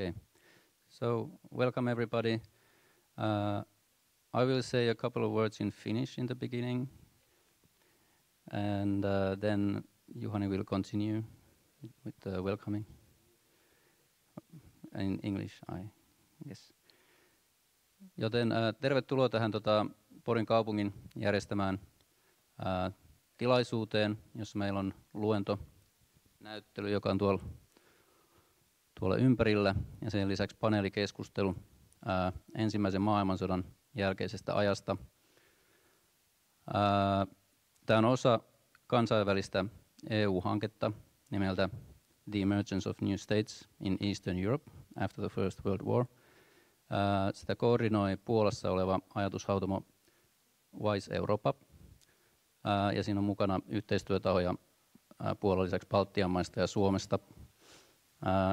Okay. So welcome everybody. Uh, I will say a couple of words in Finnish in the beginning, and uh, then Juhani will continue with the welcoming. In English, I guess. Joten äh, tervetuloa tähän tota, Porin kaupungin järjestämään äh, tilaisuuteen, jossa meillä on luento, näyttely, joka on tuolla, tuolla ympärillä, ja sen lisäksi paneelikeskustelu ää, ensimmäisen maailmansodan jälkeisestä ajasta. Tämä on osa kansainvälistä EU-hanketta nimeltä The Emergence of New States in Eastern Europe After the First World War. Sitä koordinoi Puolassa oleva ajatushautomo Wise Europa, ja siinä on mukana yhteistyötahoja Puolan lisäksi Baltian maista ja Suomesta,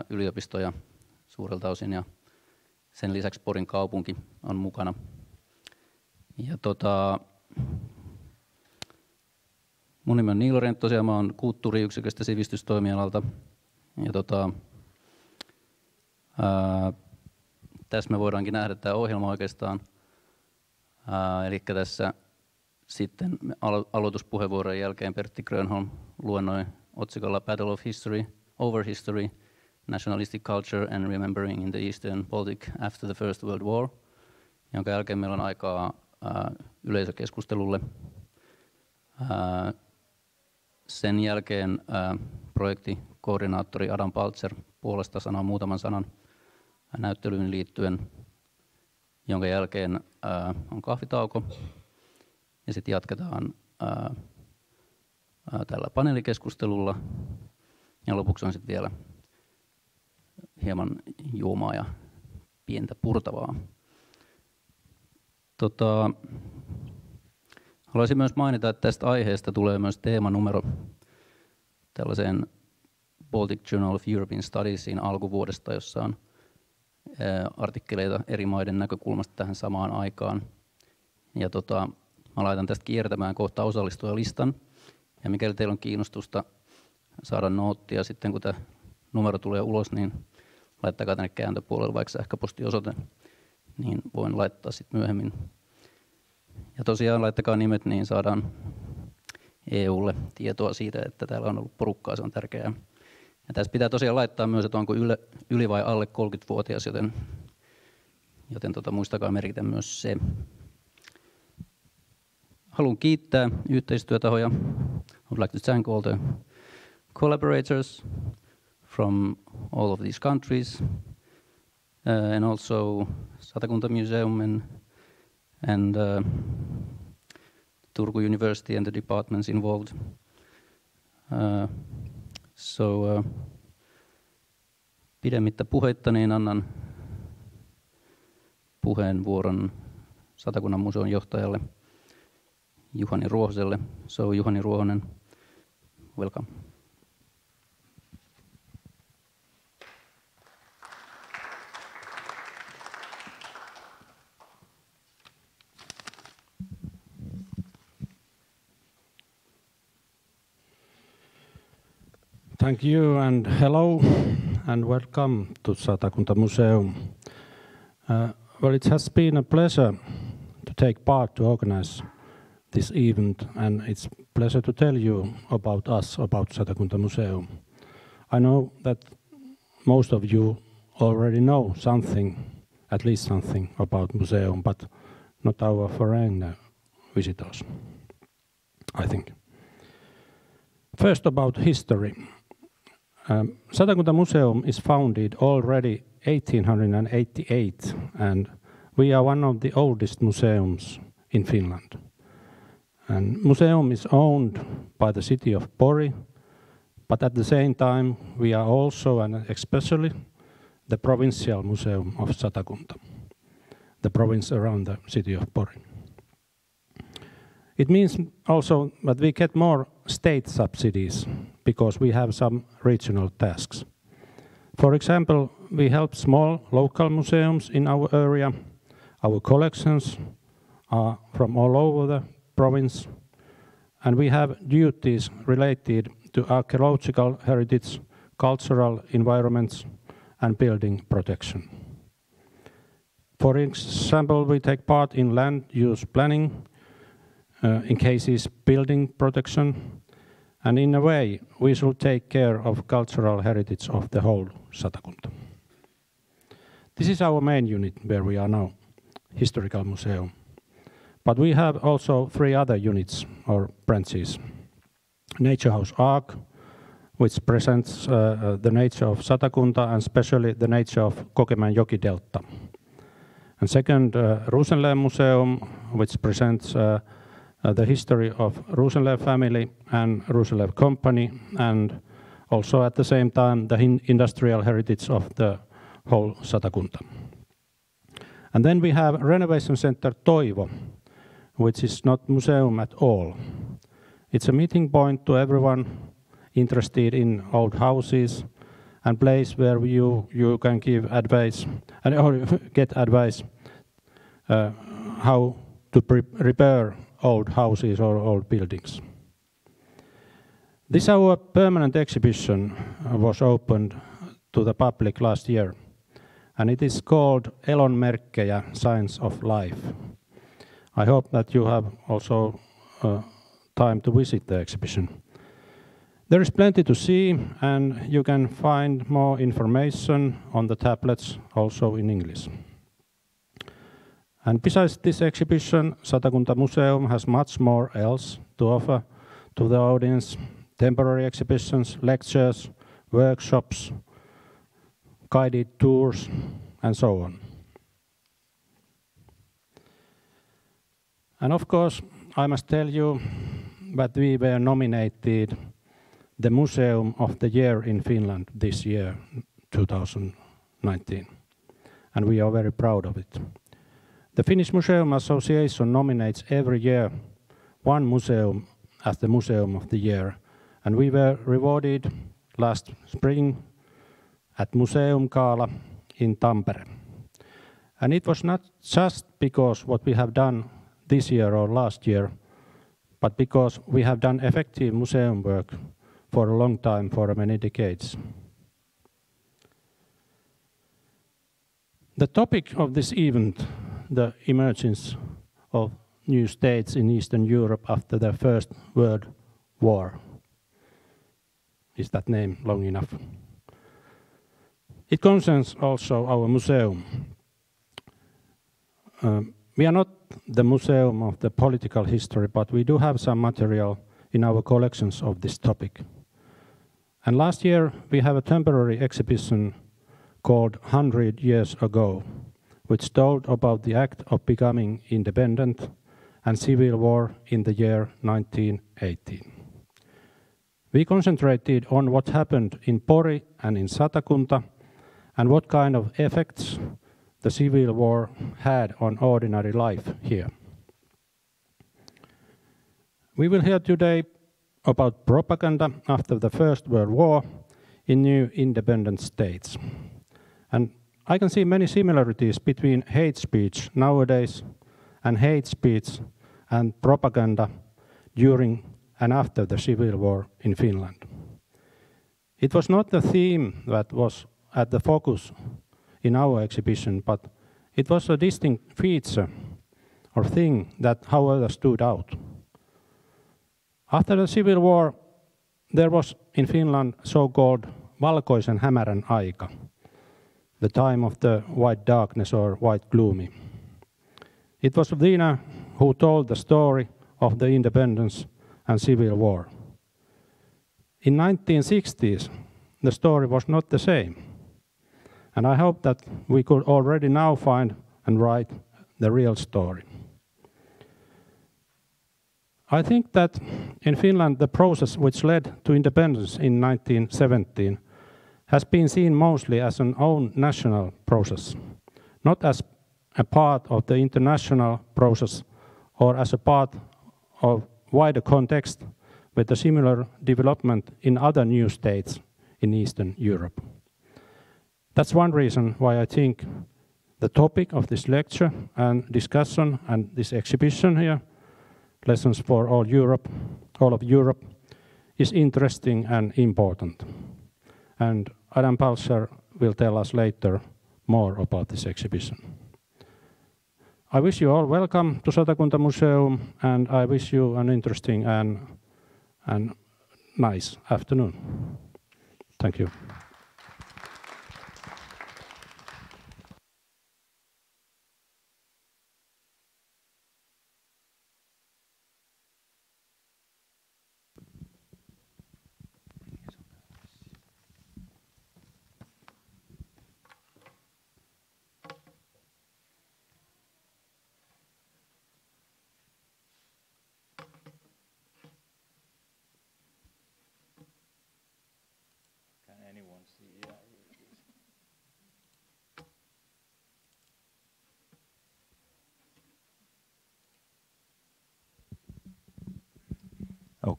yliopistoja suurelta osin ja sen lisäksi Porin kaupunki on mukana. Ja tota, mun nimi on Niilo Renttosi ja mä oon kulttuuriyksiköstä sivistystoimialalta. Ja tota, ää, tässä me voidaankin nähdä tämä ohjelma oikeastaan. Ää, eli tässä sitten alo- aloituspuheenvuoron jälkeen Pertti Grönholm luennoi otsikolla Battle of History, Over History, Nationalistic Culture and Remembering in the Eastern Baltic After the First World War, jonka jälkeen meillä on aikaa ää, yleisökeskustelulle. Ää, sen jälkeen ää, projektikoordinaattori Adam Paltzer puolesta sanoo muutaman sanan näyttelyyn liittyen, jonka jälkeen on kahvitauko ja sitten jatketaan tällä paneelikeskustelulla. Ja lopuksi on sitten vielä hieman juomaa ja pientä purtavaa. Tota, haluaisin myös mainita, että tästä aiheesta tulee myös teemanumero tällaiseen Baltic Journal of European Studiesin alkuvuodesta, jossa on artikkeleita eri maiden näkökulmasta tähän samaan aikaan. Ja tota, Mä laitan tästä kiertämään kohta osallistujalistan. Ja mikäli teillä on kiinnostusta saada noottia sitten, kun tämä numero tulee ulos, niin laittakaa tänne kääntöpuolelle vaikka sähköpostiosoite, niin voin laittaa sitten myöhemmin. Ja tosiaan laittakaa nimet, niin saadaan EUlle tietoa siitä, että täällä on ollut porukkaa, se on tärkeää. Ja tässä pitää tosiaan laittaa myös, että onko yli, vai alle 30-vuotias, joten, joten tota, muistakaa merkitä myös se. Haluan kiittää yhteistyötahoja. I would like to thank all the collaborators from all of these countries uh, and also Satakunta Museum and, and uh, Turku University and the departments involved. Uh, so uh, pidemmittä puheitta niin annan puheenvuoron Satakunnan museon johtajalle Juhani Ruohoselle. So Juhani Ruohonen, welcome. Thank you and hello and welcome to Satakunta Museum. Uh, well, it has been a pleasure to take part to organize this event, and it's a pleasure to tell you about us, about Satakunta Museum. I know that most of you already know something, at least something about museum, but not our foreign visitors, I think. First about history. Um, Satakunta Museum is founded already 1888 and we are one of the oldest museums in Finland. And museum is owned by the city of Pori, but at the same time we are also and especially the provincial museum of Satakunta, the province around the city of Pori. It means also that we get more state subsidies because we have some regional tasks. For example, we help small local museums in our area. Our collections are from all over the province, and we have duties related to archaeological heritage, cultural environments, and building protection. For example, we take part in land use planning, uh, in cases building protection, and in a way, we should take care of cultural heritage of the whole Satakunta. This is our main unit where we are now, Historical Museum. But we have also three other units or branches. Nature House Ark, which presents uh, uh, the nature of Satakunta and especially the nature of Kokemäenjoki Delta. And second, uh, Museum, which presents uh, the history of Rosenlew family and Rosenlew company, and also at the same time the industrial heritage of the whole Satakunta. And then we have Renovation Center Toivo, which is not museum at all. It's a meeting point to everyone interested in old houses and place where you, you can give advice and or get advice uh, how to repair old houses or old buildings. This our permanent exhibition was opened to the public last year and it is called Elonmerkkejä, Signs of Life. I hope that you have also uh, time to visit the exhibition. There is plenty to see and you can find more information on the tablets also in English. And besides this exhibition, Satakunta Museum has much more else to offer to the audience. Temporary exhibitions, lectures, workshops, guided tours, and so on. And of course, I must tell you that we were nominated the Museum of the Year in Finland this year, 2019. And we are very proud of it. The Finnish Museum Association nominates every year one museum as the Museum of the Year. And we were rewarded last spring at Museum Kaala in Tampere. And it was not just because what we have done this year or last year, but because we have done effective museum work for a long time, for many decades. The topic of this event the emergence of new states in Eastern Europe after the First World War. Is that name long enough? It concerns also our museum. Um, we are not the museum of the political history, but we do have some material in our collections of this topic. And last year we have a temporary exhibition called 100 Years Ago, which told about the act of becoming independent and civil war in the year 1918. We concentrated on what happened in Pori and in Satakunta and what kind of effects the civil war had on ordinary life here. We will hear today about propaganda after the First World War in new independent states. And I can see many similarities between hate speech nowadays and hate speech and propaganda during and after the civil war in Finland. It was not the theme that was at the focus in our exhibition, but it was a distinct feature or thing that however stood out. After the civil war, there was in Finland so-called valkoisen hämärän aika the time of the white darkness or white gloomy. It was Dina who told the story of the independence and civil war. In 1960s, the story was not the same. And I hope that we could already now find and write the real story. I think that in Finland, the process which led to independence in 1917 has been seen mostly as an own national process, not as a part of the international process or as a part of wider context with a similar development in other new states in Eastern Europe. That's one reason why I think the topic of this lecture and discussion and this exhibition here, Lessons for All Europe, all of Europe, is interesting and important. And Adam Balcer will tell us later more about this exhibition. I wish you all welcome to Satakunta Museum, and I wish you an interesting and, and nice afternoon. Thank you.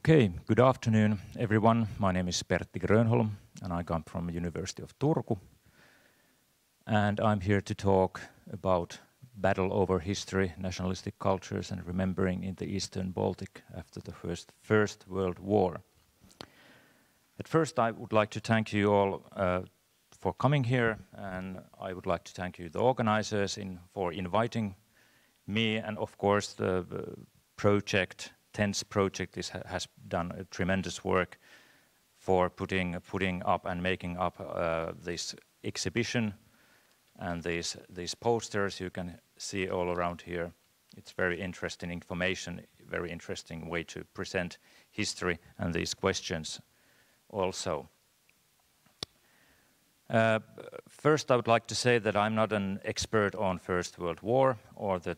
Okay, good afternoon, everyone. My name is Pertti Grönholm, and I come from the University of Turku. And I'm here to talk about battle over history, nationalistic cultures, and remembering in the Eastern Baltic after the First, first World War. At first, I would like to thank you all uh, for coming here, and I would like to thank you, the organizers, in, for inviting me, and of course, the, the project TENS project has done tremendous work for putting, putting up and making up uh, this exhibition and these, these posters you can see all around here. It's very interesting information, very interesting way to present history and these questions also. Uh, first, I would like to say that I'm not an expert on First World War or the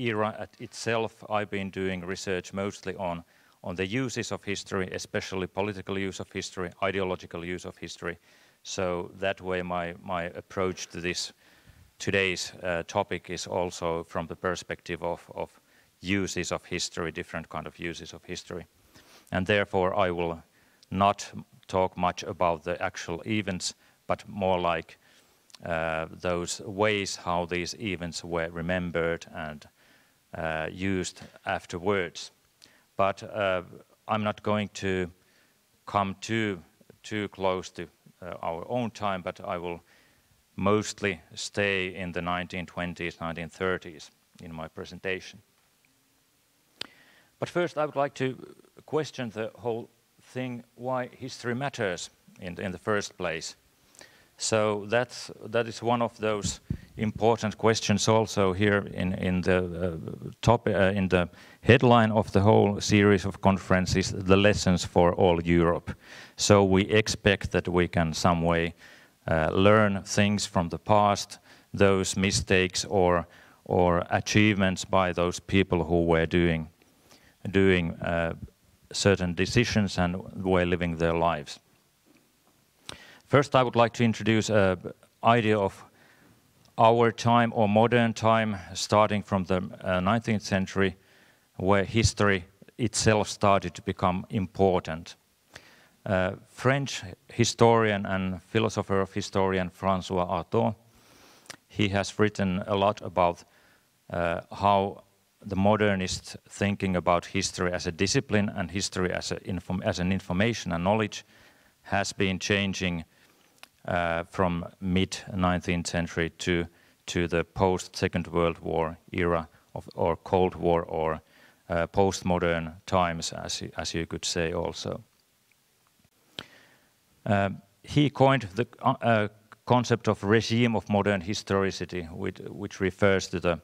era itself, I've been doing research mostly on, on the uses of history, especially political use of history, ideological use of history. So that way my, my approach to this today's uh, topic is also from the perspective of, of uses of history, different kind of uses of history. And therefore I will not talk much about the actual events, but more like uh, those ways how these events were remembered and used afterwards. But uh, I'm not going to come too, too close to uh, our own time, but I will mostly stay in the 1920s, 1930s in my presentation. But first I would like to question the whole thing, why history matters in, in the first place. So that's, that is one of those important questions also here in, in the uh, top, uh, in the headline of the whole series of conferences, the lessons for all Europe. So we expect that we can some way uh, learn things from the past, those mistakes or, or achievements by those people who were doing, doing uh, certain decisions and were living their lives. First, I would like to introduce an idea of our time or modern time, starting from the uh, 19th century, where history itself started to become important. Uh, French historian and philosopher of historian François Hartog, he has written a lot about uh, how the modernist thinking about history as a discipline and history as, a as an information and knowledge has been changing uh, from mid 19th century to to the post Second World War era of, or Cold War or uh, postmodern times, as as you could say also. Uh, he coined the uh, uh, concept of regime of modern historicity, which, which, refers to the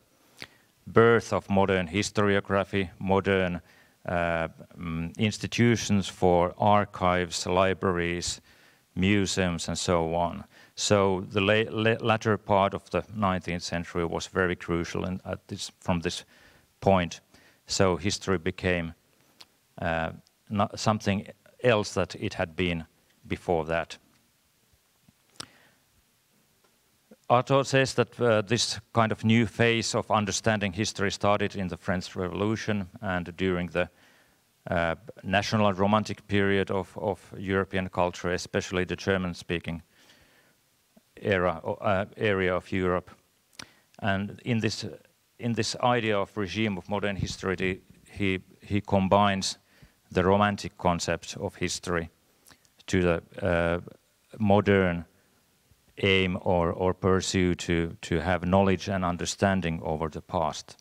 birth of modern historiography, modern um, institutions for archives, libraries, museums and so on. So the la la latter part of the 19th century was very crucial and this, from this point. So history became uh, something else that it had been before that. Hartog says that uh, this kind of new phase of understanding history started in the French Revolution and during the uh, national and romantic period of, of European culture, especially the German-speaking era uh, area of Europe. And in this in this idea of regime of modern history, he he combines the romantic concept of history to the uh, modern aim or, or pursue to, to have knowledge and understanding over the past.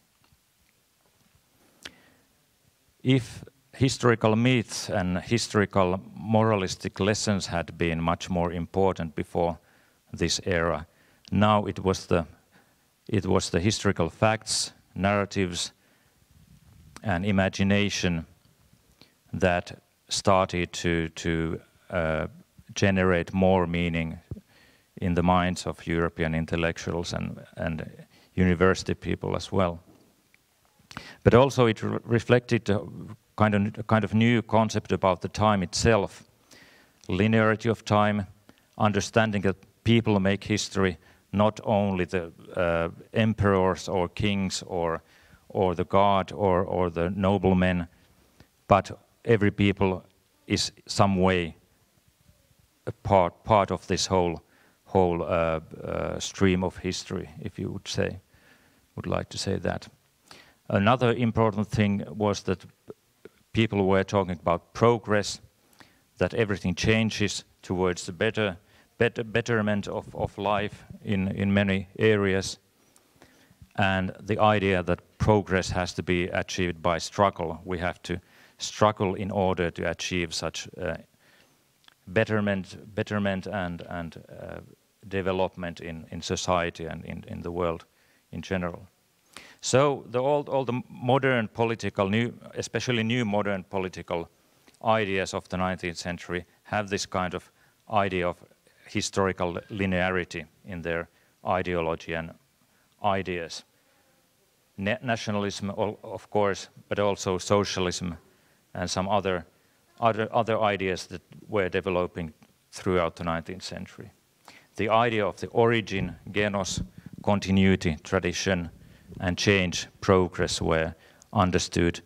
If historical myths and historical moralistic lessons had been much more important before this era, now it was the, it was the historical facts, narratives, and imagination that started to, to uh, generate more meaning in the minds of European intellectuals and, and university people as well. But also it re reflected a kind of, kind of new concept about the time itself, linearity of time, understanding that people make history, not only the uh, emperors or kings or, or the god or, or the noblemen, but every people is some way a part, part of this whole, whole uh, uh, stream of history, if you would say, would like to say that. Another important thing was that people were talking about progress, that everything changes towards the better, better betterment of, of life in, in many areas, and the idea that progress has to be achieved by struggle. We have to struggle in order to achieve such uh, betterment, betterment and, and uh, development in, in society and in, in the world in general. So the, all, all the modern political, new, especially new modern political ideas of the 19th century have this kind of idea of historical linearity in their ideology and ideas. Na nationalism, of course, but also socialism and some other, other, other ideas that were developing throughout the 19th century. The idea of the origin, genos, continuity, tradition, and change, progress were understood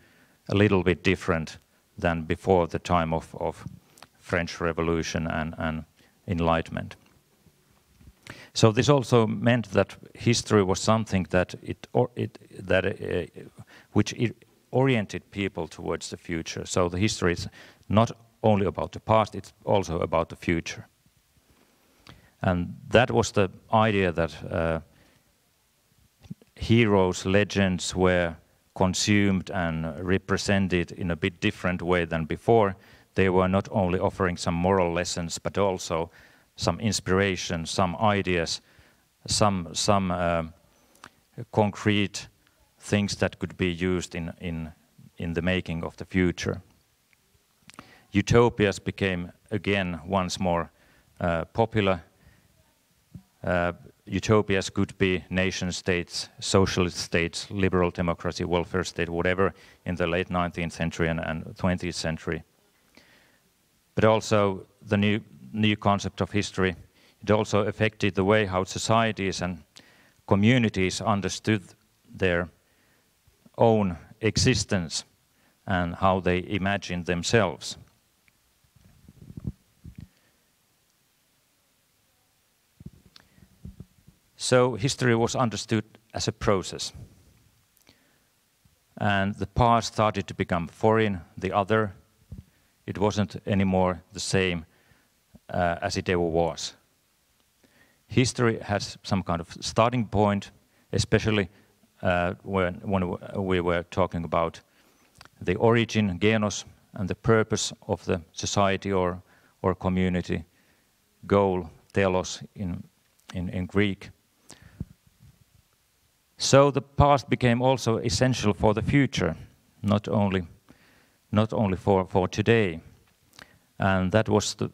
a little bit different than before the time of, of French Revolution and, and Enlightenment. So this also meant that history was something that it, or it that uh, which it oriented people towards the future. So the history is not only about the past, it's also about the future. And that was the idea that uh, heroes, legends were consumed and represented in a bit different way than before. They were not only offering some moral lessons, but also some inspiration, some ideas, some, some uh, concrete things that could be used in, in, in the making of the future. Utopias became again once more uh, popular. Uh, utopias could be nation states, socialist states, liberal democracy, welfare state, whatever, in the late 19th century and, and 20th century. But also the new, new concept of history, it also affected the way how societies and communities understood their own existence and how they imagined themselves. So history was understood as a process. And the past started to become foreign, the other. It wasn't anymore the same uh, as it ever was. History has some kind of starting point, especially uh, when, when we were talking about the origin, genos, and the purpose of the society or, or community, goal, telos in, in, in Greek. So the past became also essential for the future, not only, not only for, for today. And that was the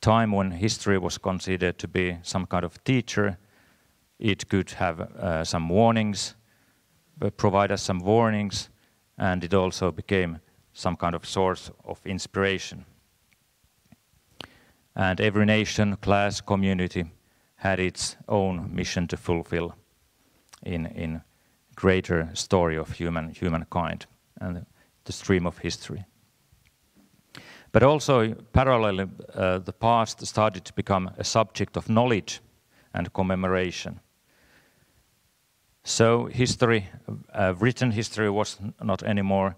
time when history was considered to be some kind of teacher. It could have uh, some warnings, uh, provide us some warnings, and it also became some kind of source of inspiration. And every nation, class, community had its own mission to fulfill in, in greater story of human humankind and the stream of history. But also, parallelly, uh, the past started to become a subject of knowledge and commemoration. So history, uh, written history was not anymore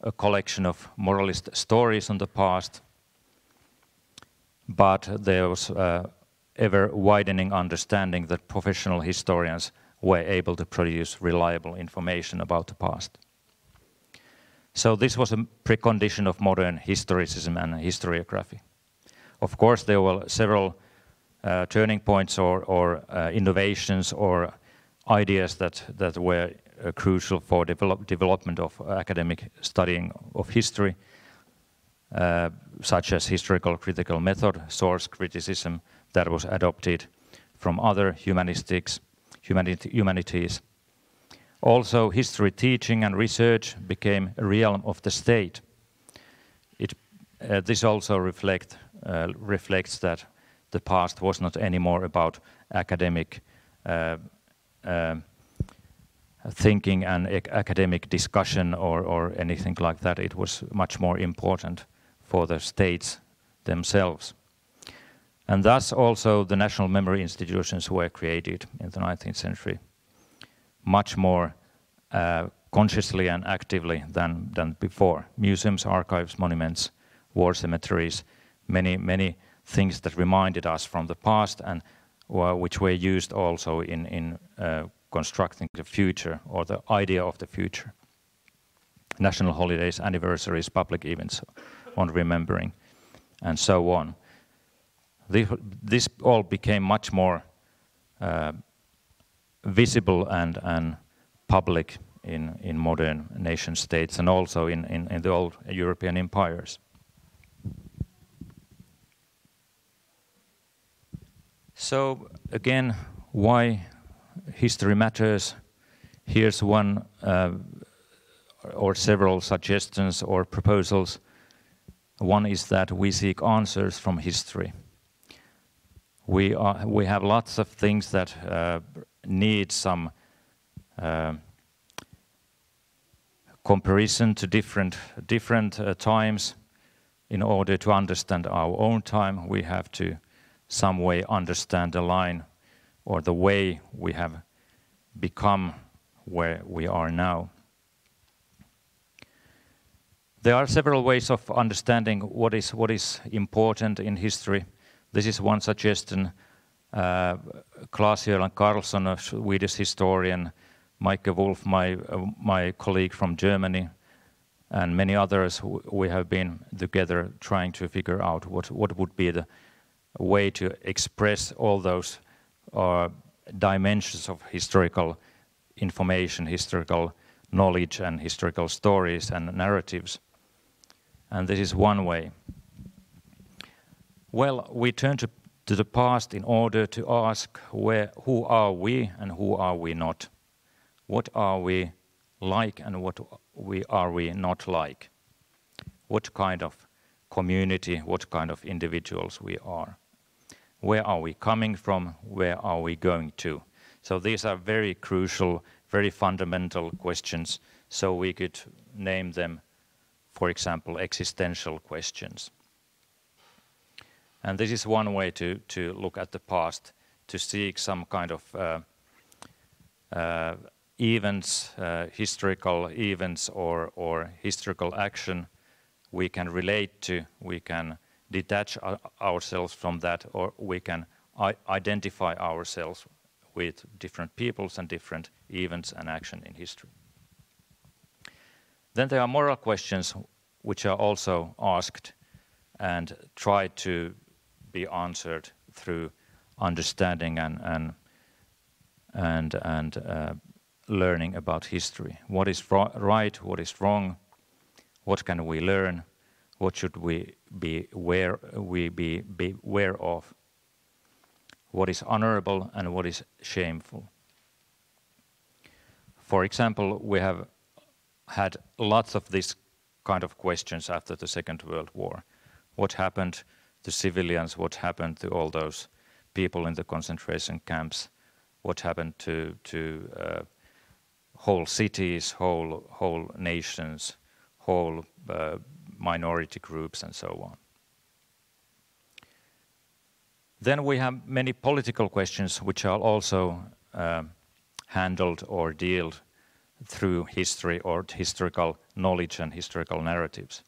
a collection of moralist stories on the past, but there was uh, ever widening understanding that professional historians were able to produce reliable information about the past. So this was a precondition of modern historicism and historiography. Of course, there were several uh, turning points or, or uh, innovations or ideas that, that were uh, crucial for develop, development of academic studying of history, uh, such as historical critical method, source criticism that was adopted from other humanistics, humanities. Also, history teaching and research became a realm of the state. It, uh, this also reflect, uh, reflects that the past was not anymore about academic uh, uh, thinking and academic discussion or, or anything like that. It was much more important for the states themselves. And thus also the national memory institutions were created in the 19th century much more uh, consciously and actively than, than before. Museums, archives, monuments, war cemeteries, many, many things that reminded us from the past and uh, which were used also in, in uh, constructing the future or the idea of the future. National holidays, anniversaries, public events on remembering, and so on. This, all became much more uh, visible and, and public in, in modern nation states and also in, in, in the old European empires. So again, why history matters? Here's one uh, or several suggestions or proposals. One is that we seek answers from history. We, are, we have lots of things that uh, need some uh, comparison to different, different uh, times. In order to understand our own time, we have to some way understand the line or the way we have become where we are now. There are several ways of understanding what is, what is important in history. This is one suggestion. Uh, Klas-Göran Karlsson, a Swedish historian, Maike Wolf, my, uh, my colleague from Germany, and many others, we have been together trying to figure out what, what would be the way to express all those uh, dimensions of historical information, historical knowledge and historical stories and narratives. And this is one way. Well, we turn to, to the past in order to ask where, who are we and who are we not? What are we like and what we are we not like? What kind of community, what kind of individuals we are? where are we coming from, where are we going to? So these are very crucial, very fundamental questions, so we could name them, for example, existential questions. And this is one way to, to look at the past, to seek some kind of uh, uh, events, uh, historical events or, or historical action we can relate to, we can detach ourselves from that or we can identify ourselves with different peoples and different events and action in history. Then there are moral questions which are also asked and tried to be answered through understanding and and and, and uh, learning about history. What is right? What is wrong? What can we learn? what should we be aware, we be, be aware of, what is honorable and what is shameful. For example, we have had lots of these kind of questions after the Second World War. What happened to civilians? What happened to all those people in the concentration camps? What happened to, to uh, whole cities, whole, whole nations, whole uh, minority groups and so on. Then we have many political questions which are also uh, handled or dealt through history or historical knowledge and historical narratives.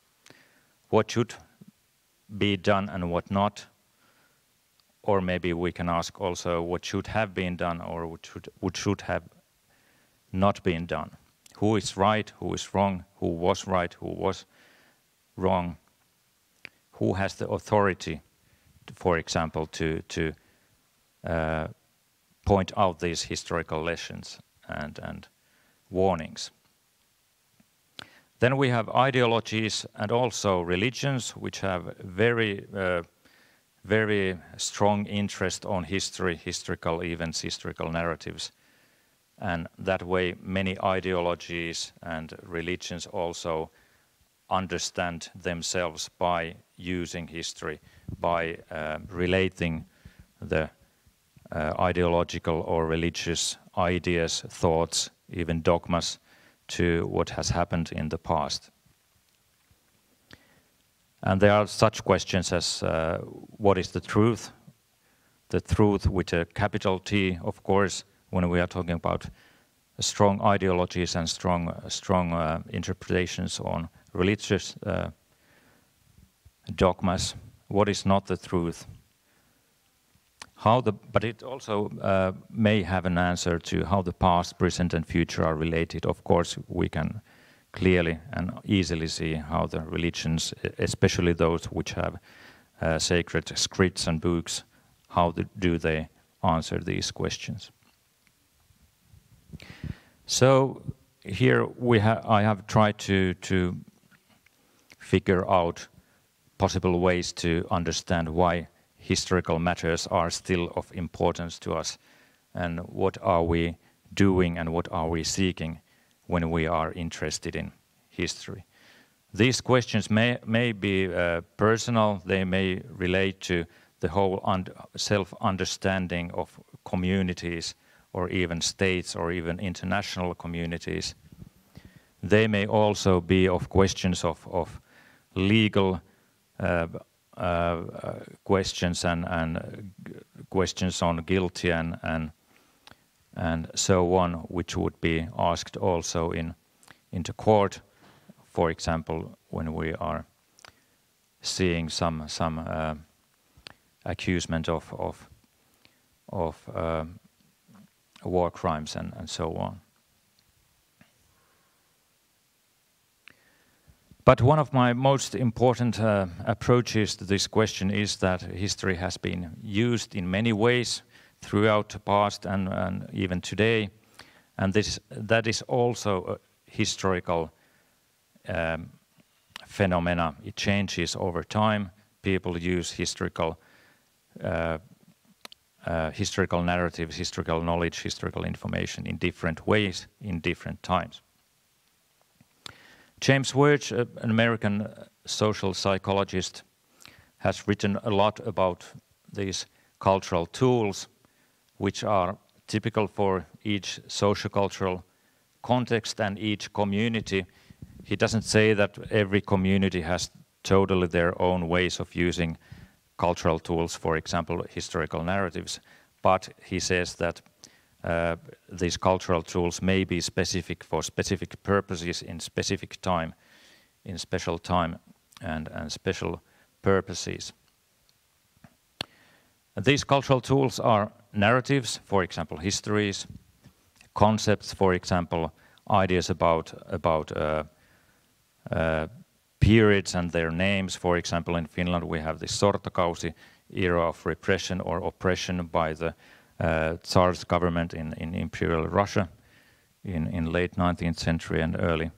What should be done and what not? or maybe we can ask also what should have been done or what should, what should have not been done. Who is right, who is wrong, who was right, who was wrong, who has the authority, for example, to, to uh, point out these historical lessons and, and warnings. Then we have ideologies and also religions, which have very, uh, very strong interest on history, historical events, historical narratives. And that way, many ideologies and religions also understand themselves by using history, by uh, relating the uh, ideological or religious ideas, thoughts, even dogmas to what has happened in the past. And there are such questions as uh, what is the truth? The truth with a capital T, of course, when we are talking about strong ideologies and strong, strong uh, interpretations on religious uh, dogmas. What is not the truth? How the, but it also uh, may have an answer to how the past, present, and future are related. Of course, we can clearly and easily see how the religions, especially those which have uh, sacred scripts and books, how do they answer these questions. So here we ha I have tried to, to figure out possible ways to understand why historical matters are still of importance to us and what are we doing and what are we seeking when we are interested in history. These questions may, may be uh, personal, they may relate to the whole self-understanding of communities or even states or even international communities. They may also be of questions of, of legal uh, questions and, questions on guilty and, so on, which would be asked also in the court, for example, when we are seeing some some uh, accusement of uh, war crimes and so on. But one of my most important uh, approaches to this question is that history has been used in many ways throughout the past and, and even today. And this, that is also a historical um, phenomena. It changes over time. People use historical uh, uh, historical narratives, historical knowledge, historical information in different ways in different times. James Wertsch, uh, an American uh, social psychologist, has written a lot about these cultural tools, which are typical for each sociocultural context and each community. He doesn't say that every community has totally their own ways of using cultural tools, for example, historical narratives, but he says that uh, these cultural tools may be specific for specific purposes in specific time, in special time and, and special purposes. These cultural tools are narratives, for example, histories, concepts, for example, ideas about, about uh, uh, periods and their names. For example, in Finland we have the Sortokausi era of repression or oppression by the uh, Tsar's government in, in Imperial Russia in, in late 19th century and early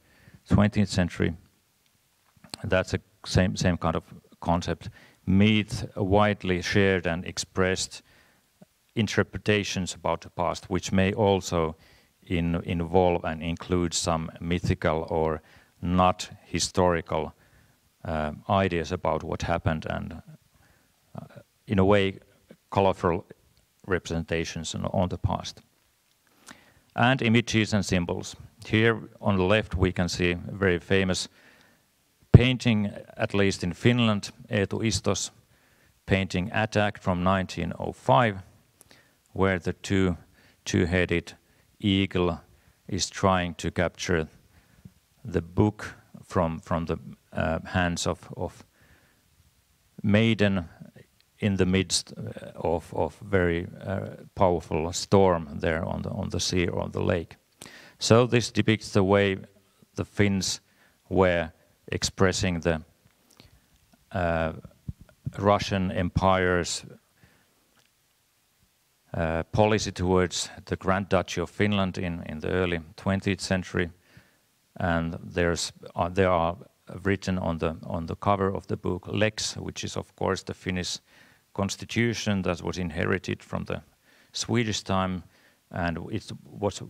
20th century. That's a same, same kind of concept. Meet widely shared and expressed interpretations about the past, which may also in, involve and include some mythical or not historical uh, ideas about what happened and uh, in a way colorful representations on the past. And images and symbols. Here on the left we can see a very famous painting, at least in Finland, Eetu Isto's painting Attack from 1905, where the two two-headed eagle is trying to capture the book from from the uh, hands of, of maiden in the midst uh, of, of very uh, powerful storm there on the, on the sea or on the lake. So this depicts the way the Finns were expressing the uh, Russian Empire's uh, policy towards the Grand Duchy of Finland in, in the early 20th century. And there's, uh, there are written on the, on the cover of the book Lex, which is of course the Finnish constitution that was inherited from the Swedish time and it was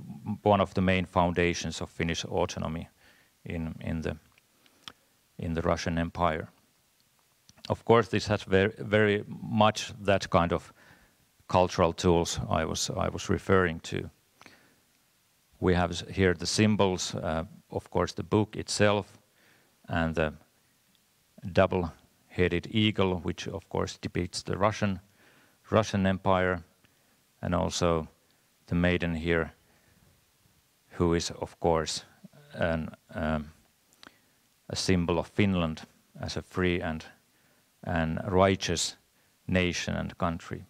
one of the main foundations of Finnish autonomy in, in, the, in the Russian Empire. Of course, this has very, very much that kind of cultural tools I was, I was referring to. We have here the symbols, uh, of course, the book itself, and the double-headed eagle, which of course depicts the Russian, Russian Empire, and also the maiden here, who is of course an, um, a symbol of Finland as a free and, and righteous nation and country.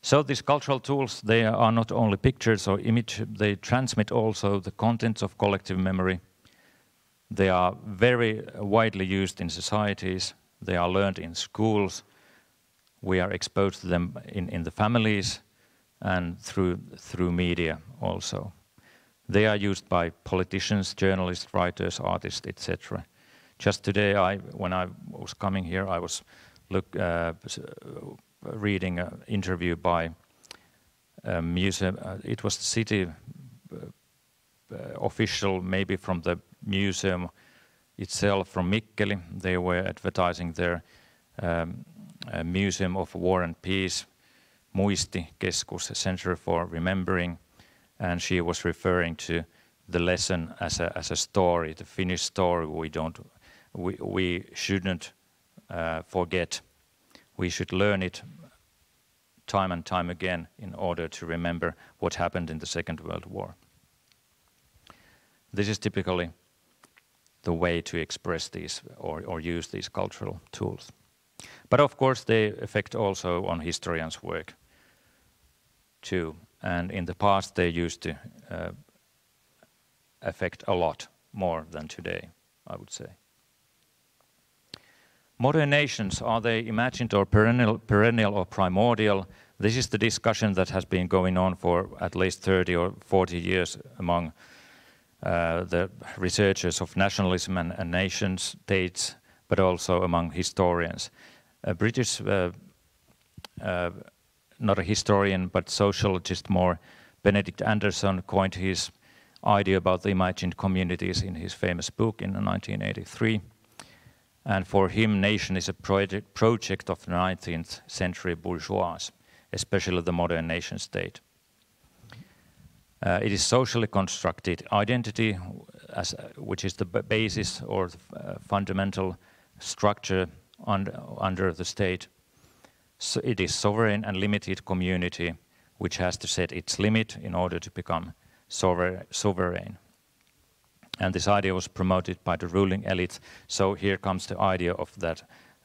So these cultural tools, they are not only pictures or image, they transmit also the contents of collective memory. They are very widely used in societies. They are learned in schools. We are exposed to them in, in the families and through, through media also. They are used by politicians, journalists, writers, artists, etc. Just today, I, when I was coming here, I was look, uh, reading an interview by a museum. Uh, it was the city uh, uh, official, maybe from the museum itself, from Mikkeli. They were advertising their um, Museum of War and Peace, Muistikeskus, a Center for Remembering, and she was referring to the lesson as a, as a story, the Finnish story we don't, we, we shouldn't uh, forget we should learn it time and time again in order to remember what happened in the Second World War. This is typically the way to express these or, or use these cultural tools. But of course they affect also on historians' work too. And in the past they used to uh, affect a lot more than today, I would say. Modern nations, are they imagined or perennial, perennial or primordial? This is the discussion that has been going on for at least 30 or 40 years among uh, the researchers of nationalism and, and, nation states, but also among historians. A British, uh, uh, not a historian, but sociologist more, Benedict Anderson coined his idea about the imagined communities in his famous book in 1983. And for him, nation is a project, project of the 19th century bourgeois, especially the modern nation state. Uh, it is socially constructed identity, as, which is the basis or the, uh, fundamental structure under, under the state. So it is sovereign and limited community, which has to set its limit in order to become sovereign. And this idea was promoted by the ruling elite. So here comes the idea of that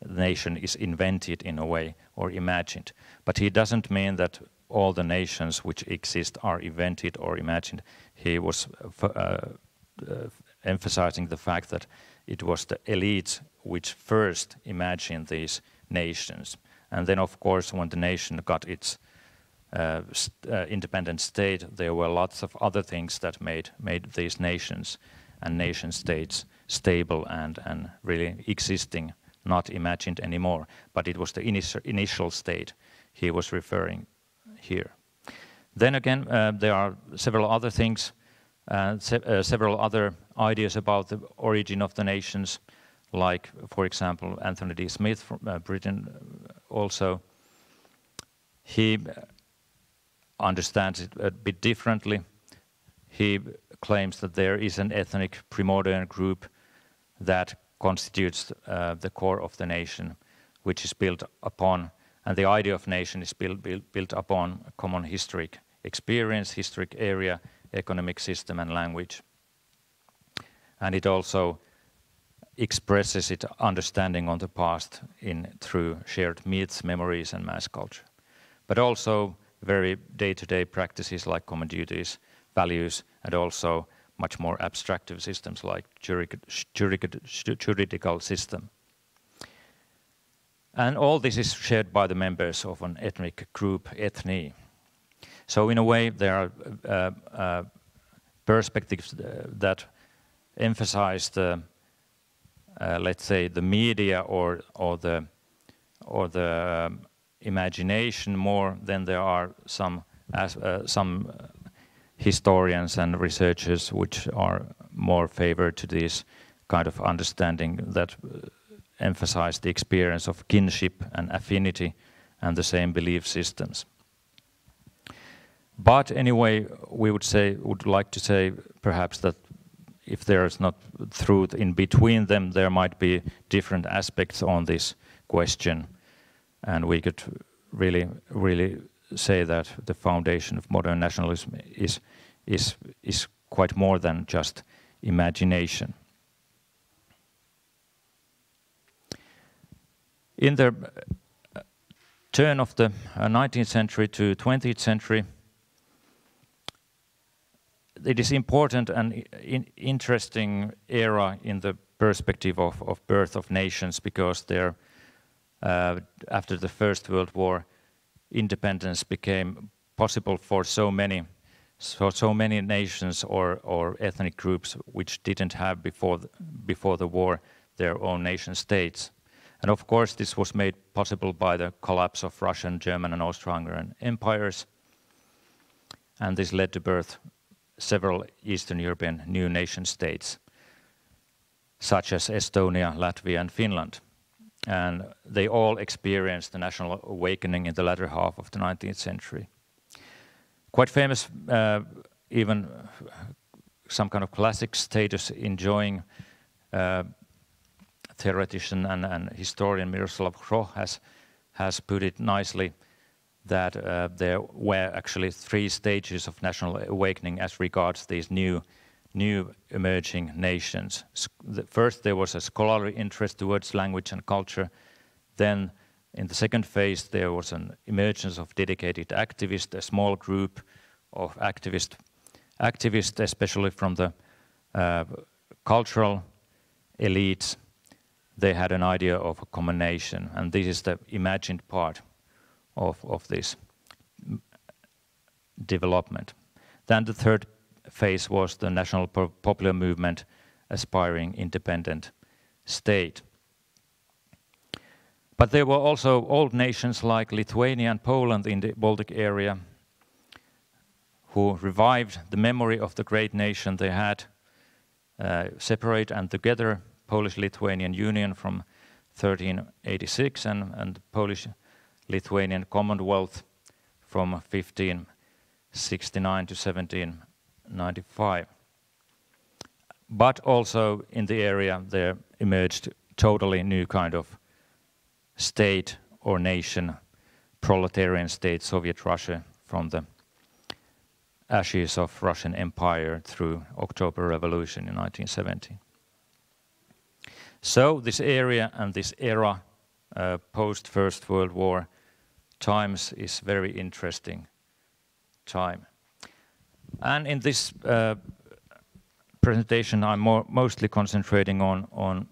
nation is invented in a way or imagined. But he doesn't mean that all the nations which exist are invented or imagined. He was uh, uh, emphasizing the fact that it was the elites which first imagined these nations. And then, of course, when the nation got its uh, uh, independent state, there were lots of other things that made, made these nations and nation states stable and, and really existing, not imagined anymore. But it was the initial, initial state he was referring here. Then again, uh, there are several other things, uh, se uh, several other ideas about the origin of the nations, like, for example, Anthony D. Smith from uh, Britain uh, also. He understands it a bit differently. He claims that there is an ethnic primordial group that constitutes uh, the core of the nation, which is built upon, and the idea of nation is built, built, built upon common historic experience, historic area, economic system, and language. And it also expresses its understanding on the past in through shared myths, memories, and mass culture. But also very day-to-day -day practices like common duties, values, and also much more abstractive systems like juridical system. And all this is shared by the members of an ethnic group, ethnie. So in a way, there are uh, uh, perspectives uh, that emphasize the, uh, let's say, the media or or the or the um, imagination more than there are some as, uh, some historians and researchers which are more favored to this kind of understanding that uh, emphasize the experience of kinship and affinity and the same belief systems. But anyway, we would say would like to say perhaps that if there is not truth in between them, there might be different aspects on this question, and we could really, really say that the foundation of modern nationalism is is is quite more than just imagination. In the uh, turn of the 19th uh, century to 20th century, it is important and in interesting era in the perspective of, of birth of nations because there, uh, after the First World War, independence became possible for so many, so so many nations or or ethnic groups which didn't have before the, before the war their own nation states. And of course, this was made possible by the collapse of Russian, German, and Austro-Hungarian empires. And this led to birth several Eastern European new nation states, such as Estonia, Latvia, and Finland. And they all experienced the national awakening in the latter half of the 19th century. Quite famous, uh, even some kind of classic status enjoying uh, theoretician and, and, historian Miroslav Hroch has, has put it nicely that uh, there were actually three stages of national awakening as regards these new new emerging nations. First, there was a scholarly interest towards language and culture. Then, in the second phase, there was an emergence of dedicated activists, a small group of activists, activists especially from the uh, cultural elites. They had an idea of a common nation, and this is the imagined part of, of this development. Then the third phase was the national popular movement aspiring independent state. But there were also old nations like Lithuania and Poland in the Baltic area who revived the memory of the great nation they had, uh, separate and together Polish-Lithuanian Union from 1386 and, and Polish Lithuanian Commonwealth from 1569 to 1795. But also in the area there emerged totally new kind of state or nation, proletarian state, Soviet Russia from the ashes of Russian Empire through October Revolution in 1917. So this area and this era uh, post First World War times is very interesting time. And in this uh, presentation, I'm more, mostly concentrating on, on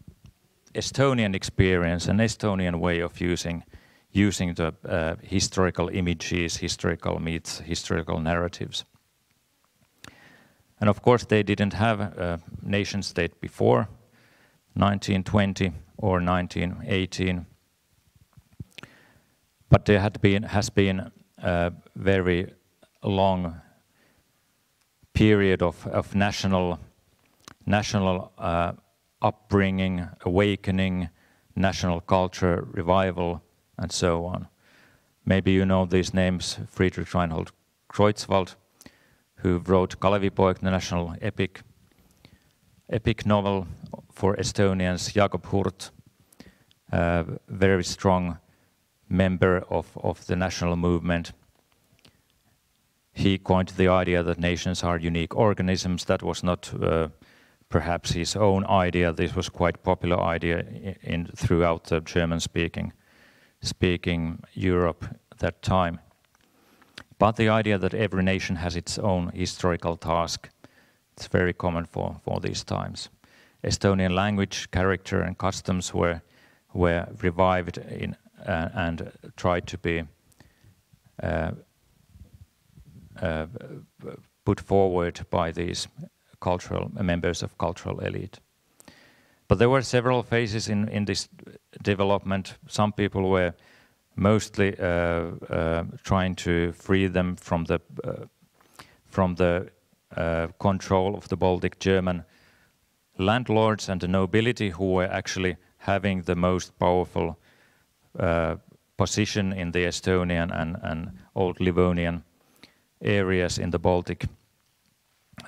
Estonian experience and Estonian way of using using the uh, historical images, historical myths, historical narratives. And of course, they didn't have a nation state before 1920 or 1918 but there had been, has been a very long period of, of national, national uh, upbringing, awakening, national culture revival, and so on. Maybe you know these names, Friedrich Reinhold Kreutzwald, who wrote Kalevipoeg, the national epic, epic novel for Estonians, Jakob Hurt, uh, very strong member of, of the national movement. He coined the idea that nations are unique organisms. That was not uh, perhaps his own idea. This was quite popular idea in, in throughout the German-speaking speaking Europe at that time. But the idea that every nation has its own historical task, it's very common for, for these times. Estonian language, character and customs were, were revived in, uh, and tried to be uh, uh, put forward by these cultural members of cultural elite. But there were several phases in, in this development. Some people were mostly uh, uh, trying to free them from the uh, from the control of the Baltic German landlords and the nobility who were actually having the most powerful uh, position in the Estonian and, and old Livonian areas in the Baltic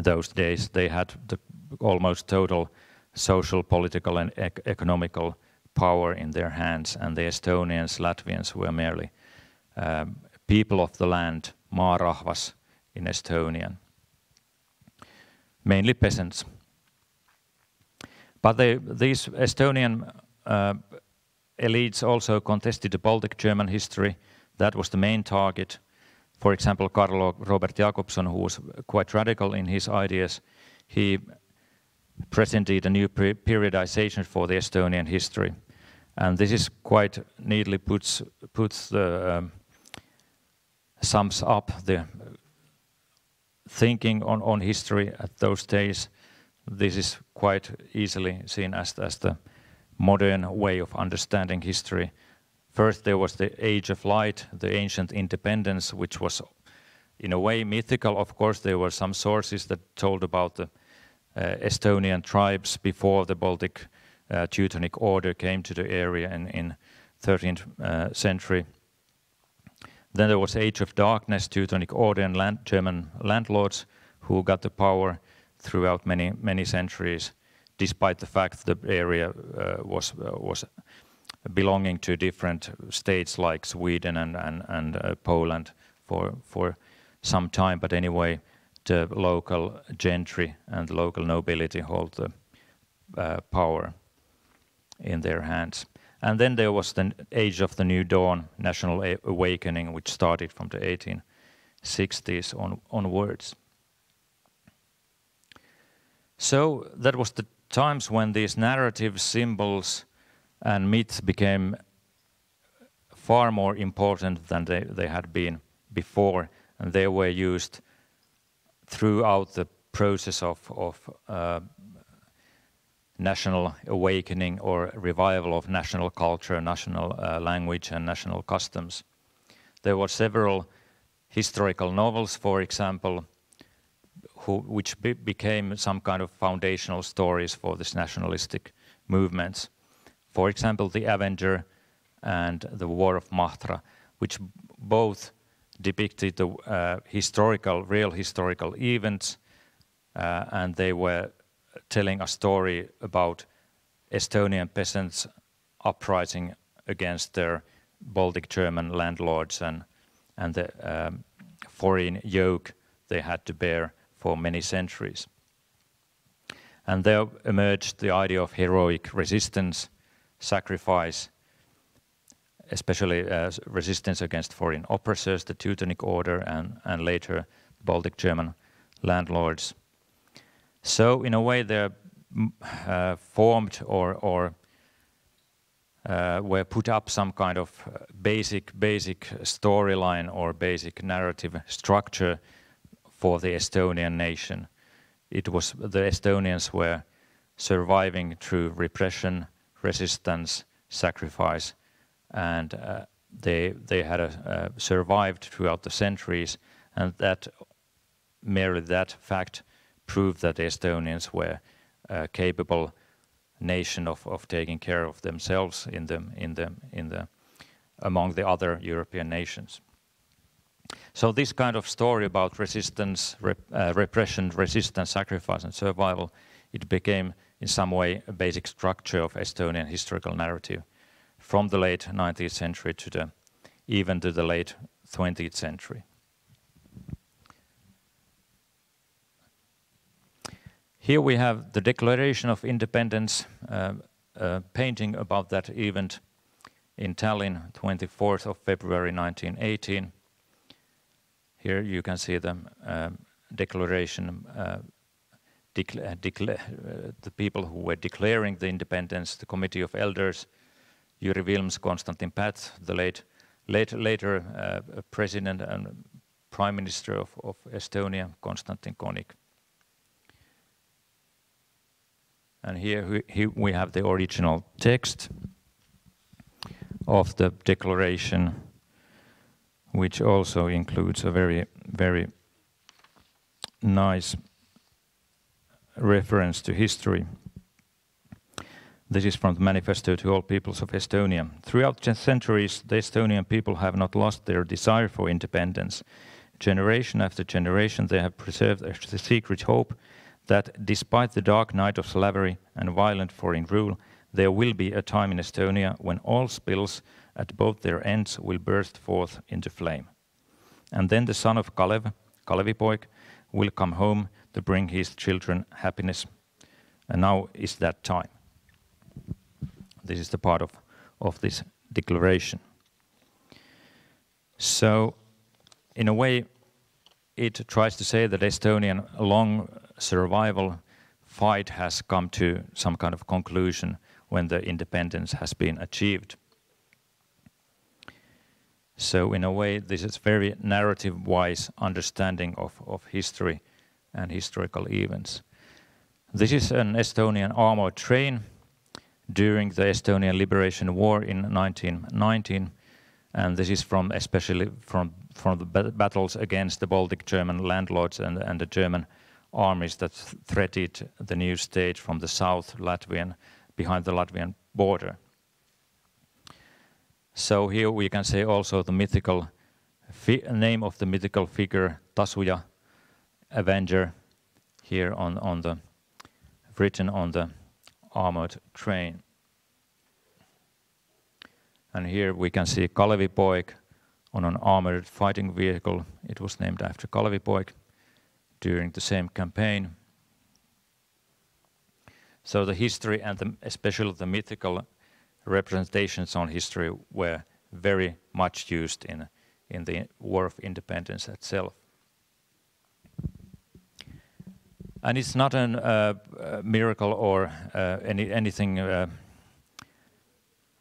those days. They had the almost total social, political and ec economical power in their hands and the Estonians, Latvians were merely um, people of the land, maarahvas in Estonian. Mainly peasants. But they, these Estonian uh, elites also contested the Baltic German history. That was the main target. For example, Carlo Robert Jakobson, who was quite radical in his ideas, he presented a new periodization for the Estonian history. And this is quite neatly puts, puts the, um, sums up the thinking on, on history at those days. This is quite easily seen as, as the modern way of understanding history. First, there was the Age of Light, the ancient independence, which was in a way mythical. Of course, there were some sources that told about the uh, Estonian tribes before the Baltic uh, Teutonic Order came to the area in, in 13th uh, century. Then there was Age of Darkness, Teutonic Order and land, German landlords who got the power throughout many many centuries, despite the fact the area uh, was uh, was belonging to different states like Sweden and and, and uh, Poland for for some time. But anyway, the local gentry and local nobility hold the uh, power in their hands. And then there was the age of the new dawn, national awakening, which started from the 1860s on, onwards. So that was the times when these narrative symbols and myths became far more important than they, they had been before, and they were used throughout the process of, of uh, national awakening or revival of national culture, national uh, language and national customs. There were several historical novels, for example, who, which be became some kind of foundational stories for this nationalistic movements. For example, The Avenger and The War of Mahtra, which both depicted the uh, historical, real historical events, uh, and they were telling a story about Estonian peasants uprising against their Baltic German landlords and, and the um, foreign yoke they had to bear for many centuries. And there emerged the idea of heroic resistance, sacrifice, especially uh, resistance against foreign oppressors, the Teutonic Order, and, and later Baltic German landlords. So in a way, they're uh, formed or, or uh, were put up some kind of uh, basic basic storyline or basic narrative structure for the Estonian nation. It was the Estonians were surviving through repression, resistance, sacrifice, and uh, they they had uh, survived throughout the centuries, and that merely that fact proved that the Estonians were a capable nation of, of taking care of themselves in the, in the, in the, among the other European nations. So this kind of story about resistance, rep, uh, repression, resistance, sacrifice and survival, it became in some way a basic structure of Estonian historical narrative from the late 19th century to the even to the late 20th century. Here we have the Declaration of Independence, uh, uh, painting about that event in Tallinn, 24th of February 1918. Here you can see the um, declaration, uh, decla decla uh, the people who were declaring the independence, the Committee of Elders, Jüri Vilms, Konstantin Päts, the late, late later uh, President and Prime Minister of, of Estonia, Konstantin Konik. And here we, here we have the original text of the declaration, which also includes a very, very nice reference to history. This is from the Manifesto to All Peoples of Estonia. Throughout centuries, the Estonian people have not lost their desire for independence. Generation after generation, they have preserved a secret hope that despite the dark night of slavery and violent foreign rule, there will be a time in Estonia when all spills at both their ends will burst forth into flame. And then the son of Kalev, Kalevipoeg, will come home to bring his children happiness. And now is that time. This is the part of, of this declaration. So, in a way, it tries to say that Estonian long survival fight has come to some kind of conclusion when the independence has been achieved. So in a way, this is very narrative-wise understanding of, of history and historical events. This is an Estonian armored train during the Estonian Liberation War in 1919, and this is from especially from from the battles against the Baltic German landlords and, and the German armies that threatened the new state from the south Latvian behind the Latvian border. So here we can say also the mythical name of the mythical figure Tasuja, Avenger, here on, on the written on the armored train. And here we can see Kalevipoeg on an armored fighting vehicle. It was named after Kalevipoeg during the same campaign. So the history and the, especially the mythical representations on history were very much used in, in the War of Independence itself. And it's not a uh, miracle or uh, any, anything uh,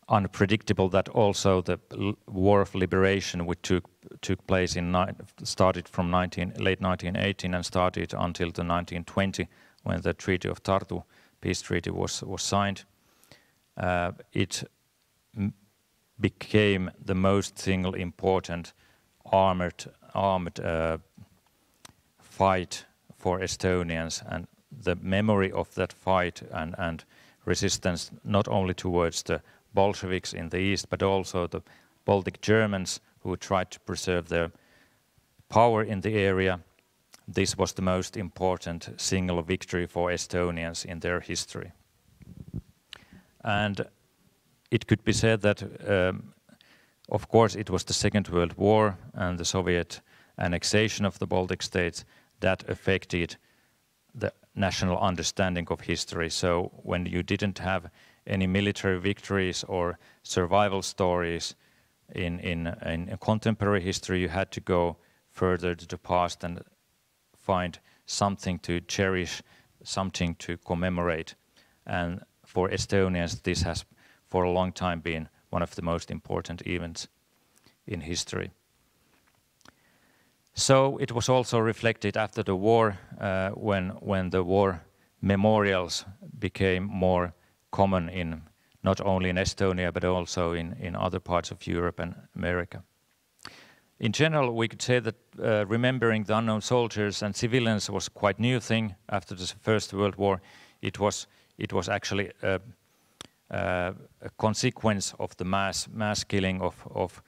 unpredictable that also the War of Liberation, which took took place in started from 19, late 1918 and started until the 1920 when the Treaty of Tartu peace treaty was was signed. Uh, it became the most single important armored armored uh, fight for Estonians and the memory of that fight and and resistance not only towards the Bolsheviks in the east, but also the Baltic Germans who tried to preserve their power in the area. This was the most important single victory for Estonians in their history. And it could be said that, um, of course, it was the Second World War and the Soviet annexation of the Baltic states that affected the national understanding of history. So when you didn't have any military victories or survival stories in, in, in contemporary history, you had to go further to the past and find something to cherish, something to commemorate. And for Estonians, this has for a long time been one of the most important events in history. So it was also reflected after the war, uh, when, when the war memorials became more common in not only in Estonia but also in, in other parts of Europe and America. In general, we could say that uh, remembering the unknown soldiers and civilians was quite new thing after the First World War. It was it was actually a, a consequence of the mass mass killing of of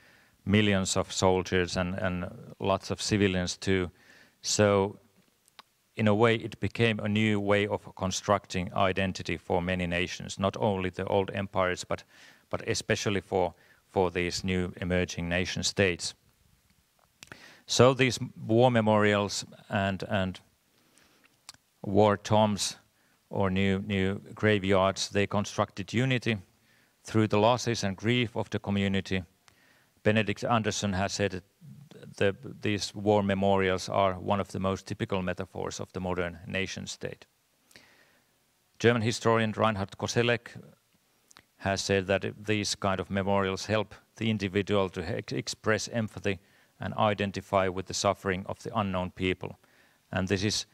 millions of soldiers and and lots of civilians too. So in a way, it became a new way of constructing identity for many nations, not only the old empires, but, but especially for, for these new emerging nation states. So these war memorials and, and war tombs or new, new graveyards. They constructed unity through the losses and grief of the community. Benedict Anderson has said that the, these war memorials are one of the most typical metaphors of the modern nation state. German historian Reinhard Koselleck has said that these kind of memorials help the individual to express empathy and identify with the suffering of the unknown people. And this is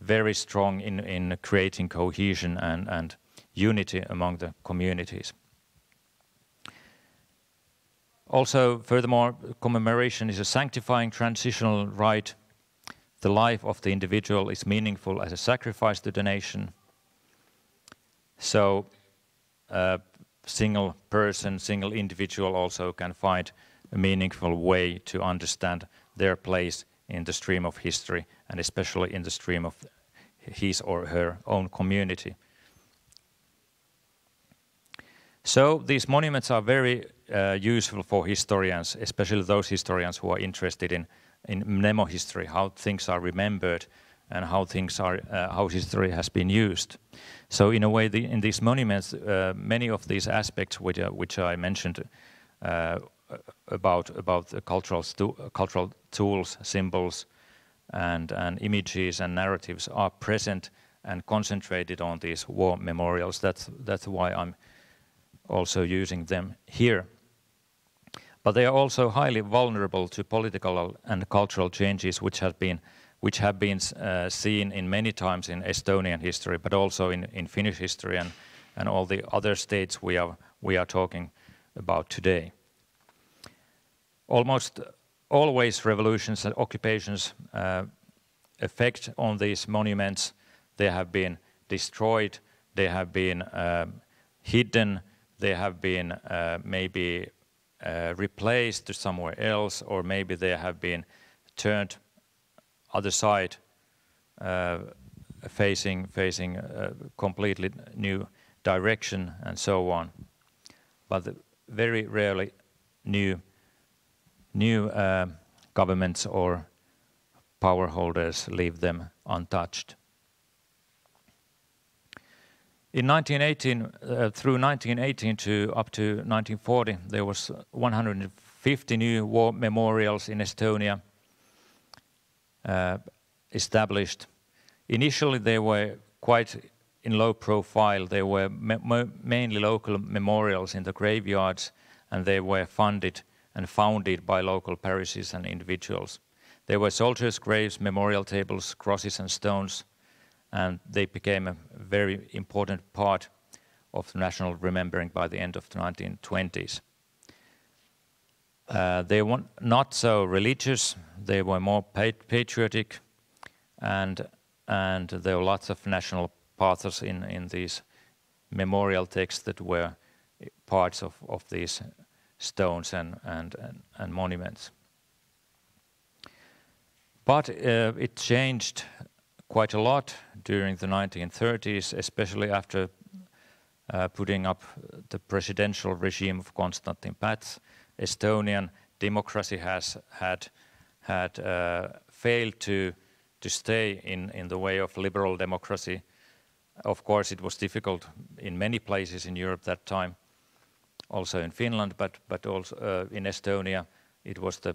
very strong in, in creating cohesion and, and unity among the communities. Also, furthermore, commemoration is a sanctifying transitional rite. The life of the individual is meaningful as a sacrifice to the nation. So, a single person, single individual also can find a meaningful way to understand their place in the stream of history and especially in the stream of his or her own community. So these monuments are very uh, useful for historians, especially those historians who are interested in, in mnemo history, how things are remembered and how things are, uh, how history has been used. So in a way, the, in these monuments, uh, many of these aspects which, uh, which I mentioned uh, about about the cultural cultural tools, symbols, and and images and narratives are present and concentrated on these war memorials. That's that's why I'm also using them here. But they are also highly vulnerable to political and cultural changes which have been which have been uh, seen in many times in Estonian history, but also in, in Finnish history and, and all the other states we are, we are talking about today. Almost always revolutions and occupations uh, effect on these monuments. They have been destroyed, they have been um, hidden, they have been uh, maybe uh, replaced to somewhere else, or maybe they have been turned other side, uh, facing facing a completely new direction and so on. But very rarely new new uh, governments or power holders leave them untouched. In 1918, uh, through 1918 to up to 1940, there was 150 new war memorials in Estonia uh, established. Initially, they were quite in low profile. They were mainly local memorials in the graveyards, and they were funded and founded by local parishes and individuals. There were soldiers' graves, memorial tables, crosses, and stones and they became a very important part of national remembering by the end of the 1920s. Uh, they were not so religious, they were more patriotic, and, and there were lots of national pathos in, in these memorial texts that were parts of, of these stones and, and, and, and monuments. But uh, it changed quite a lot during the 1930s, especially after uh, putting up the presidential regime of Konstantin Päts. Estonian democracy has had had uh, failed to to stay in in the way of liberal democracy. Of course, it was difficult in many places in Europe that time, also in Finland, but but also uh, in Estonia, it was the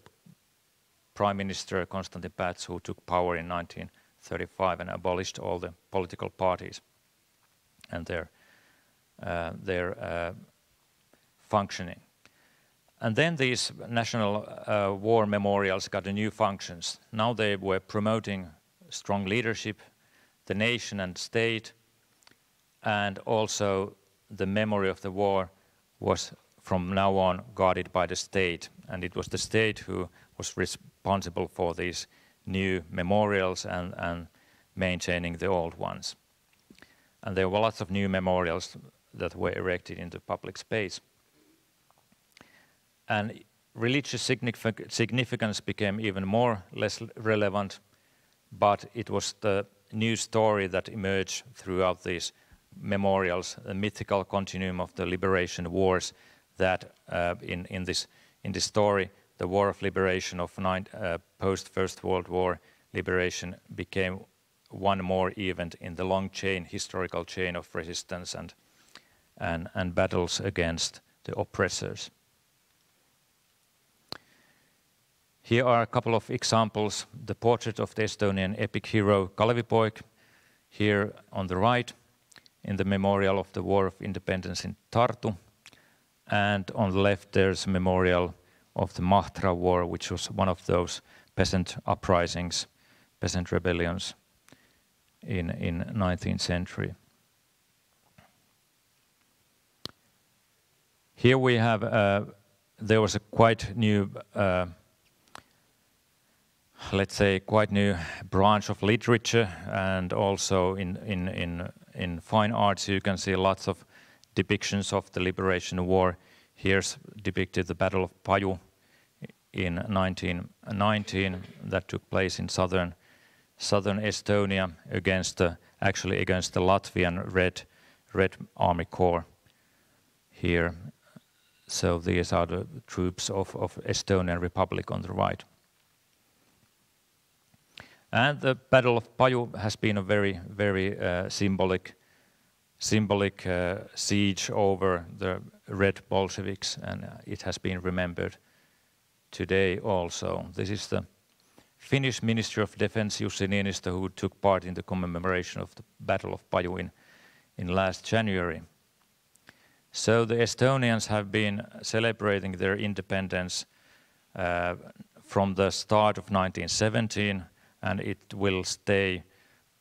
prime minister Konstantin Päts who took power in 1935 and abolished all the political parties and their uh, their uh, functioning. And then these national war memorials got new functions. Now they were promoting strong leadership, the nation and state, and also the memory of the war was from now on guarded by the state, and it was the state who was responsible for these new memorials and, and maintaining the old ones. And there were lots of new memorials that were erected in the public space. And religious significance became even more less relevant, but it was the new story that emerged throughout these memorials, the mythical continuum of the liberation wars that uh, in, in, this, in this story the War of Liberation of uh, post First World War liberation became one more event in the long chain, historical chain of resistance and, and, and battles against the oppressors. Here are a couple of examples. The portrait of the Estonian epic hero Kalevipoeg, here on the right, in the memorial of the War of Independence in Tartu. And on the left, there's a memorial of the Mahtra War, which was one of those peasant uprisings, peasant rebellions in, in 19th century. Here we have, uh, there was a quite new, uh, let's say, quite new branch of literature and also in, in, in, in fine arts you can see lots of depictions of the liberation war. Here's depicted the Battle of Paju in 1919 that took place in southern southern Estonia against the, actually against the Latvian Red Red Army Corps here. So these are the troops of, of Estonian Republic on the right. And the Battle of Paju has been a very, very uh, symbolic, symbolic uh, siege over the Red Bolsheviks, and it has been remembered today also. This is the Finnish Minister of Defense Jussi Niinistö who took part in the commemoration of the Battle of Paju in, in last January. So the Estonians have been celebrating their independence uh, from the start of 1917 and it will stay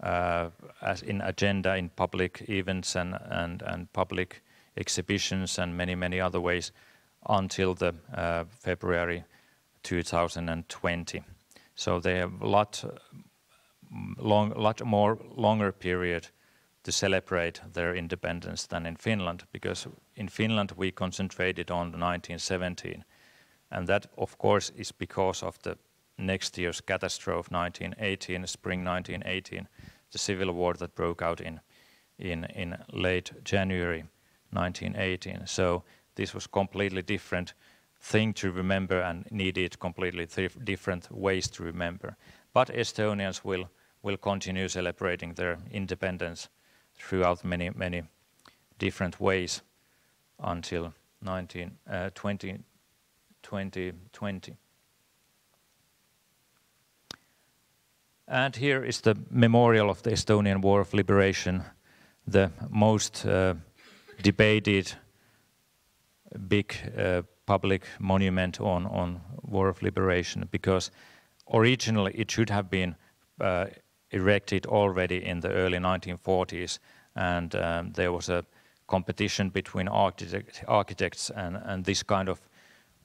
uh, as in agenda in public events and, and, and public exhibitions and many, many other ways until the uh, February 2020. So they have a lot, long, lot more longer period to celebrate their independence than in Finland, because in Finland we concentrated on 1917, and that of course is because of the next year's catastrophe 1918, spring 1918, the civil war that broke out in, in, in late January 1918. So this was completely different thing to remember and needed completely different ways to remember. But Estonians will, will continue celebrating their independence throughout many, many different ways until 19, uh, 20, 2020. And here is the memorial of the Estonian War of Liberation, the most uh, debated big uh, public monument on, on War of Liberation because originally it should have been uh, erected already in the early 1940s and um, there was a competition between architect, architects and, and this kind of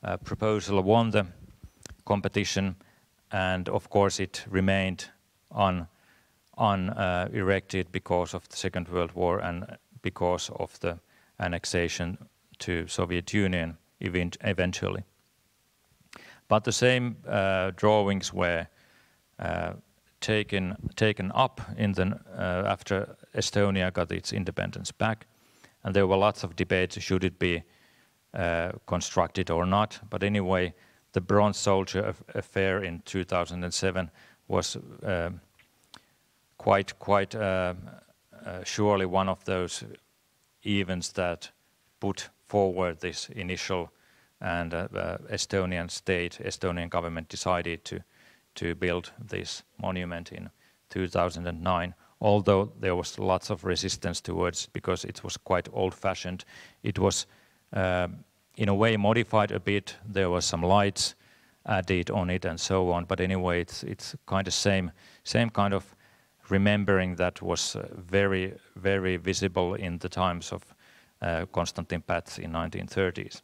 uh, proposal won the competition and of course it remained un, uh, erected because of the Second World War and because of the annexation to Soviet Union event eventually. But the same uh, drawings were uh, taken taken up in the uh, after Estonia got its independence back, and there were lots of debates: should it be uh, constructed or not? But anyway, the Bronze Soldier affair in 2007 was um, quite quite uh, uh, surely one of those events that put forward this initial and uh, uh, Estonian state, Estonian government decided to to build this monument in 2009 although there was lots of resistance towards because it was quite old-fashioned it was uh, in a way modified a bit there were some lights added on it and so on but anyway it's it's kind of same same kind of remembering that was uh, very very visible in the times of uh, Konstantin Päts in 1930s.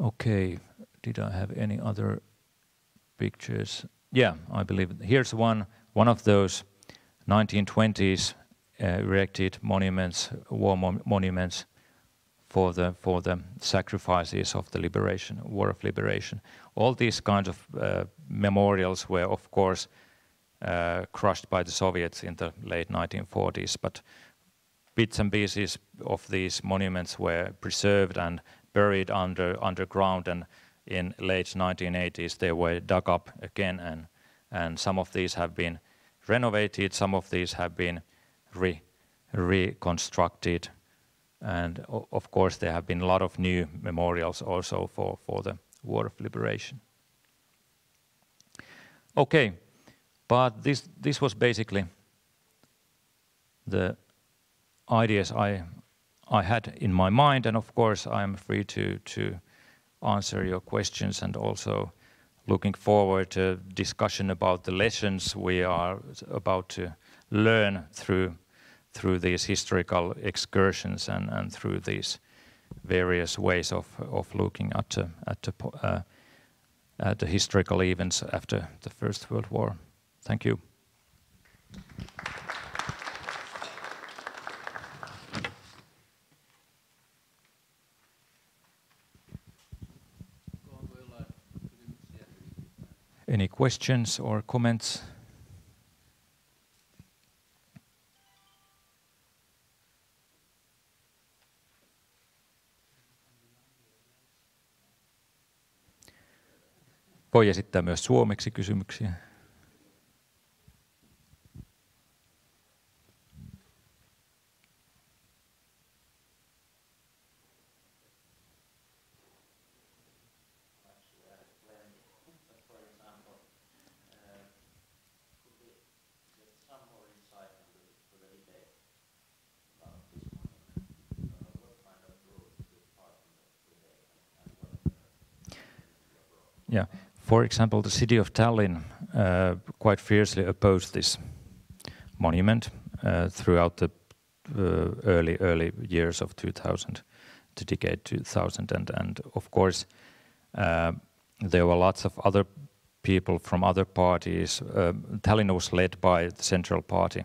Okay, did I have any other pictures? Yeah, I believe here's one one of those 1920s uh, erected monuments, war mon monuments for the for the sacrifices of the liberation, war of liberation. All these kinds of uh, memorials were, of course, uh, crushed by the Soviets in the late 1940s, but bits and pieces of these monuments were preserved and buried under underground and in late 1980s they were dug up again and and some of these have been renovated, some of these have been re reconstructed, and of course there have been a lot of new memorials also for, for the War of Liberation. Okay, but this, this was basically the ideas I, I had in my mind, and of course I'm free to, to answer your questions and also looking forward to discussion about the lessons we are about to learn through through these historical excursions and, and through these various ways of, of looking at the, at, the, uh, at the historical events after the First World War. Thank you. Any questions or comments? Voi esittää myös suomeksi kysymyksiä. Yeah. For example, the city of Tallinn uh, quite fiercely opposed this monument uh, throughout the uh, early early years of 2000, the decade 2000, and and of course uh, there were lots of other people from other parties. Uh, Tallinn was led by the Central Party,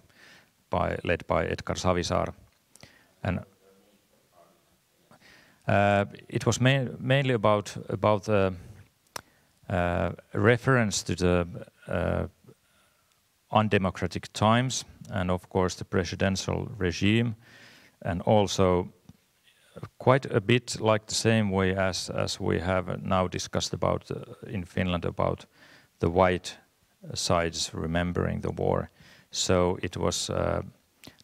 by led by Edgar Savisaar, and. Uh, it was ma mainly about about uh, reference to the uh, undemocratic times and of course the presidential regime and also quite a bit like the same way as as we have now discussed about uh, in Finland about the white sides remembering the war. So it was uh,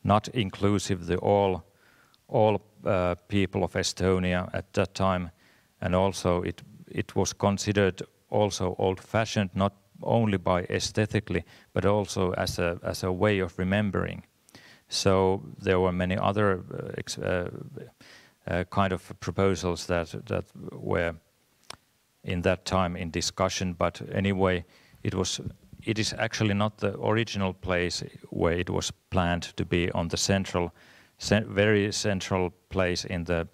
not inclusive the all all uh, people of Estonia at that time and also it it was considered also old-fashioned, not only by aesthetically, but also as a as a way of remembering. So there were many other uh, uh, uh, kind of proposals that that were in that time in discussion. But anyway, it was it is actually not the original place where it was planned to be on the central, very central place in the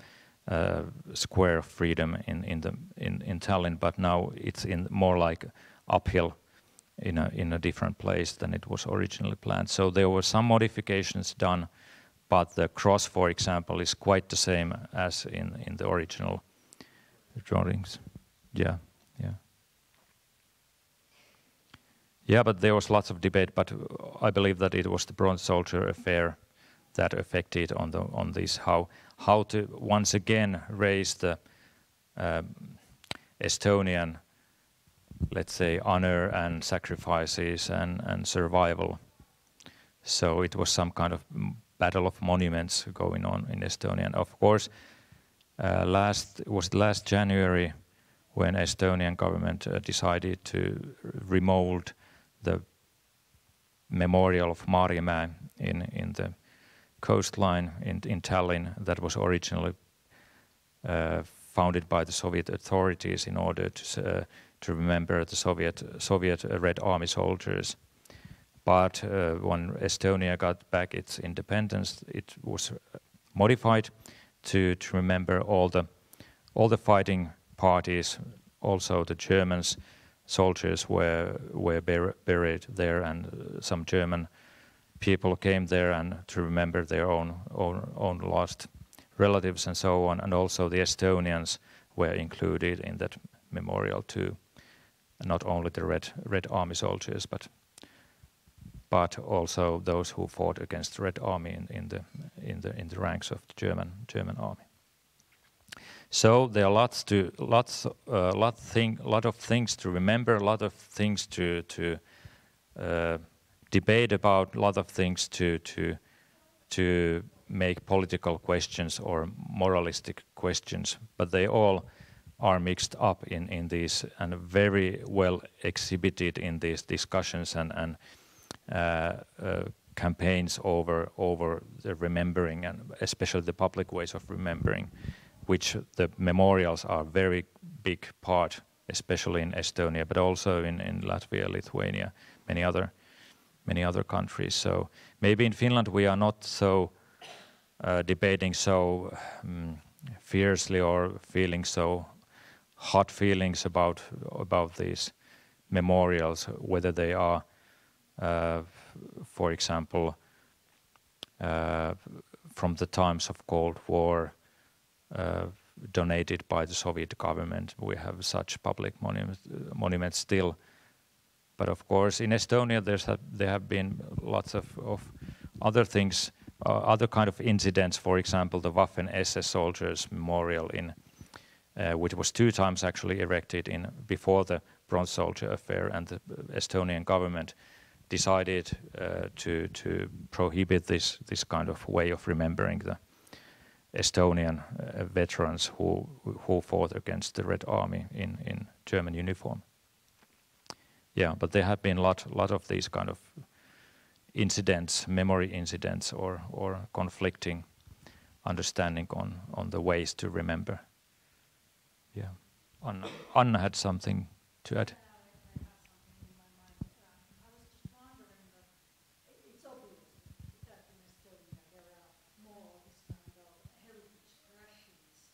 uh, square of freedom in in the in in Tallinn, but now it's in more like uphill in a in a different place than it was originally planned. So there were some modifications done, but the cross, for example, is quite the same as in in the original drawings. Yeah, yeah. Yeah, but there was lots of debate, but I believe that it was the Bronze Soldier affair that affected on the on this how how to once again raise the uh, Estonian, let's say, honor and sacrifices and, and survival. So it was some kind of battle of monuments going on in Estonia. And of course, uh, last was last January when Estonian government uh, decided to remold the memorial of Maarjamäe in in the coastline in, in Tallinn that was originally uh, founded by the Soviet authorities in order to, uh, to remember the Soviet, Soviet Red Army soldiers. But uh, when Estonia got back its independence, it was modified to, to remember all the, all the fighting parties, also the Germans, soldiers were, were bur buried there and some German people came there and to remember their own, own, own lost relatives and so on, and also the Estonians were included in that memorial too. Not only the Red, Red Army soldiers, but but also those who fought against the Red Army in, in the in the in the ranks of the German German army. So there are lots to lots uh, lot thing lot of things to remember, a lot of things to to uh, debate about a lot of things to to to make political questions or moralistic questions, but they all are mixed up in, in these and very well exhibited in these discussions and, and uh, uh, campaigns over over the remembering and especially the public ways of remembering, which the memorials are very big part, especially in Estonia, but also in, in Latvia, Lithuania, many other many other countries. So maybe in Finland we are not so uh, debating so um, fiercely or feeling so hot feelings about about these memorials, whether they are, uh, for example, uh, from the times of Cold War, uh, donated by the Soviet government. We have such public monuments, monuments still. But of course, in Estonia, there's there have been lots of, of other things, uh, other kind of incidents. For example, the Waffen SS soldiers memorial in uh, which was two times actually erected in before the Bronze Soldier affair, and the Estonian government decided uh, to to prohibit this this kind of way of remembering the Estonian uh, veterans who who fought against the Red Army in in German uniform. Yeah, but there have been a lot lot of these kind of incidents, memory incidents, or or conflicting understanding on on the ways to remember. Yeah. Anna, Anna had something to add.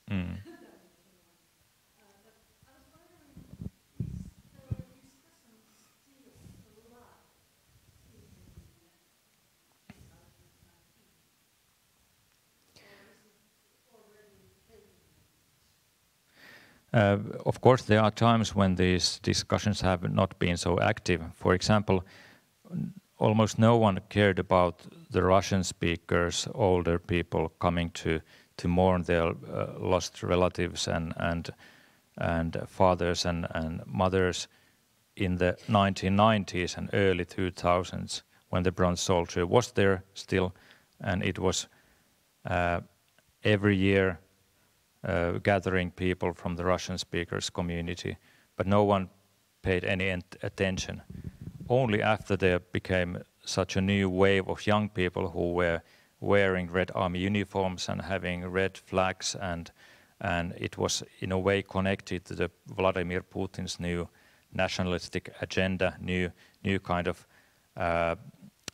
Mm. Uh, of course, there are times when these discussions have not been so active. For example, almost no one cared about the Russian speakers, older people coming to to mourn their uh, lost relatives and and and fathers and and mothers in the 1990s and early 2000s when the Bronze Soldier was there still, and it was uh, every year uh, gathering people from the Russian speakers community, but no one paid any attention. Only after there became such a new wave of young people who were wearing Red Army uniforms and having red flags, and and it was in a way connected to the Vladimir Putin's new nationalistic agenda, new new kind of uh,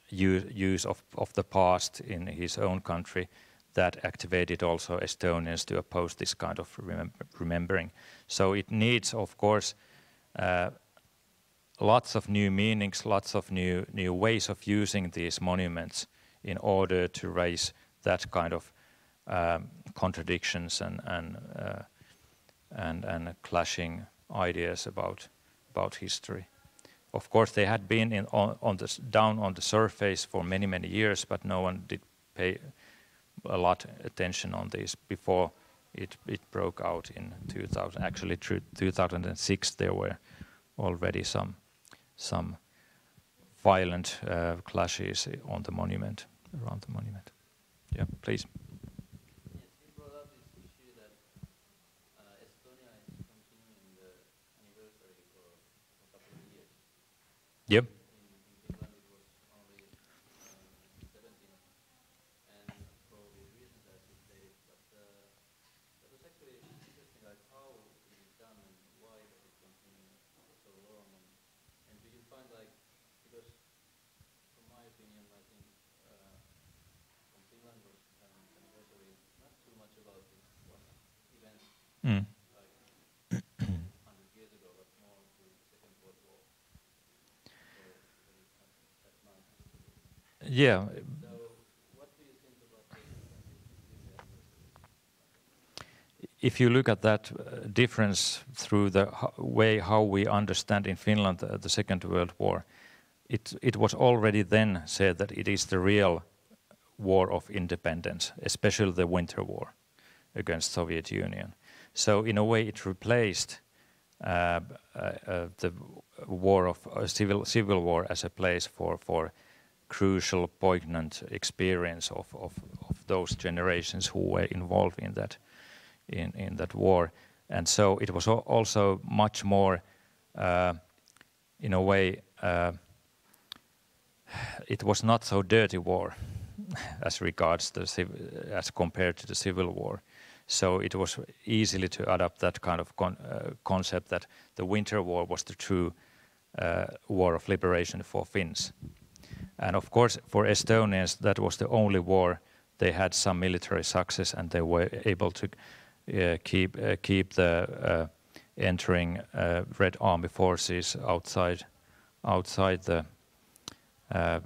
use, use of, of the past in his own country that activated also Estonians to oppose this kind of remembering. So it needs, of course, uh, lots of new meanings, lots of new new ways of using these monuments in order to raise that kind of um, contradictions and and, uh, and and clashing ideas about about history. Of course, they had been in, on, on the, down on the surface for many many years, but no one did pay a lot attention on this before it it broke out in 2000. Actually, through 2006 there were already some some violent uh, clashes on the monument around the monument. Yeah, please. Yep. Mm. Yeah. If you look at that uh, difference through the way how we understand in Finland uh, the Second World War, it, it was already then said that it is the real war of independence, especially the Winter War against Soviet Union. So in a way, it replaced uh, uh, the war of civil civil war as a place for for crucial, poignant experience of, of, of those generations who were involved in that in, in that war. And so it was also much more, uh, in a way, uh, it was not so dirty war as regards the as compared to the civil war. So it was easily to adopt that kind of con uh, concept that the Winter War was the true uh, war of liberation for Finns. And of course, for Estonians, that was the only war. They had some military success, and they were able to uh, keep uh, keep the uh, entering uh, Red Army forces outside outside the uh,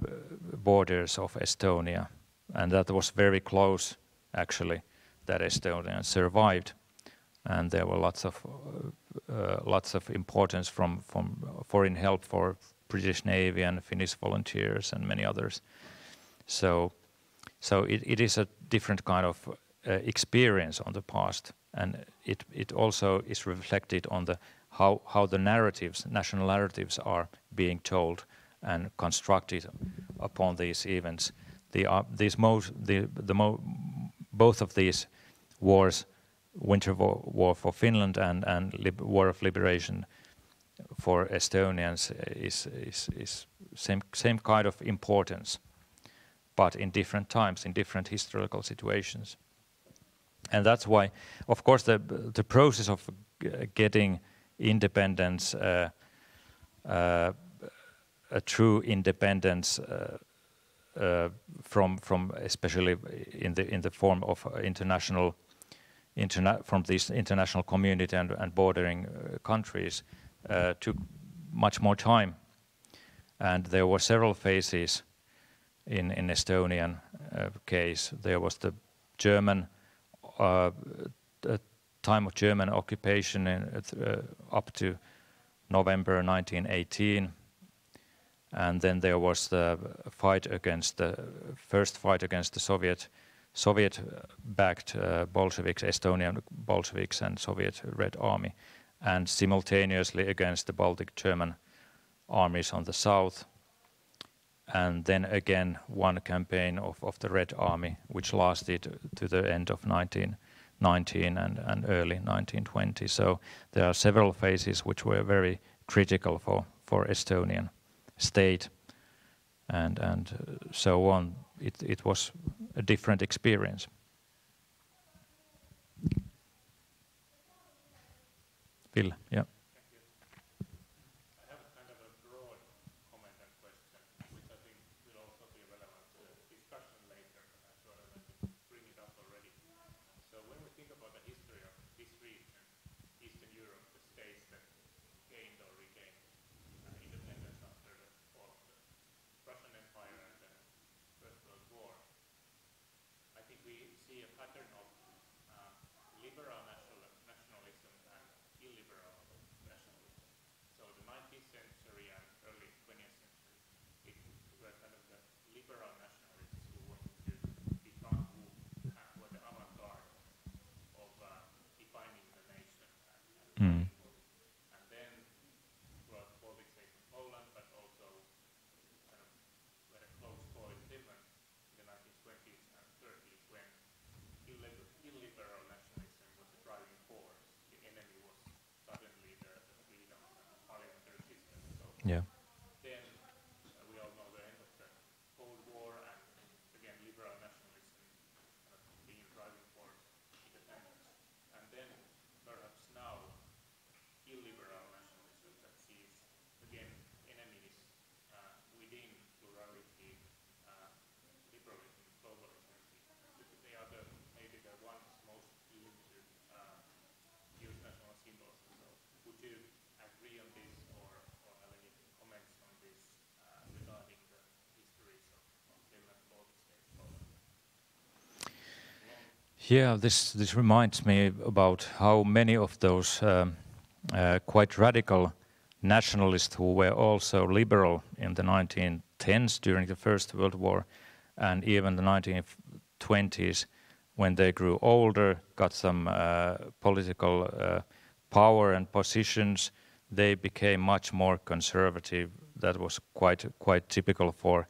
borders of Estonia, and that was very close, actually, that Estonia survived, and there were lots of uh, lots of importance from from foreign help for British Navy and Finnish volunteers and many others. So, so it, it is a different kind of uh, experience on the past, and it it also is reflected on the how how the narratives, national narratives, are being told and constructed upon these events. The uh, these most the the mo both of these wars, Winter War, war for Finland and and War of Liberation for Estonians is, is, is same, same kind of importance, but in different times, in different historical situations. And that's why, of course, the, the process of getting independence, uh, uh, a true independence uh, uh, from, from especially in the, in the form of international, interna from this international community and, and bordering uh, countries, took much more time. And there were several phases in, in Estonian uh, case. There was the German, uh, time of German occupation in, uh, up to November 1918. And then there was the fight against the first fight against the Soviet Soviet-backed uh, Bolsheviks, Estonian Bolsheviks and Soviet Red Army and simultaneously against the Baltic German armies on the south. And then again, one campaign of, of the Red Army, which lasted to the end of 1919 and, and early 1920. So there are several phases which were very critical for, for Estonian state and, and uh, so on. It, it was a different experience. Ville, jah. Yeah, this this reminds me about how many of those um, uh, quite radical nationalists who were also liberal in the 1910s during the First World War and even the 1920s when they grew older, got some uh, political uh, power and positions, they became much more conservative. That was quite quite typical for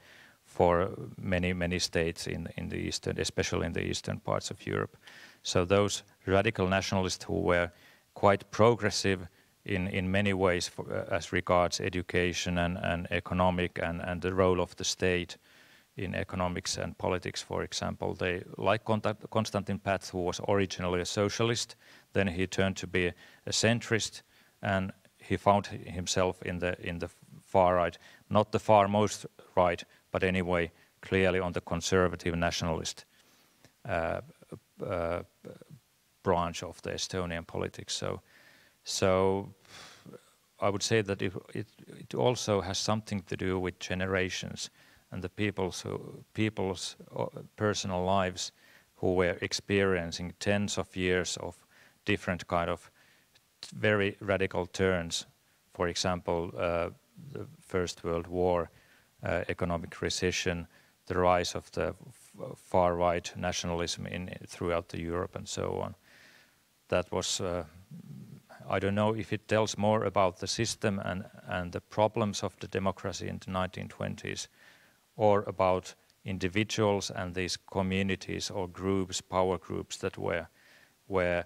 for many many states in in the eastern, especially in the eastern parts of Europe. So those radical nationalists who were quite progressive in in many ways for, uh, as regards education and and economic and and the role of the state in economics and politics, for example. They, like Konstantin Päts, who was originally a socialist, then he turned to be a centrist, and he found himself in the in the far right, not the far most right, but anyway, clearly on the conservative nationalist uh, uh, branch of the Estonian politics. So, so I would say that it, it, it also has something to do with generations and the people's people's uh, personal lives who were experiencing tens of years of different kind of very radical turns. For example, uh, the First World War, economic recession, the rise of the far right nationalism in throughout the Europe and so on. That was. Uh, I don't know if it tells more about the system and, and the problems of the democracy in the 1920s or about individuals and these communities or groups, power groups that were were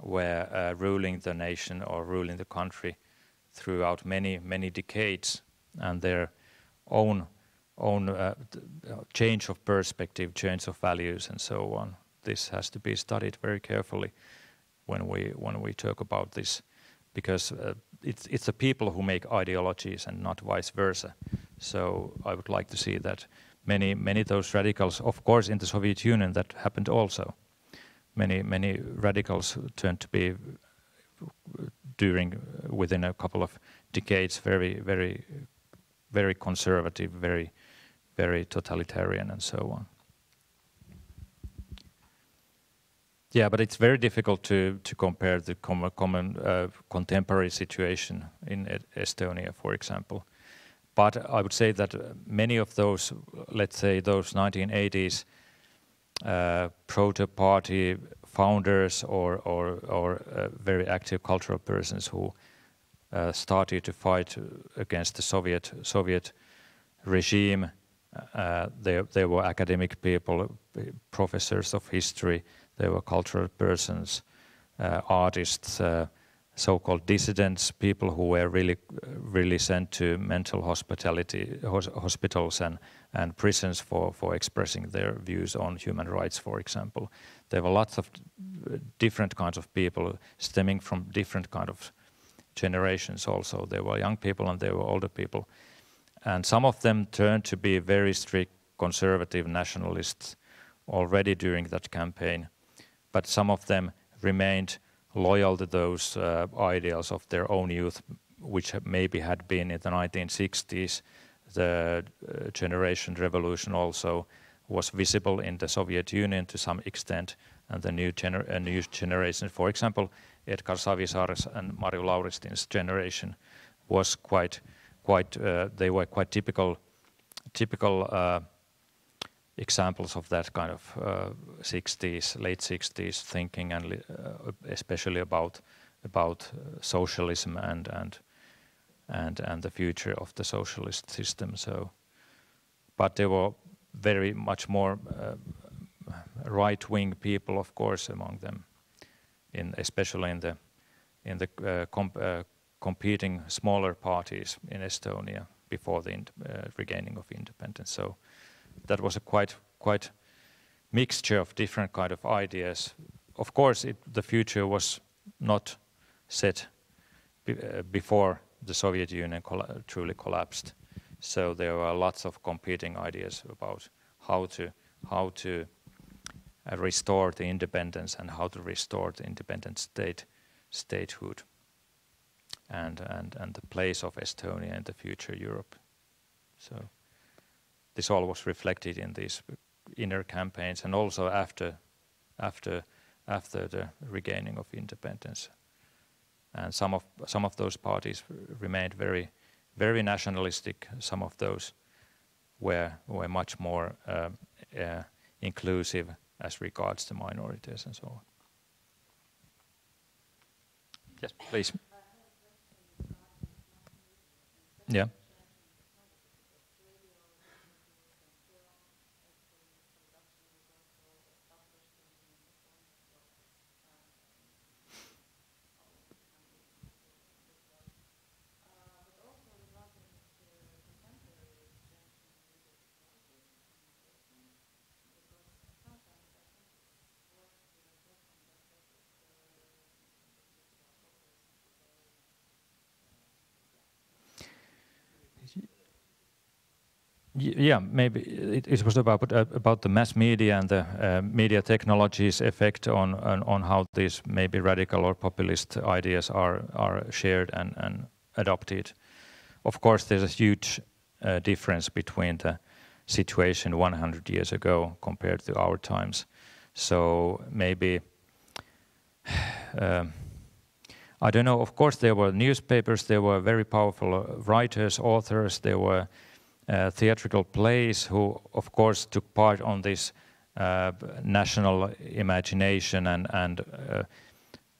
were uh, ruling the nation or ruling the country throughout many many decades, and their own own uh, change of perspective, change of values, and so on. This has to be studied very carefully when we when we talk about this, because uh, it's it's the people who make ideologies and not vice versa. So I would like to see that many many of those radicals, of course, in the Soviet Union, that happened also. Many many radicals turned to be during within a couple of decades very very very conservative, very very totalitarian, and so on. Yeah, but it's very difficult to to compare the common, common uh, contemporary situation in Estonia, for example. But I would say that many of those, let's say, those 1980s uh, proto-party founders or or, or uh, very active cultural persons who started to fight against the Soviet Soviet regime. Uh, they they were academic people, professors of history. They were cultural persons, uh, artists uh, so-called dissidents, people who were really, really sent to mental hospitality hospitals and and prisons for for expressing their views on human rights, for example. There were lots of different kinds of people stemming from different kind of generations. Also, there were young people and there were older people, and some of them turned to be very strict conservative nationalists already during that campaign, but some of them remained loyal to those uh, ideals of their own youth, which maybe had been in the 1960s. The uh, generation revolution also was visible in the Soviet Union to some extent, and the new, gener new generation, for example, Edgar Savisaar's and Marju Lauristin's generation was quite, quite. Uh, they were quite typical, typical uh, examples of that kind of uh, 60s, late 60s thinking, and uh, especially about about socialism and and and and the future of the socialist system. So, but there were very much more uh, right-wing people, of course, among them, in especially in the in the uh, comp uh, competing smaller parties in Estonia before the regaining of independence. So that was a quite quite mixture of different kind of ideas. Of course, it, the future was not set be, uh, before the Soviet Union truly collapsed. So there were lots of competing ideas about how to how to uh, restore the independence and how to restore the independent state statehood and and and the place of Estonia in the future Europe. So this all was reflected in these inner campaigns and also after after after the regaining of independence. And some of some of those parties remained very very nationalistic. Some of those were were much more uh, uh, inclusive as regards the minorities and so on. Yes, please. Yeah. Yeah, maybe it, it was about uh, about the mass media and the uh, media technologies effect on, on, on how these maybe radical or populist ideas are are shared and and adopted. Of course, there's a huge uh, difference between the situation 100 years ago compared to our times. So maybe. Um, I don't know. Of course, there were newspapers. There were very powerful uh, writers, authors. There were theatrical plays who, of course, took part on this uh, national imagination and, and uh,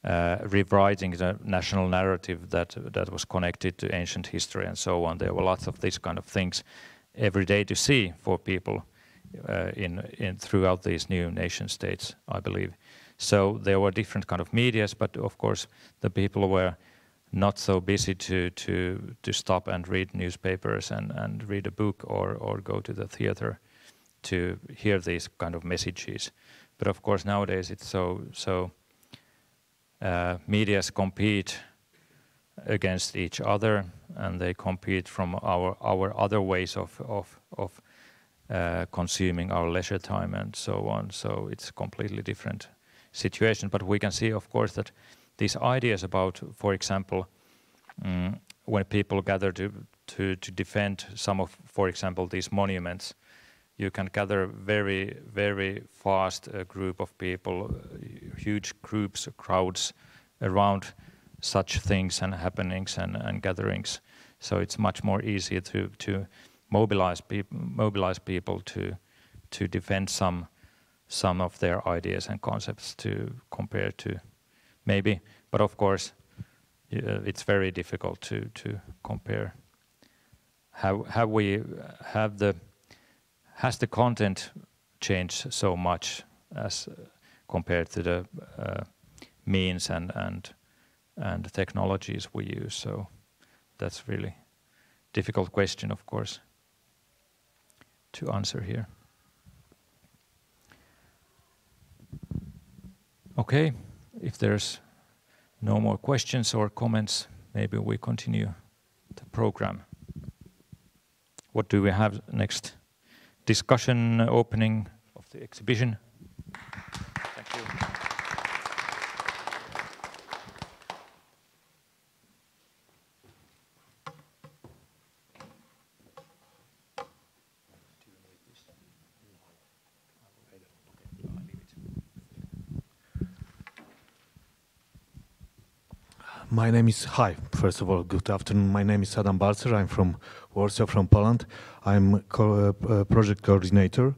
uh, rewriting the national narrative that that was connected to ancient history and so on. There were lots of these kind of things every day to see for people uh, in in throughout these new nation states, I believe. So there were different kind of medias, but of course the people were not so busy to to to stop and read newspapers and and read a book or or go to the theater to hear these kind of messages. But of course nowadays it's so so uh, medias compete against each other and they compete from our our other ways of of of uh, consuming our leisure time and so on. So it's a completely different situation. But we can see, of course, that these ideas about, for example, um, when people gather to, to, to defend some of, for example, these monuments, you can gather very, very fast a group of people, uh, huge groups, crowds around such things and happenings and, and gatherings. So it's much more easy to, to mobilize, peop mobilize people to, to defend some, some of their ideas and concepts to compare to maybe. But of course, uh, it's very difficult to to compare. Have have we have the has the content changed so much as uh, compared to the uh, means and and and technologies we use? So that's really difficult question, of course, to answer here. Okay, if there's no more questions or comments, maybe we continue the program. What do we have next? Discussion opening of the exhibition. My name is, hi, first of all, good afternoon. My name is Adam Balcer. I'm from Warsaw, from Poland. I'm co uh, project coordinator.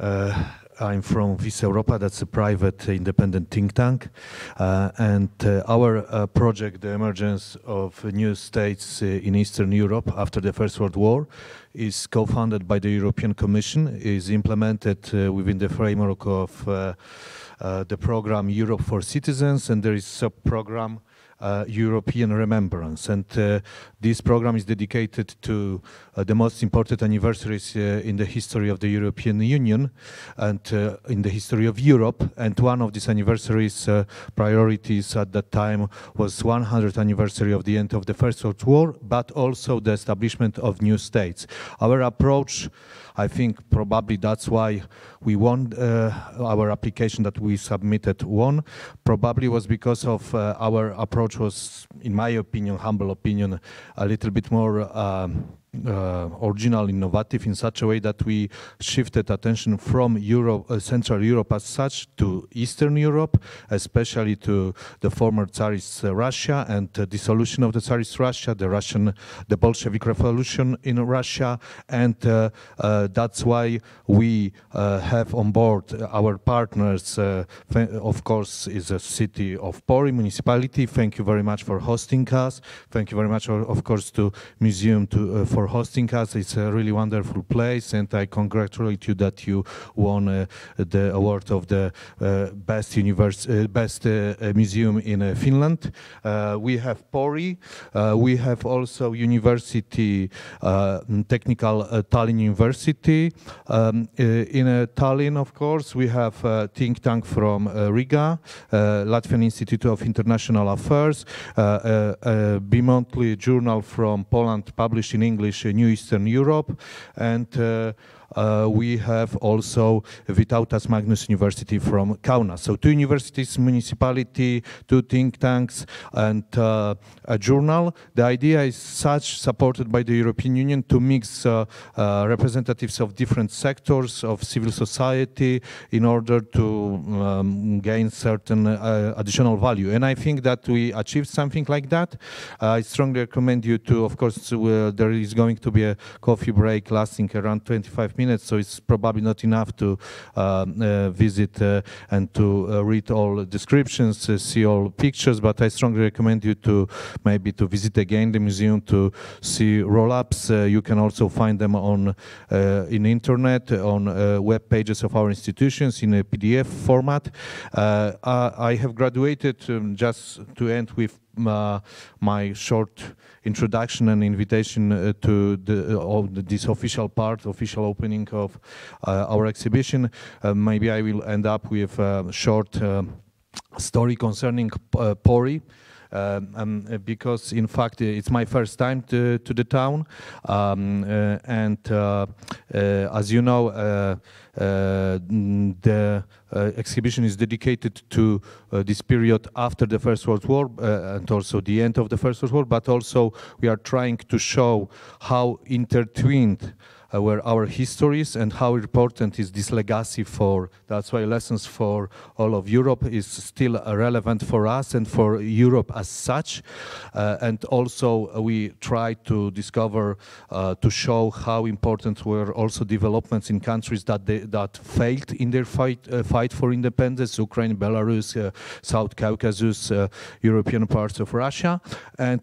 Uh, I'm from WiseEuropa, that's a private independent think tank. Uh, and uh, our uh, project, the emergence of new states uh, in Eastern Europe after the First World War, is co-funded by the European Commission, is implemented within the framework of the program Europe for Citizens, and there is a sub-program uh, European Remembrance. And uh, this program is dedicated to uh, the most important anniversaries in the history of the European Union and in the history of Europe. And one of these anniversaries priorities at that time was 100th anniversary of the end of the First World War, but also the establishment of new states. Our approach I think probably that's why we won uh, our application that we submitted won. Probably was because of uh, our approach was, in my opinion, humble opinion, a little bit more um, uh, original, innovative in such a way that we shifted attention from Europe, uh, Central Europe as such to Eastern Europe, especially to the former Tsarist uh, Russia and the dissolution of the Tsarist Russia, the Russian, the Bolshevik Revolution in Russia, and uh, uh, that's why we uh, have on board our partners. of course, is a city of Pori municipality. Thank you very much for hosting us. Thank you very much, of course, to museum to for hosting us. It's a really wonderful place, and I congratulate you that you won uh, the award of the uh, best universe, uh, best uh, museum in uh, Finland. Uh, we have Pori. we have also University mm, Technical Tallinn University. Um, in Tallinn, of course, we have a think tank from Riga, Latvian Institute of International Affairs, a bi-monthly journal from Poland published in English, New Eastern Europe, and uh, uh, we have also Vytautas Magnus University from Kaunas. So two universities, municipality, two think tanks, and uh, a journal. The idea is such, supported by the European Union, to mix uh, uh representatives of different sectors of civil society in order to um, gain certain uh, additional value. And I think that we achieved something like that. I strongly recommend you to, of course, uh, there is going to be a coffee break lasting around 25 minutes, so it's probably not enough to um, uh, visit uh, and to uh, read all descriptions, see all pictures, but I strongly recommend you to maybe to visit again the museum to see roll-ups. you can also find them on in internet, on web pages of our institutions in a PDF format. I have graduated, um, just to end with uh, my short introduction and invitation uh, to the, uh, this official part, official opening of uh, our exhibition. Uh, maybe I will end up with a short story concerning Pori. Um, um, because in fact it's my first time to, to the town um, uh, and uh, uh, as you know Uh, the uh, exhibition is dedicated to uh, this period after the First World War and also the end of the First World War but also we are trying to show how intertwined uh, were our histories and how important is this legacy for, that's why lessons for all of Europe is still uh, relevant for us and for Europe as such. Uh, and also uh, we try to discover, uh, to show how important were also developments in countries that they, that failed in their fight, uh, fight for independence, Ukraine, Belarus, South Caucasus, European parts of Russia. And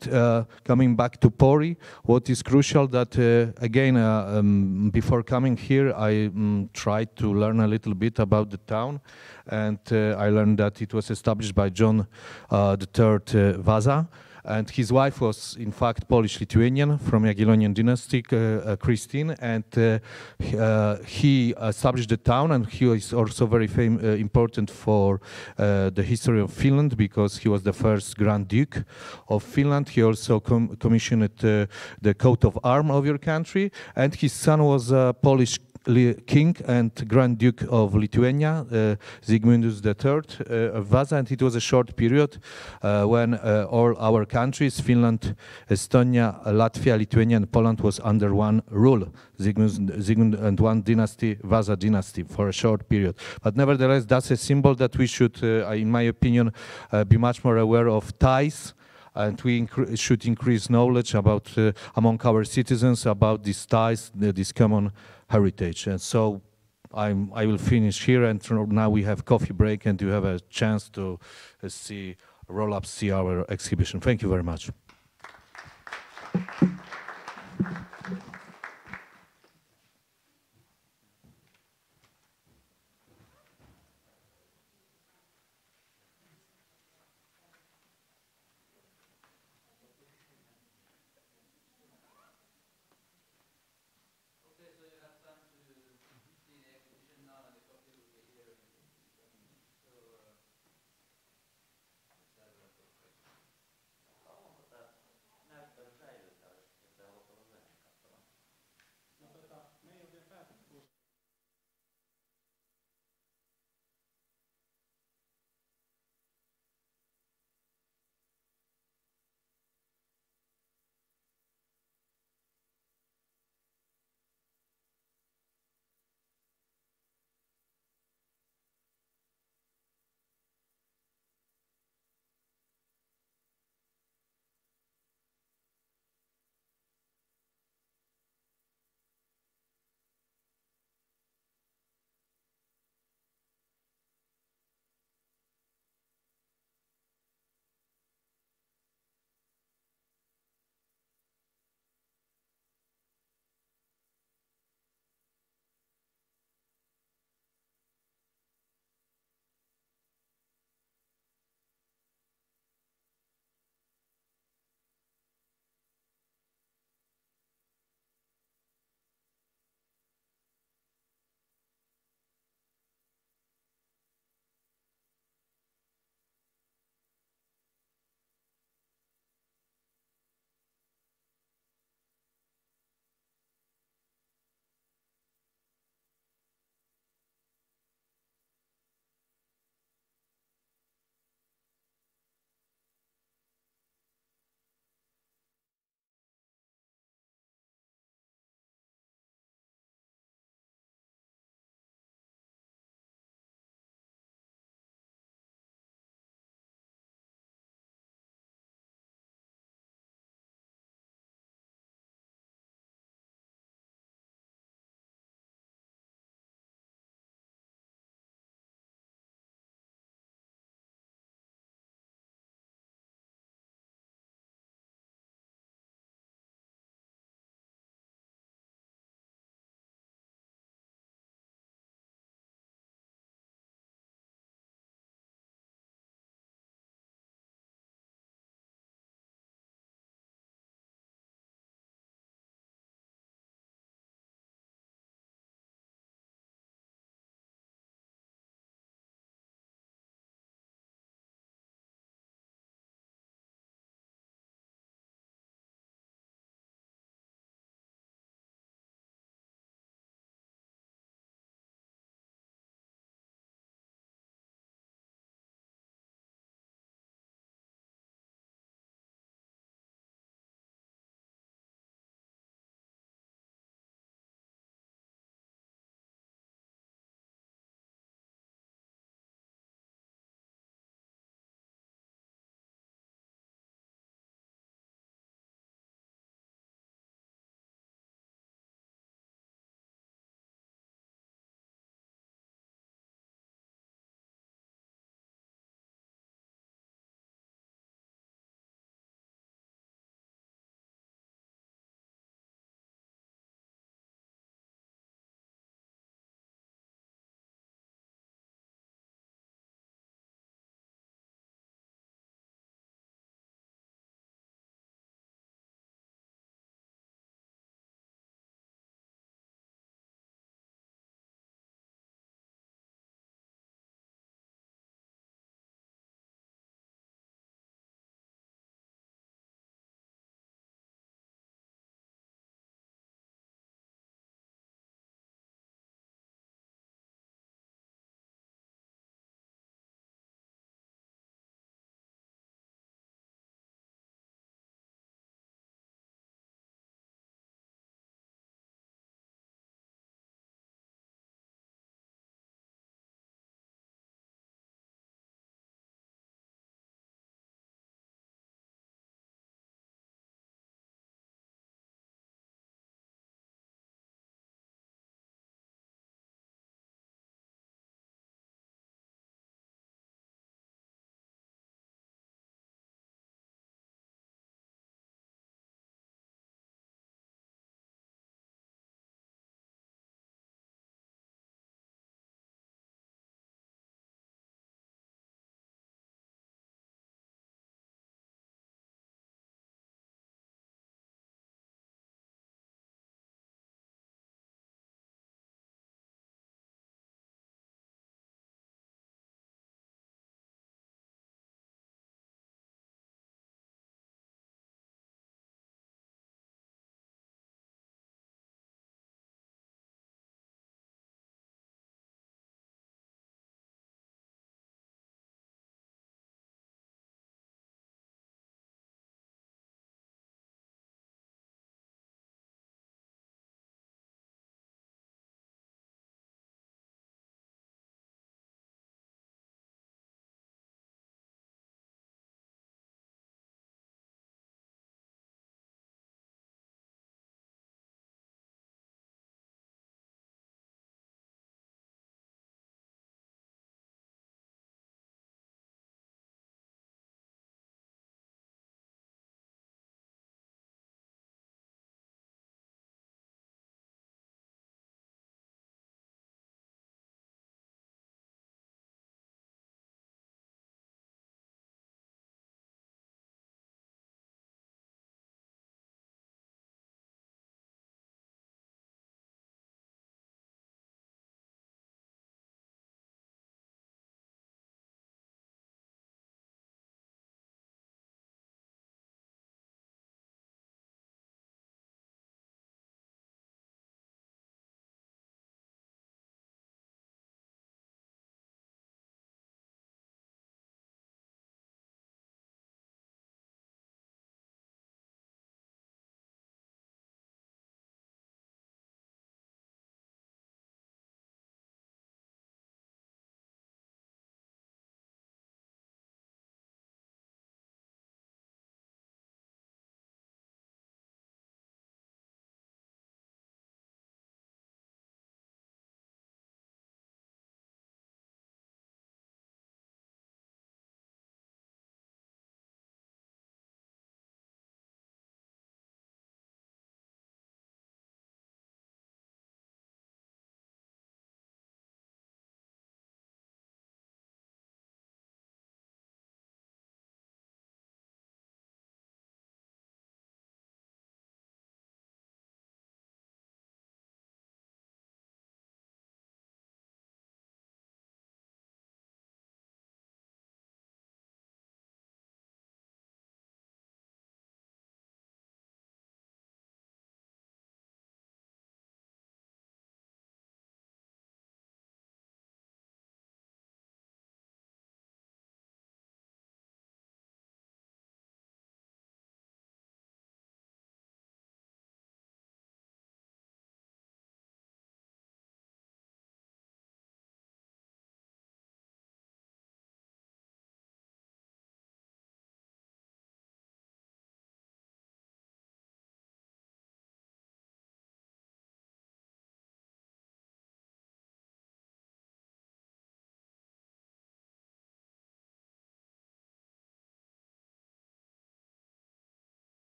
coming back to Pori, what is crucial that again, um, um, before coming here, I um, tried to learn a little bit about the town, and uh, I learned that it was established by John uh, III uh, Vasa, and his wife was in fact Polish-Lithuanian from Jagiellonian dynasty, uh, uh, Christine, and uh, he established the town, and he is also very important for the history of Finland because he was the first Grand Duke of Finland. He also com commissioned the coat of arms of your country, and his son was a Polish king and Grand Duke of Lithuania, uh, Zygmundas III uh, of Vasa, and it was a short period uh, when uh, all our countries, Finland, Estonia, Latvia, Lithuania, and Poland was under one rule, Zygmunt and one dynasty, Vasa dynasty, for a short period. But nevertheless, that's a symbol that we should, in my opinion, be much more aware of ties. And we incre should increase knowledge about uh, among our citizens about these ties, uh, this common heritage. And so I'm, I will finish here, and now we have coffee break, and you have a chance to uh, see roll up, see our exhibition. Thank you very much.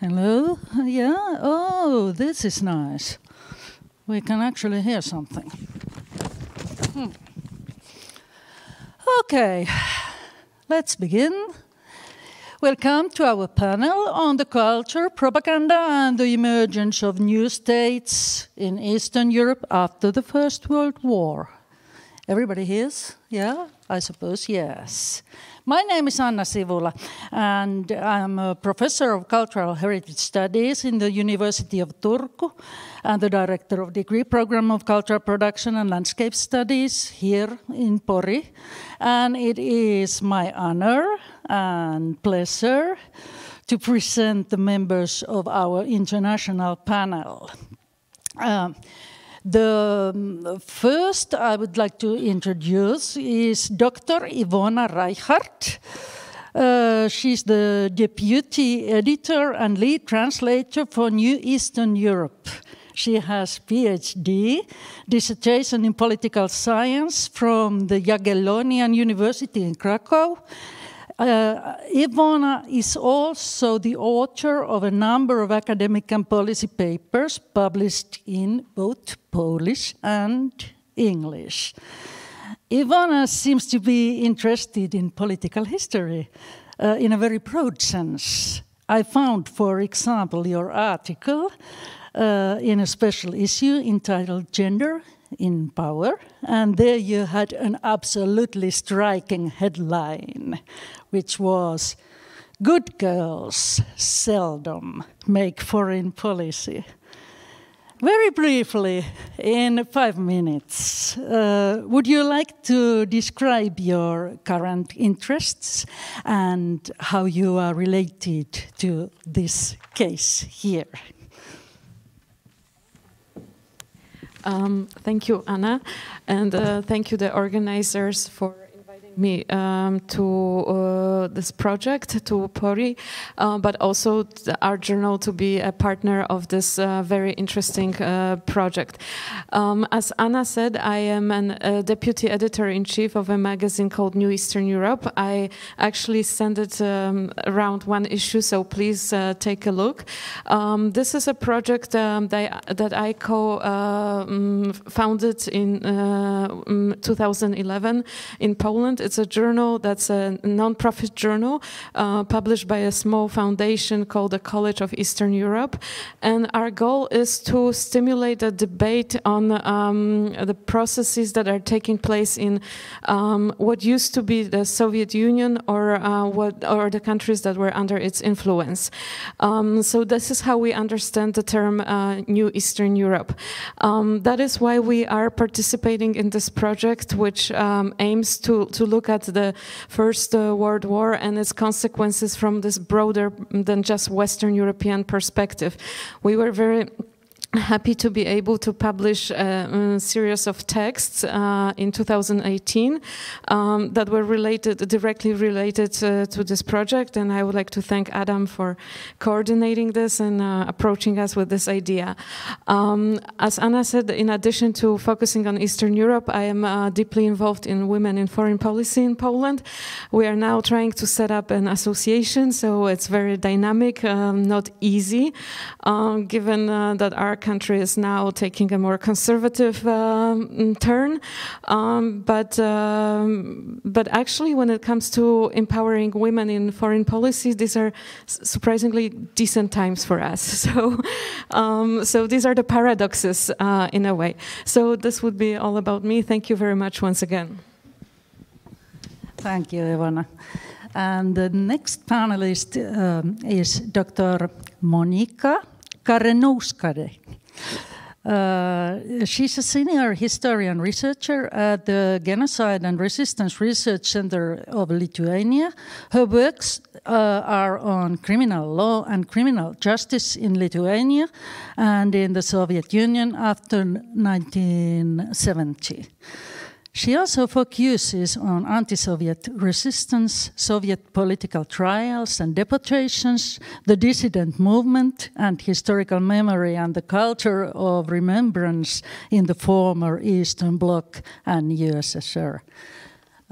Hello? Yeah? Oh, this is nice. We can actually hear something. Hmm. Okay, let's begin. Welcome to our panel on the culture, propaganda, and the emergence of new states in Eastern Europe after the First World War. Everybody hears? Yeah? I suppose yes. My name is Anna Sivula, and I'm a professor of cultural heritage studies in the University of Turku and the director of degree program of cultural production and landscape studies here in Pori. And it is my honor and pleasure to present the members of our international panel. Um, the um, first I would like to introduce is Dr. Iwona Reichardt. Uh, she's the deputy editor and lead translator for New Eastern Europe. She has PhD dissertation in political science from the Jagiellonian University in Krakow uh, Iwona is also the author of a number of academic and policy papers published in both Polish and English. Iwona seems to be interested in political history uh, in a very broad sense. I found, for example, your article uh, in a special issue entitled Gender in Power, and there you had an absolutely striking headline which was Good girls seldom make foreign policy. Very briefly, in five minutes, uh, would you like to describe your current interests and how you are related to this case here? Um, thank you, Anna, and uh, thank you, the organizers, for me um, to uh, this project, to Pori, uh, but also our journal to be a partner of this uh, very interesting uh, project. Um, as Anna said, I am a deputy editor-in-chief of a magazine called New Eastern Europe. I actually sent it um, around one issue, so please uh, take a look. Um, this is a project um, that, that, I co-founded uh, in mm, 2011 in Poland it's a journal that's a non-profit journal uh, published by a small foundation called the College of Eastern Europe. And our goal is to stimulate a debate on um, the processes that are taking place in um, what used to be the Soviet Union or uh, what or the countries that were under its influence. Um, so this is how we understand the term uh, New Eastern Europe. Um, that is why we are participating in this project, which um, aims to to look at the First uh, World War and its consequences from this broader than just Western European perspective. We were very happy to be able to publish a, series of texts uh, in 2018 um, that were related directly related uh, to this project and I would like to thank Adam for coordinating this and uh, approaching us with this idea. Um, as Anna said, in addition to focusing on Eastern Europe, I am uh, deeply involved in women in foreign policy in Poland. We are now trying to set up an association, so it's very dynamic, um, not easy, um, given uh, that our country is now taking a more conservative um, turn. Um, but um, but actually, when it comes to empowering women in foreign policy, these are surprisingly decent times for us. So um, so these are the paradoxes uh, in a way. So this would be all about me. Thank you very much once again. Thank you, Ivana. And the next panelist um, is Dr. Monika Kareniauskite. Uh, she's a senior historian researcher at the Genocide and Resistance Research Center of Lithuania. Her works uh, are on criminal law and criminal justice in Lithuania and in the Soviet Union after 1970. She also focuses on anti Soviet resistance, Soviet political trials and deportations, the dissident movement, and historical memory and the culture of remembrance in the former Eastern Bloc and USSR.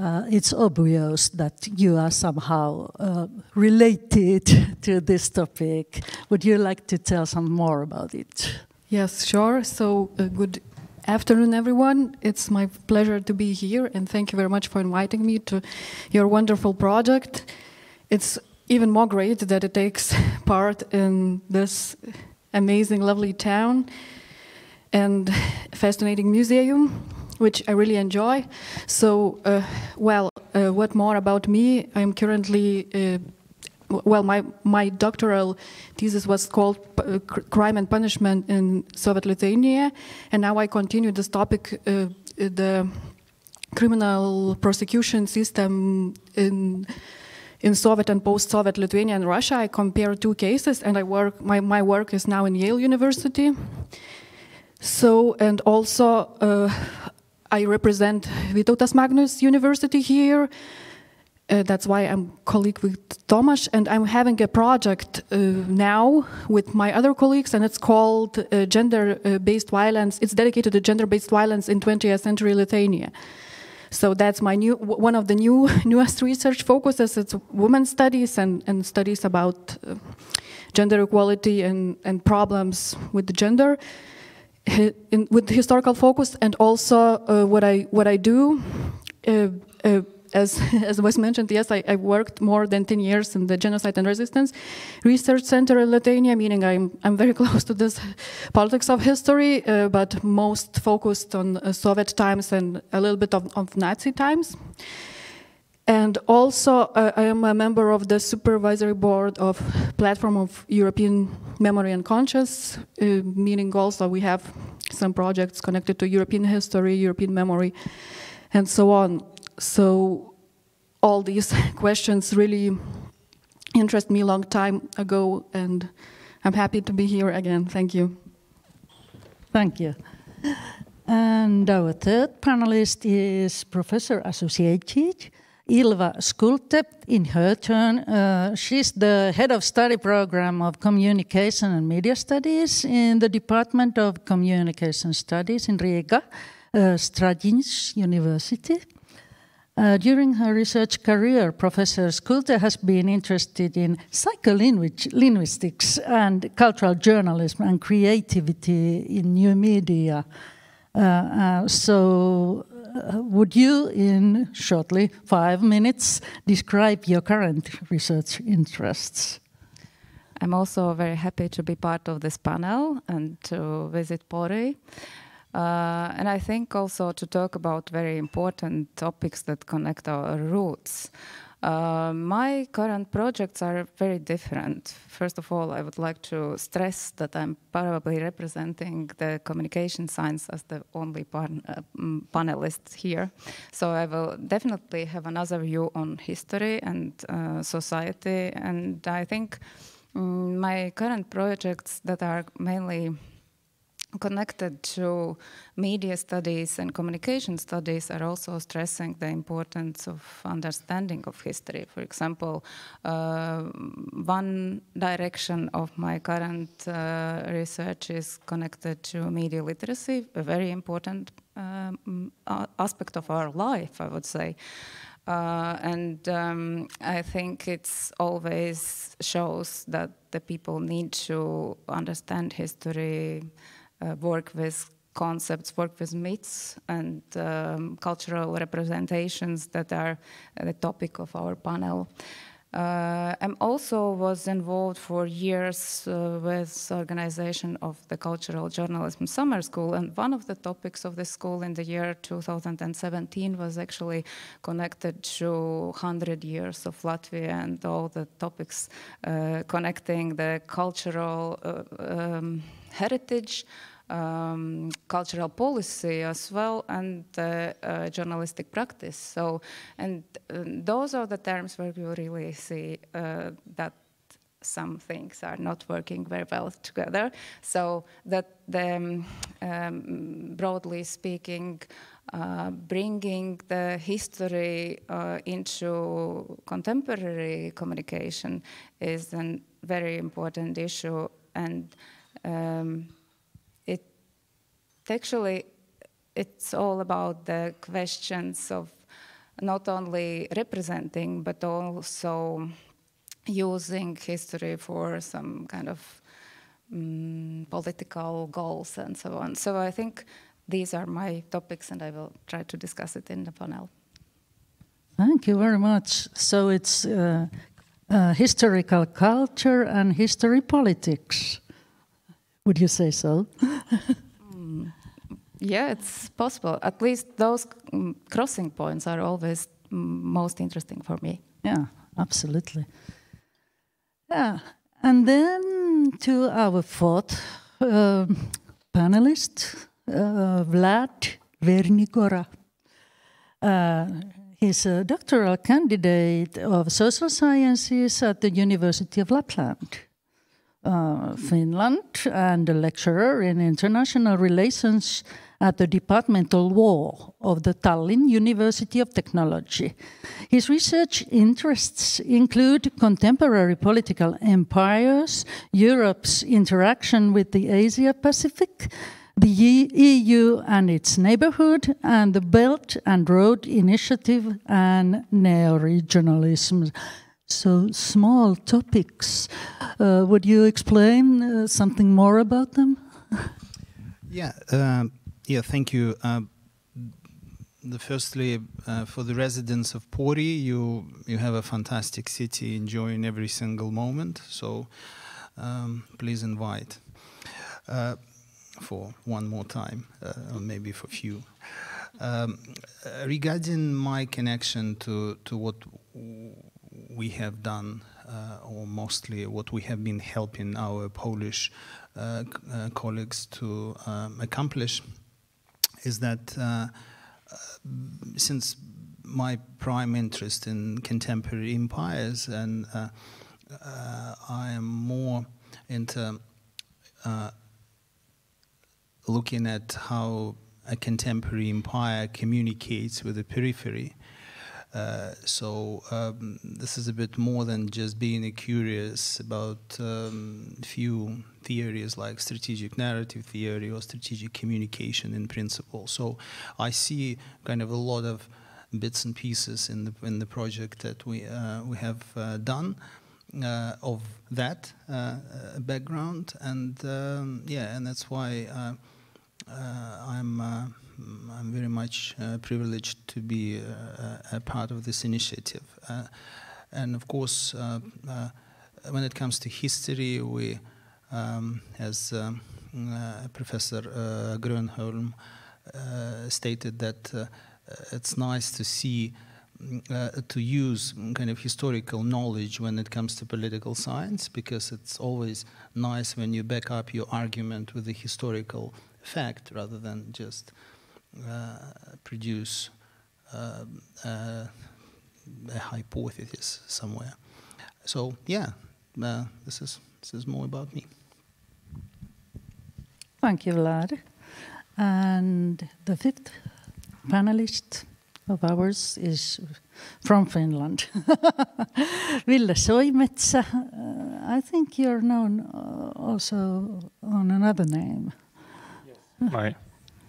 uh, it's obvious that you are somehow uh, related to this topic. Would you like to tell some more about it? Yes, sure. So, uh, good afternoon, everyone. It's my pleasure to be here, and thank you very much for inviting me to your wonderful project. It's even more great that it takes part in this amazing, lovely town and fascinating museum, which I really enjoy. So, uh, well, uh, what more about me? I'm currently uh, well, my, my doctoral thesis was called uh, Crime and Punishment in Soviet Lithuania, and now I continue this topic, uh, the criminal prosecution system in in Soviet and post-Soviet Lithuania and Russia. I compare two cases, and I work. My my work is now in Yale University. So, and also uh, I represent Vytautas Magnus University here. Uh, that's why I'm colleague with Tomas, and I'm having a project uh, now with my other colleagues, and it's called uh, Gender-Based Violence. It's dedicated to gender-based violence in 20th century Lithuania. So that's my new one of the new newest research focuses. It's women's studies and, and studies about uh, gender equality and, and problems with the gender. In, with historical focus, and also uh, what I what I do uh, as, as was mentioned, yes, I, I, worked more than 10 years in the Genocide and Resistance Research Center in Lithuania, meaning I'm, I'm very close to this politics of history, uh, but most focused on uh, Soviet times and a little bit of, of Nazi times. And also, uh, I am a member of the supervisory board of Platform of European Memory and Conscience, uh, meaning also we have some projects connected to European history, European memory, and so on. So all these questions really interest me a long time ago, and I'm happy to be here again. Thank you. Thank you. And our third panelist is Professor Associated Ilva Skulte. In her turn, uh, she's the head of study program of Communication and Media Studies in the Department of Communication Studies in Riga, uh, University. Uh, during her research career, Professor Skulte has been interested in psycholinguistics and cultural journalism and creativity in new media. Uh, uh, so, uh, would you, in shortly five minutes, describe your current research interests? I'm also very happy to be part of this panel and to visit Pori. Uh, and I think also to talk about very important topics that connect our roots. Uh, my current projects are very different. First of all, I would like to stress that I'm probably representing the communication science as the only pan uh, panelist here. So I will definitely have another view on history and uh, society. And I think um, my current projects that are mainly connected to media studies and communication studies are also stressing the importance of understanding of history. For example, uh, one direction of my current uh, research is connected to media literacy, a very important um, aspect of our life, I would say. Uh, and um, I think it's always shows that the people need to understand history work with concepts, work with myths and um, cultural representations that are the topic of our panel. Uh, I also was involved for years uh, with organization of the Cultural Journalism Summer School, and one of the topics of the school in the year 2017 was actually connected to 100 years of Latvia and all the topics uh, connecting the cultural uh, um, heritage um, cultural policy as well and uh, uh, journalistic practice. So, and uh, those are the terms where we really see uh, that some things are not working very well together. So that the, um, um, broadly speaking, uh, bringing the history uh, into contemporary communication is a very important issue and um, actually it's all about the questions of not only representing but also using history for some kind of um, political goals and so on. So I think these are my topics and I will try to discuss it in the panel. Thank you very much. So it's uh, uh, historical culture and history politics. Would you say so? mm. Yeah, it's possible. At least those um, crossing points are always mm, most interesting for me. Yeah, absolutely. Yeah, and then to our fourth uh, panelist, uh, Vlad Vernygora. Uh, he's a doctoral candidate of social sciences at the University of Lapland. Uh, Finland and a lecturer in international relations at the Departmental Law of the Tallinn University of Technology. His research interests include contemporary political empires, Europe's interaction with the Asia Pacific, the EU and its neighborhood, and the Belt and Road Initiative and neo-regionalism. So small topics. Uh, would you explain uh, something more about them? yeah, uh, yeah. Thank you. Uh, the firstly, uh, for the residents of Pori, you you have a fantastic city, enjoying every single moment. So um, please invite uh, for one more time, or maybe for few. Um, regarding my connection to to what we have done, uh, or mostly what we have been helping our Polish uh, uh, colleagues to um, accomplish, is that since my prime interest in contemporary empires, and I am more into looking at how a contemporary empire communicates with the periphery. Uh, so um, this is a bit more than just being curious about um, few theories like strategic narrative theory or strategic communication in principle. So I see kind of a lot of bits and pieces in the in the project that we uh, we have uh, done. Uh, of that uh, background, and um, yeah, and that's why I'm I'm very much uh, privileged to be uh, a part of this initiative. Uh, and of course, when it comes to history, we, um, as um, Professor Grönholm stated, that it's nice to see uh, to use kind of historical knowledge when it comes to political science because it's always nice when you back up your argument with a historical fact rather than just uh, produce uh, uh, a hypothesis somewhere. So yeah, this is this is more about me. Thank you, Vlad. And the fifth panelist of ours is from Finland. Ville Soimetsä. Uh, I think you're known uh, also on another name. Yes. My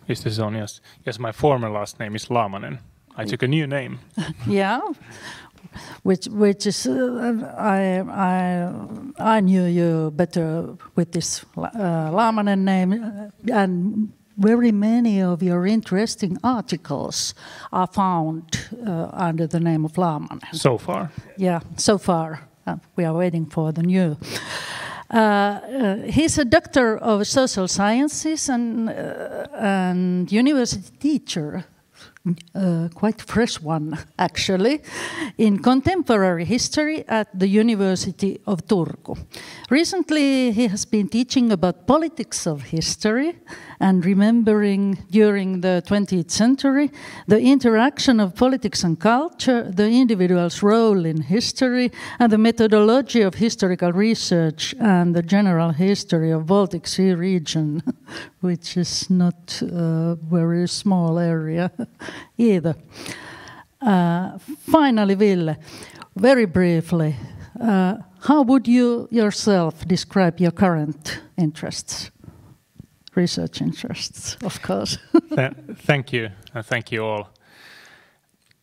is this on? Yes. Yes, my former last name is Laamanen. I took a new name. yeah, which which is uh, I I I knew you better with this uh, Laamanen name, uh, and very many of your interesting articles are found uh, under the name of Laamanen. So far. Yeah, so far. Uh, we are waiting for the new. Uh, uh, he's a doctor of social sciences and, uh, and university teacher uh, quite fresh one actually, in contemporary history at the University of Turku. Recently, he has been teaching about politics of history and remembering during the 20th century the interaction of politics and culture, the individual's role in history, and the methodology of historical research and the general history of Baltic Sea region, which is not a very small area either. Uh, finally, Ville, very briefly, uh, how would you yourself describe your current interests? Research interests, of course. Th thank you, and thank you all.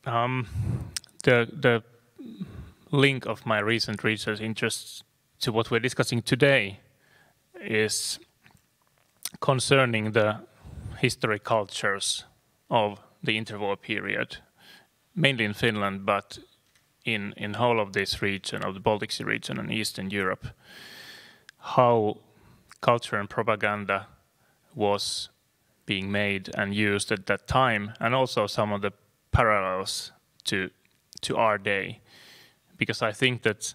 Um, the the link of my recent research interests to what we're discussing today is concerning the history cultures of the interwar period, mainly in Finland, but in in whole of this region, of the Baltic Sea region and Eastern Europe, how culture and propaganda was being made and used at that time, and also some of the parallels to to our day, because I think that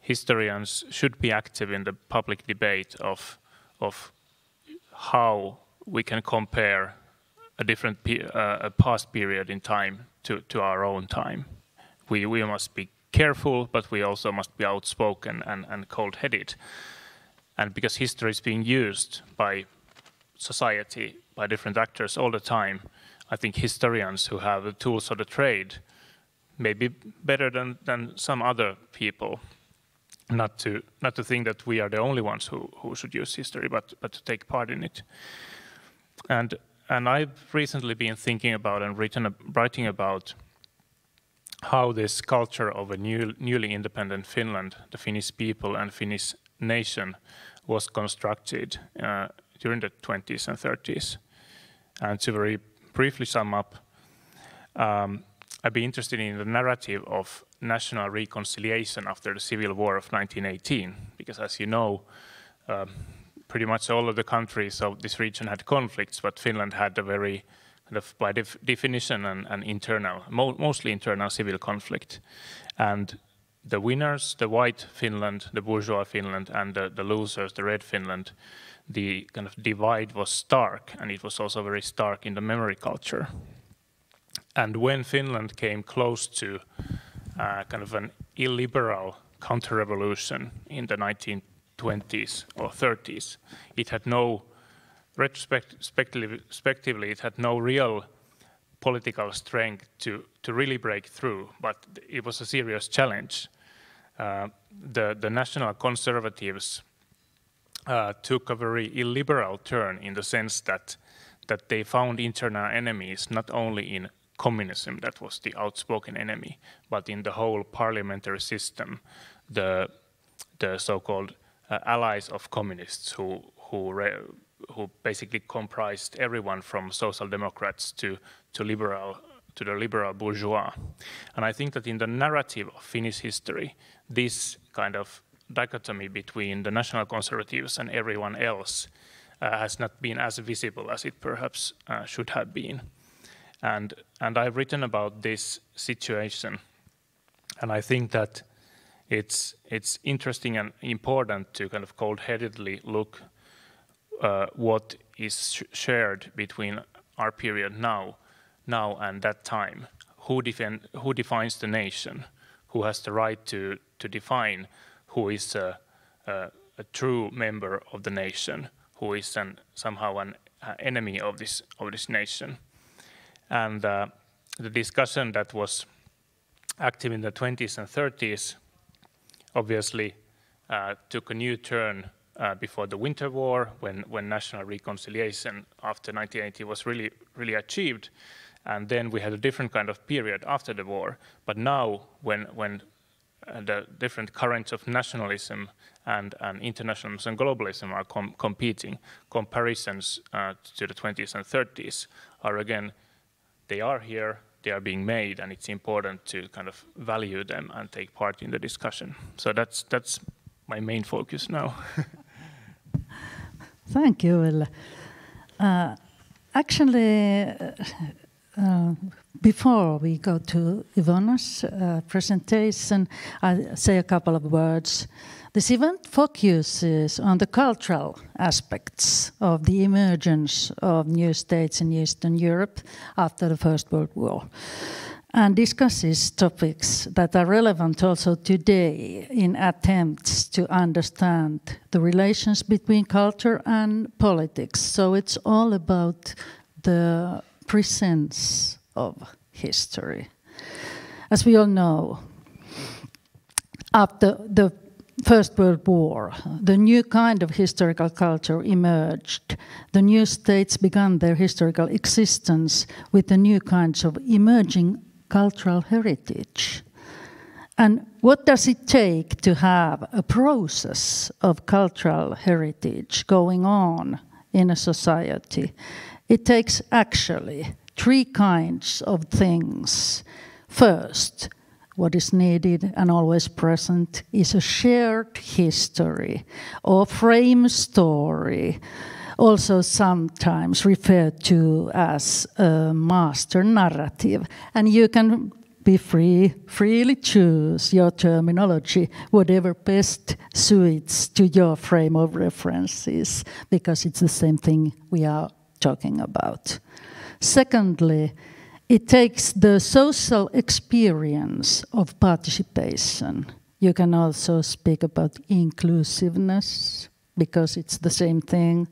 historians should be active in the public debate of of how we can compare a different uh, a past period in time to to our own time. We we must be careful, but we also must be outspoken and, and cold-headed. And because history is being used by society, by different actors all the time, I think historians who have the tools of the trade may be better than, than some other people. Not to not to think that we are the only ones who, who should use history, but but to take part in it. And and I've recently been thinking about and written writing about how this culture of a new, newly independent Finland, the Finnish people and Finnish nation, was constructed uh, during the 20s and 30s. And to very briefly sum up, um, I'd be interested in the narrative of national reconciliation after the Civil War of 1918, because as you know, uh, pretty much all of the countries of this region had conflicts, but Finland had a very kind of by def definition an, an internal, mo mostly internal civil conflict. And the winners, the white Finland, the bourgeois Finland, and the, the losers, the red Finland, the kind of divide was stark, and it was also very stark in the memory culture. And when Finland came close to uh, kind of an illiberal counter-revolution in the 1920s or 30s, it had no, retrospectively, it had no real political strength to, to really break through, but it was a serious challenge. Uh, the, the national conservatives uh, took a very illiberal turn in the sense that that they found internal enemies not only in communism, that was the outspoken enemy, but in the whole parliamentary system, the the so-called uh, allies of communists who who who basically comprised everyone from social democrats to to liberal to the liberal bourgeois. And I think that in the narrative of Finnish history, this kind of dichotomy between the national conservatives and everyone else uh, has not been as visible as it perhaps uh, should have been. And, and I've written about this situation, and I think that it's, it's interesting and important to kind of cold-headedly look uh, what is sh shared between our period now, now and that time. Who, defend, who defines the nation? Who has the right to, to define who is a, a, a true member of the nation, who is an, somehow an uh, enemy of this of this nation. And uh, the discussion that was active in the 20s and 30s obviously uh, took a new turn uh, before the Winter War, when, when national reconciliation after 1980 was really, really achieved. And then we had a different kind of period after the war. But now, when, when the different currents of nationalism and, and internationalism and globalism are com competing. Comparisons uh, to the 20s and 30s are again, they are here, they are being made, and it's important to kind of value them and take part in the discussion. So that's that's my main focus now. Thank you, Ville. Uh, actually, uh, uh, before we go to Iwona's uh, presentation, I'll say a couple of words. This event focuses on the cultural aspects of the emergence of new states in Eastern Europe after the First World War and discusses topics that are relevant also today in attempts to understand the relations between culture and politics. So it's all about the presence of history. As we all know, after the First World War, the new kind of historical culture emerged. The new states began their historical existence with the new kinds of emerging cultural heritage. And what does it take to have a process of cultural heritage going on in a society? It takes actually three kinds of things. First, what is needed and always present is a shared history or frame story, also sometimes referred to as a master narrative. And you can be free, freely choose your terminology, whatever best suits to your frame of references, because it's the same thing we are talking about. Secondly, it takes the social experience of participation. You can also speak about inclusiveness because it's the same thing.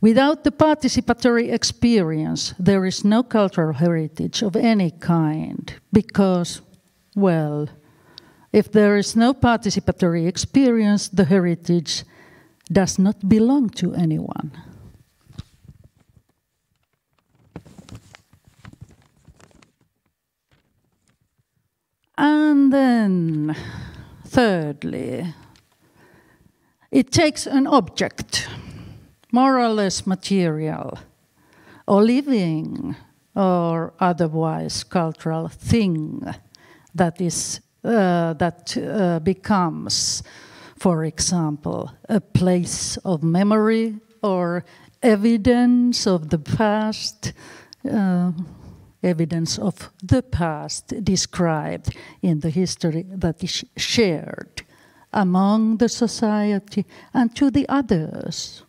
Without the participatory experience, there is no cultural heritage of any kind because, well, if there is no participatory experience, the heritage does not belong to anyone. And then, thirdly, it takes an object, more or less material, or living, or otherwise cultural thing that is uh, that uh, becomes, for example, a place of memory or evidence of the past. Uh, evidence of the past described in the history that is shared among the society and to the others.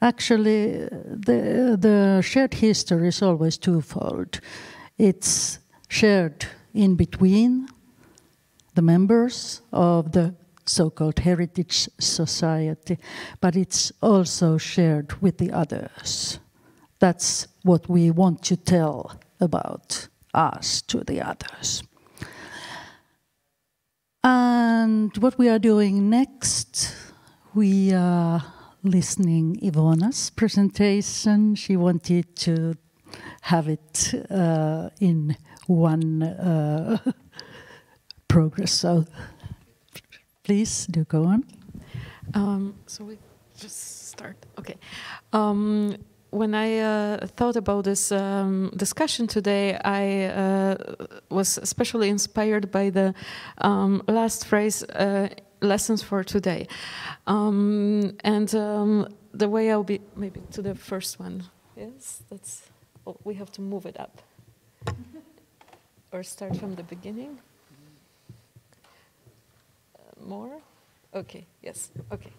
Actually, the, the shared history is always twofold. It's shared in between the members of the so called heritage society, but it's also shared with the others. That's what we want to tell about us to the others. And what we are doing next, we are listening Iwona's presentation. She wanted to have it uh, in one uh, progress. So please do go on. Um, so we just start. Okay. Um, when I uh, thought about this um, discussion today, I uh, was especially inspired by the um, last phrase, uh, lessons for today. Um, and um, the way I'll be, maybe to the first one. Yes, that's, oh, we have to move it up. or start from the beginning. Uh, more? Okay, yes, okay.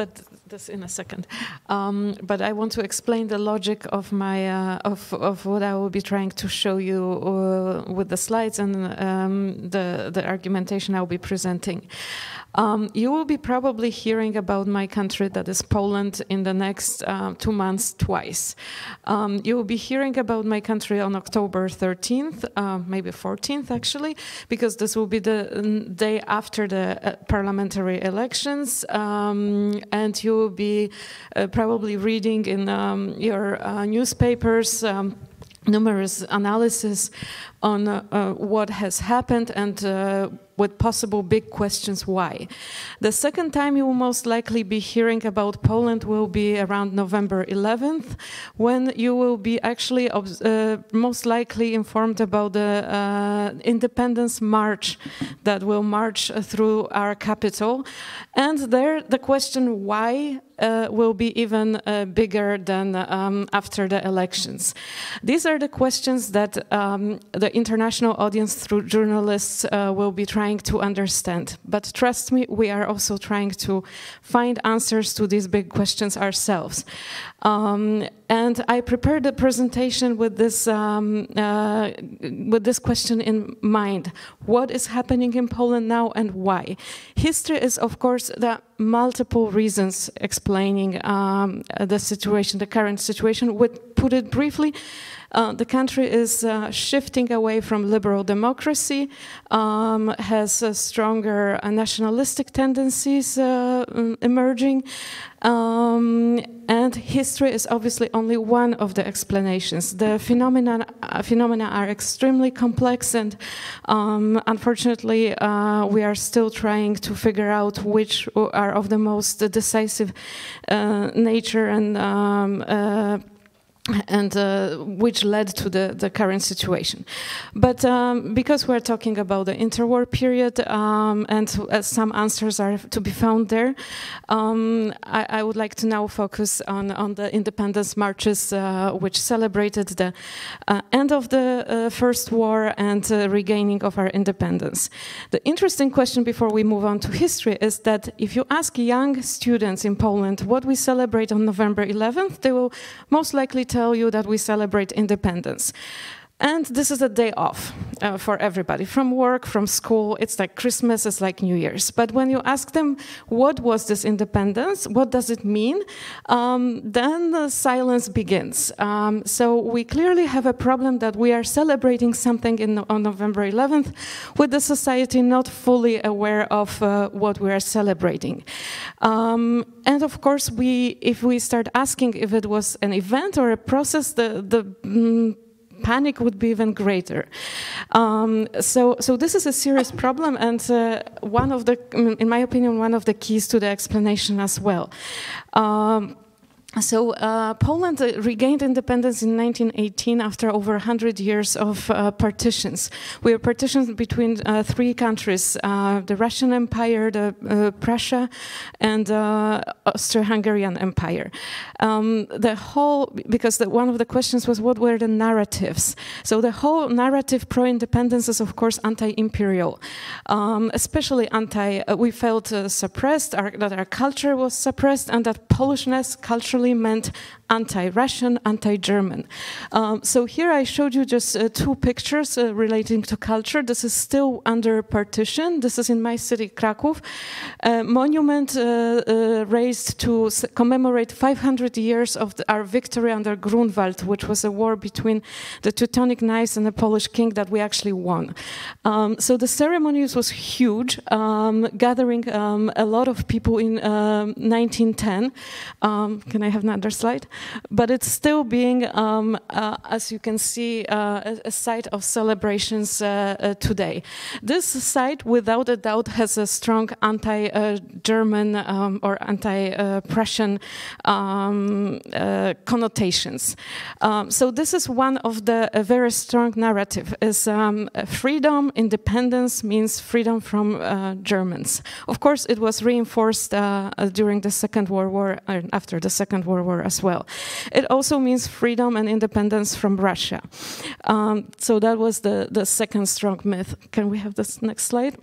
But this in a second. Um, but I want to explain the logic of my uh, of of what I will be trying to show you uh, with the slides and um, the the argumentation I will be presenting. Um, you will be probably hearing about my country, that is Poland, in the next uh, two months twice. Um, you will be hearing about my country on October 13th, uh, maybe 14th actually, because this will be the day after the uh, parliamentary elections, um, and you will be uh, probably reading in um, your uh, newspapers um, numerous analysis on uh, what has happened and with possible big questions why. The second time you will most likely be hearing about Poland will be around November 11th, when you will be actually uh, most likely informed about the uh, independence march that will march through our capital. And there the question why uh, will be even uh, bigger than um, after the elections. These are the questions that um, the international audience through journalists uh, will be trying to understand. But trust me, we are also trying to find answers to these big questions ourselves. Um, and I prepared the presentation with this, um, uh, with this question in mind. What is happening in Poland now and why? History is, of course, the multiple reasons explaining um, the situation, the current situation. Would put it briefly, Uh, the country is uh, shifting away from liberal democracy, um, has uh, stronger uh, nationalistic tendencies mm, emerging, um, and history is obviously only one of the explanations. The phenomena, phenomena are extremely complex, and um, unfortunately, we are still trying to figure out which are of the most decisive nature and um, and uh, which led to the, the current situation. But um, because we're talking about the interwar period um, and uh, some answers are to be found there, um, I, I, would like to now focus on, on the independence marches uh, which celebrated the uh, end of the uh, First War and regaining of our independence. The interesting question before we move on to history is that if you ask young students in Poland what we celebrate on November 11th, they will most likely tell you that we celebrate independence. And this is a day off uh, for everybody from work, from school. It's like Christmas, it's like New Year's. But when you ask them, what was this independence? What does it mean? Um, then the silence begins. Um, so we clearly have a problem that we are celebrating something in, on November 11th with the society not fully aware of uh, what we are celebrating. Um, and of course, we, if we start asking if it was an event or a process, the, the mm, panic would be even greater. Um, so, so this is a serious problem, and uh, one of the, in my opinion, one of the keys to the explanation as well. Um, so uh, Poland uh, regained independence in 1918 after over 100 years of uh, partitions. We were partitioned between uh, three countries, uh, the Russian Empire, the uh, Prussia, and Austro-Hungarian Empire. Um, the whole, because the, one of the questions was what were the narratives? So the whole narrative pro-independence is of course anti-imperial, um, especially anti, we felt suppressed, our, that our culture was suppressed and that Polishness, culture actually meant anti-Russian, anti-German. Um, so here I showed you just uh, two pictures uh, relating to culture. This is still under partition. This is in my city, Krakow. A monument uh, uh raised to commemorate 500 years of the, our victory under Grunwald, which was a war between the Teutonic Knights and the Polish king that we actually won. Um, so the ceremony was huge, um, gathering um, a lot of people in 1910. Um, um, can I have another slide? But it's still being, um, uh, as you can see, uh, a, site of celebrations uh, uh today. This site, without a doubt, has a strong anti-German um, or anti-Prussian um, uh, connotations. Um, so this is one of the very strong narrative: is um, freedom, independence means freedom from Germans. Of course, it was reinforced during the Second World War and after the Second World War as well. It also means freedom and independence from Russia. Um, so that was the, the second strong myth. Can we have this next slide?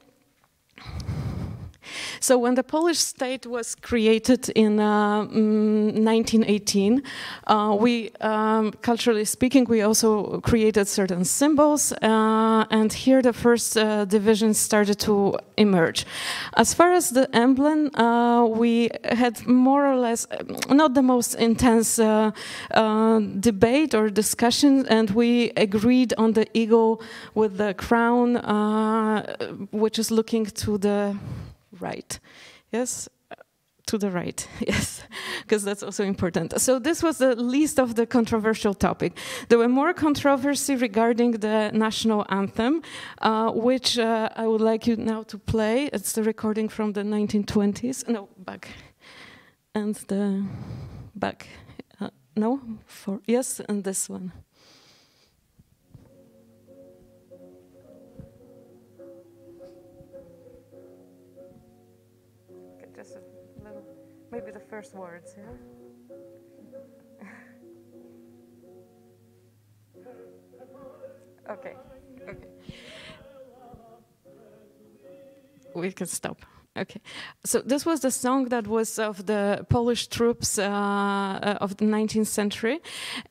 So when the Polish state was created in uh, 1918, mm, uh, we, um, culturally speaking, we also created certain symbols, uh, and here the first uh, divisions started to emerge. As far as the emblem, uh, we had more or less not the most intense uh, debate or discussion, and we agreed on the eagle with the crown, which is looking to the right. Yes, to the right, yes, because that's also important. So this was the least of the controversial topic. There were more controversy regarding the national anthem, uh, which uh, I would like you now to play. It's the recording from the 1920s. No, back. And the back. Uh, no, for yes, and this one. First words, yeah? okay, okay. We can stop. Okay, so this was the song that was of the Polish troops uh, uh, of the 19th century,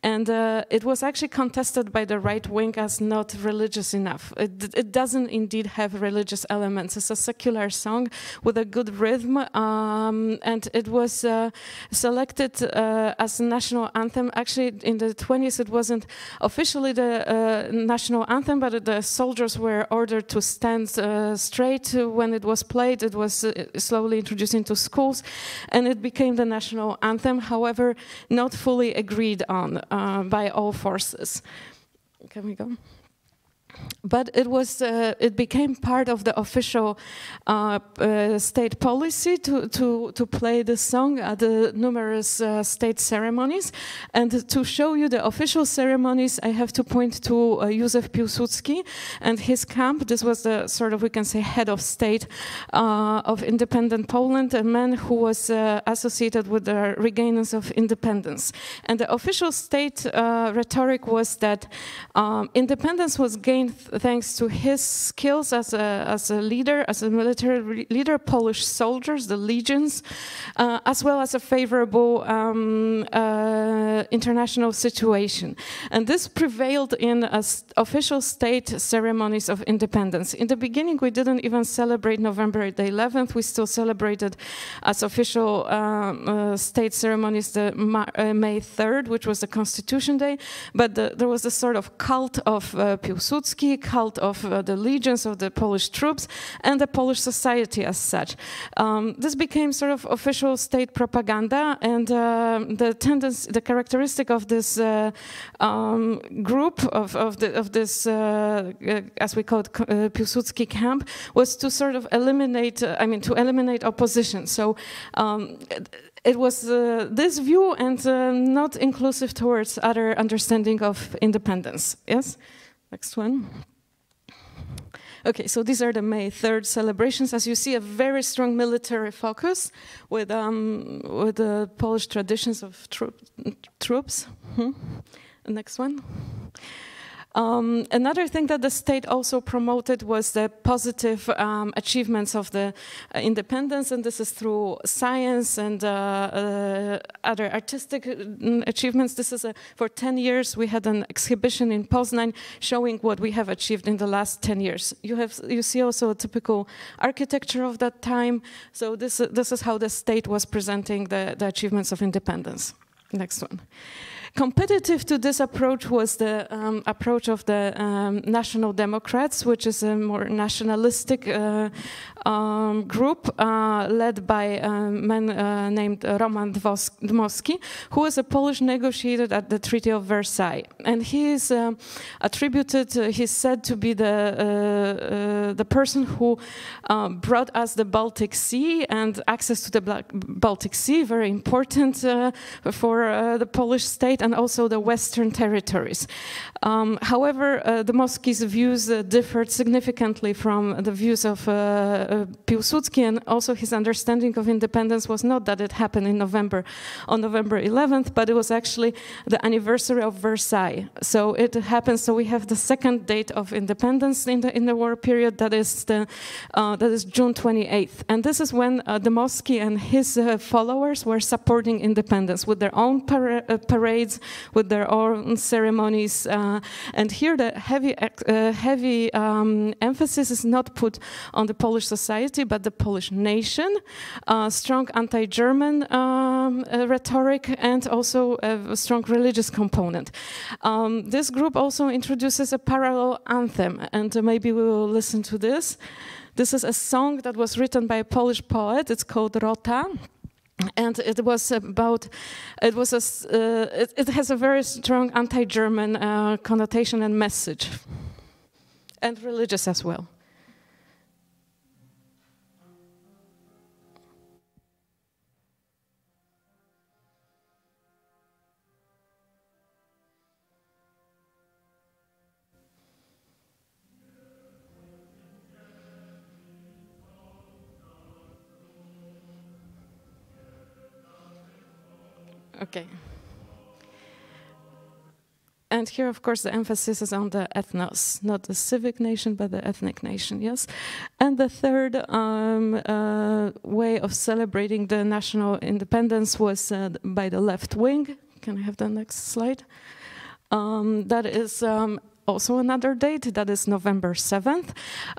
and uh, it was actually contested by the right wing as not religious enough. It, it, doesn't indeed have religious elements. It's a secular song with a good rhythm, um, and it was uh, selected uh, as a national anthem. Actually, in the 20s, it wasn't officially the uh, national anthem, but the soldiers were ordered to stand straight when it was played. It was slowly introduced into schools, and it became the national anthem, however, not fully agreed on uh, by all forces. Can we go? But it was uh, it became part of the official uh, uh, state policy to, to to play the song at the numerous uh, state ceremonies. And to show you the official ceremonies I have to point to uh, Józef Piłsudski and his camp. This was the sort of we can say head of state uh, of independent Poland a man who was associated with the regainance of independence. And the official state rhetoric was that um, independence was gained th thanks to his skills as a, as a leader, as a military leader, Polish soldiers, the legions, uh, as well as a favorable um, uh, international situation. And this prevailed in official state ceremonies of independence. In the beginning, we didn't even celebrate November the 11th. We still celebrated as official um, uh, state ceremonies the uh, May 3rd, which was the Constitution Day. But the, there was a sort of cult of uh, Piłsudski cult of uh, the legions of the Polish troops and the Polish society as such. Um, this became sort of official state propaganda, and uh, the tendency, the characteristic of this uh, um, group of, of, the, of this, uh, uh, as we call it, uh, Piłsudski camp, was to sort of eliminate. I mean, to eliminate opposition. So. Um, it was uh, this view and uh, not inclusive towards other understanding of independence. Yes. Next one. Okay, so these are the May 3rd celebrations. As you see, a very strong military focus with, um, with the Polish traditions of troops. Hmm. Next one. Um, another thing that the state also promoted was the positive um, achievements of the uh, independence, and this is through science and uh, uh, other artistic mm, achievements. This is a, for 10 years we had an exhibition in Poznań showing what we have achieved in the last 10 years. You have you see also a typical architecture of that time. So this this is how the state was presenting the, the achievements of independence. Next one. Competitive to this approach was the um, approach of the um, National Democrats, which is a more nationalistic uh, um, group uh, led by a man uh, named Roman Dmowski, who was a Polish negotiator at the Treaty of Versailles. And he is uh, attributed, uh, he's said to be the, uh, the person who brought us the Baltic Sea and access to the Black Baltic Sea, very important for the Polish state and also the Western territories. Um, however, uh, the Dmowski's views uh, differed significantly from the views of uh, uh, Piłsudski, and also his understanding of independence was not that it happened in November, on November 11th, but it was actually the anniversary of Versailles. So it happens. So we have the second date of independence in the in the war period. That is the uh, that is June 28th, and this is when uh, Dmowski and his followers were supporting independence with their own para parades, with their own ceremonies. Uh, and here the heavy, uh, heavy um, emphasis is not put on the Polish society, but the Polish nation, uh, strong anti-German um, rhetoric, and also a strong religious component. Um, this group also introduces a parallel anthem, and maybe we will listen to this. This is a song that was written by a Polish poet. It's called Rota and it was about it was a uh, it, it, has a very strong anti-german uh, connotation and message. And religious as well Okay. and here, of course, the emphasis is on the ethnos, not the civic nation, but the ethnic nation, yes? And the third um, uh, way of celebrating the national independence was uh, by the left wing. Can I have the next slide? Um, that is um, also another date that is November 7th.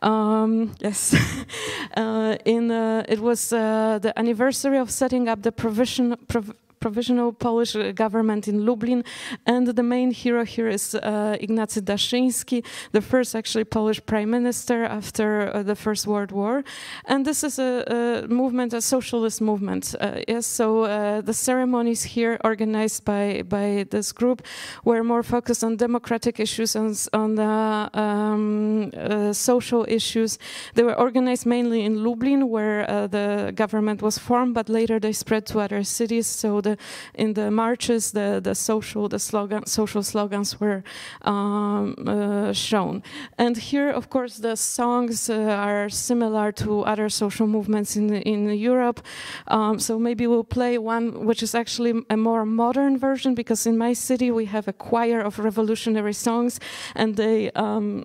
Um, yes, uh, in uh, it was uh, the anniversary of setting up the provision. Prov provisional Polish government in Lublin, and the main hero here is uh, Ignacy Daszyński, the first actually Polish prime minister after uh, the First World War. And this is a, a movement, a socialist movement. Uh, yes, so uh, the ceremonies here organized by by this group were more focused on democratic issues and on the um, uh, social issues. They were organized mainly in Lublin, where uh, the government was formed, but later they spread to other cities. So the in the marches, the the social the slogan social slogans were um, uh, shown. And here, of course, the songs uh, are similar to other social movements in in Europe. Um, so maybe we'll play one which is actually a more modern version because in my city we have a choir of revolutionary songs, and they um,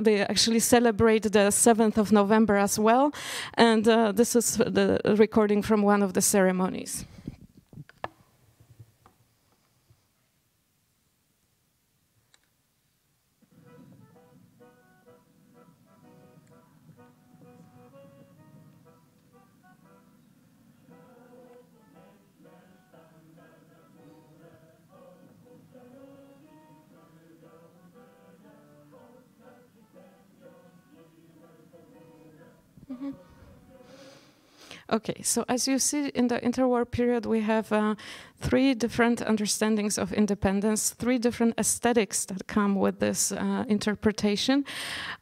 they actually celebrate the 7th of November as well. And uh, this is the recording from one of the ceremonies. Okay, so as you see in the interwar period, we have uh, three different understandings of independence, three different aesthetics that come with this uh, interpretation,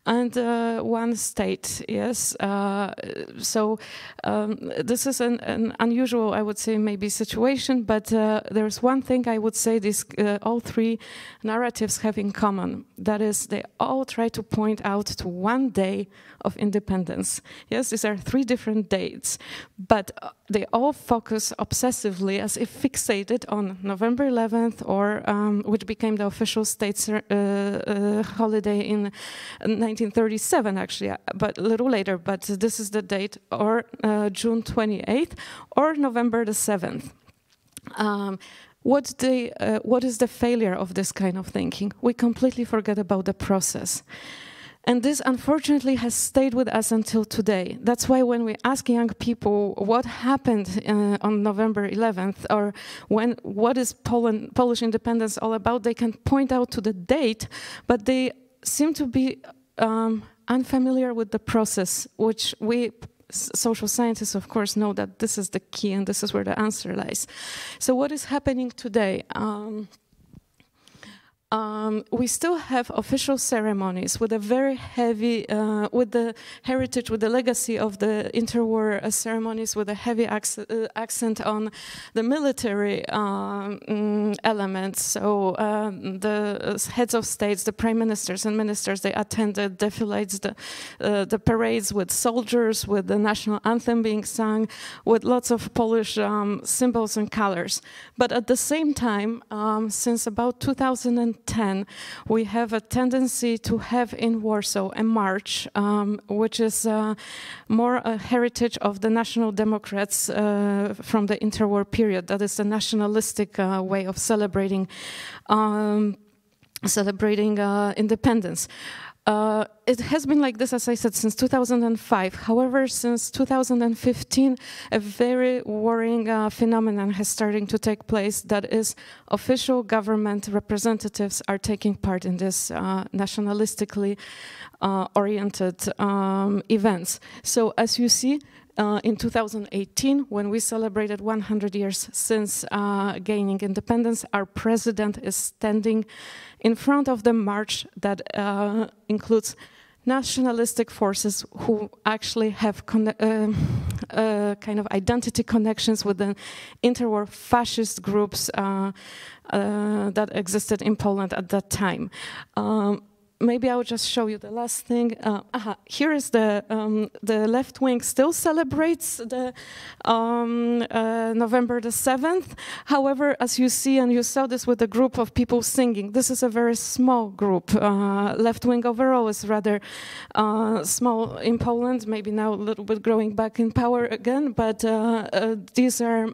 and uh, one state. Yes, uh, so um, this is an, an, unusual, I would say, maybe situation. But uh, there's one thing I would say: these uh, all three narratives have in common. That is, they all try to point out to one day of independence. Yes, these are three different dates, but uh, they all focus obsessively as if fixated on November 11th, or um, which became the official state uh, uh, holiday in 1937, actually, uh, but a little later. But this is the date, or uh, June 28th, or November the 7th. Um, what, the, uh, what is the failure of this kind of thinking? We completely forget about the process. And this unfortunately has stayed with us until today. That's why when we ask young people what happened uh, on November 11th or when what is Poland, Polish independence all about, they can point out to the date, but they seem to be um, unfamiliar with the process, which we social scientists, of course, know that this is the key and this is where the answer lies. So what is happening today? Um, um, we still have official ceremonies with a very heavy, uh, with the heritage, with the legacy of the interwar uh, ceremonies, with a heavy ac uh, accent on the military um, mm, elements. So um, the heads of states, the prime ministers and ministers, they attended defiles, the, uh, the parades with soldiers, with the national anthem being sung, with lots of Polish um, symbols and colors. But at the same time, um, since about 2010, 2010, we have a tendency to have in Warsaw a march, um, which is uh, more a heritage of the National Democrats uh, from the interwar period. That is a nationalistic uh, way of celebrating. Um, celebrating uh, independence. Uh, it has been like this, as I said, since 2005. However, since 2015, a very worrying uh, phenomenon has starting to take place. That is, official government representatives are taking part in this uh, nationalistically uh, oriented um, events. So, as you see, uh, in 2018, when we celebrated 100 years since uh, gaining independence, our president is standing in front of the march that uh, includes nationalistic forces who actually have uh, uh, kind of identity connections with the interwar fascist groups uh, that existed in Poland at that time. Um, maybe I will just show you the last thing. Uh, aha, here is the um, the left wing still celebrates the um, uh, November the seventh. However, as you see, and you saw this with a group of people singing, this is a very small group. Uh, left wing overall is rather uh, small in Poland. Maybe now a little bit growing back in power again, but uh, uh, these are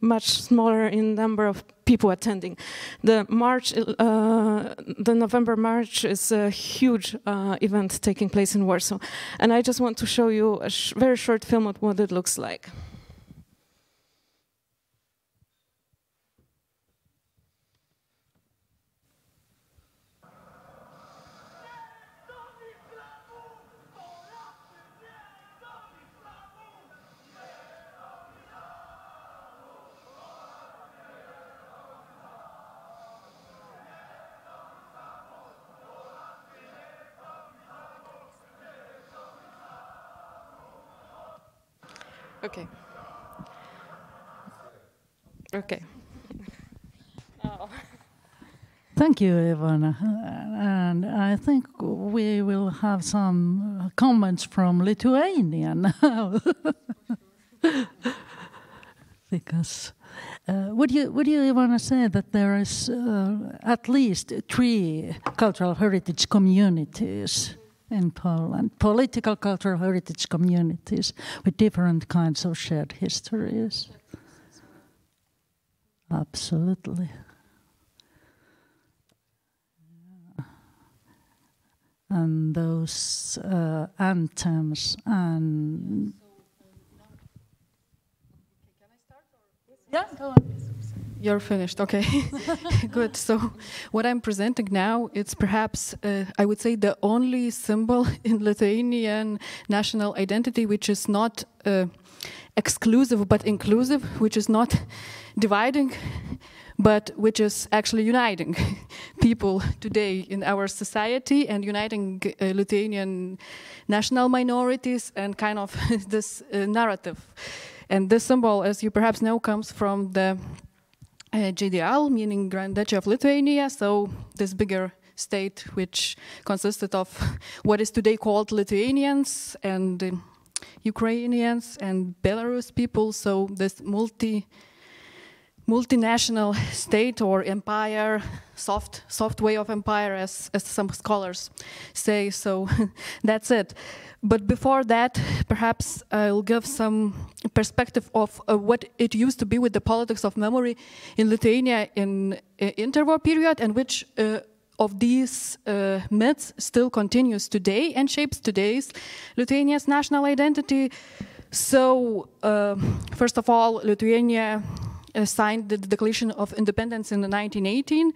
much smaller in number of people attending. The March, uh, the November March is a huge uh, event taking place in Warsaw. And I just want to show you a sh very short film of what it looks like. Okay. Okay. Oh. Thank you, Iwona. And I think we will have some comments from Lithuania now. because uh, would you would you want to say that there is uh, at least three cultural heritage communities in Poland, political cultural heritage communities with different kinds of shared histories. Absolutely. And those uh, anthems and. Yeah, go on. You're finished. Okay, good. So, what I'm presenting now, it's perhaps uh, I would say the only symbol in Lithuanian national identity which is not uh, exclusive but inclusive, which is not dividing, but which is actually uniting people today in our society and uniting uh, Lithuanian national minorities and kind of this uh, narrative. And this symbol, as you perhaps know, comes from the uh, GDL, meaning Grand Duchy of Lithuania, so this bigger state which consisted of what is today called Lithuanians and uh, Ukrainians and Belarus people, so this multi multinational state or empire, soft soft way of empire, as as some scholars say. So that's it. But before that, perhaps I'll give some perspective of uh, what it used to be with the politics of memory in Lithuania in uh, interwar period and which uh, of these uh, myths still continues today and shapes today's Lithuania's national identity. So, uh, first of all, Lithuania uh, signed the Declaration of Independence in 1918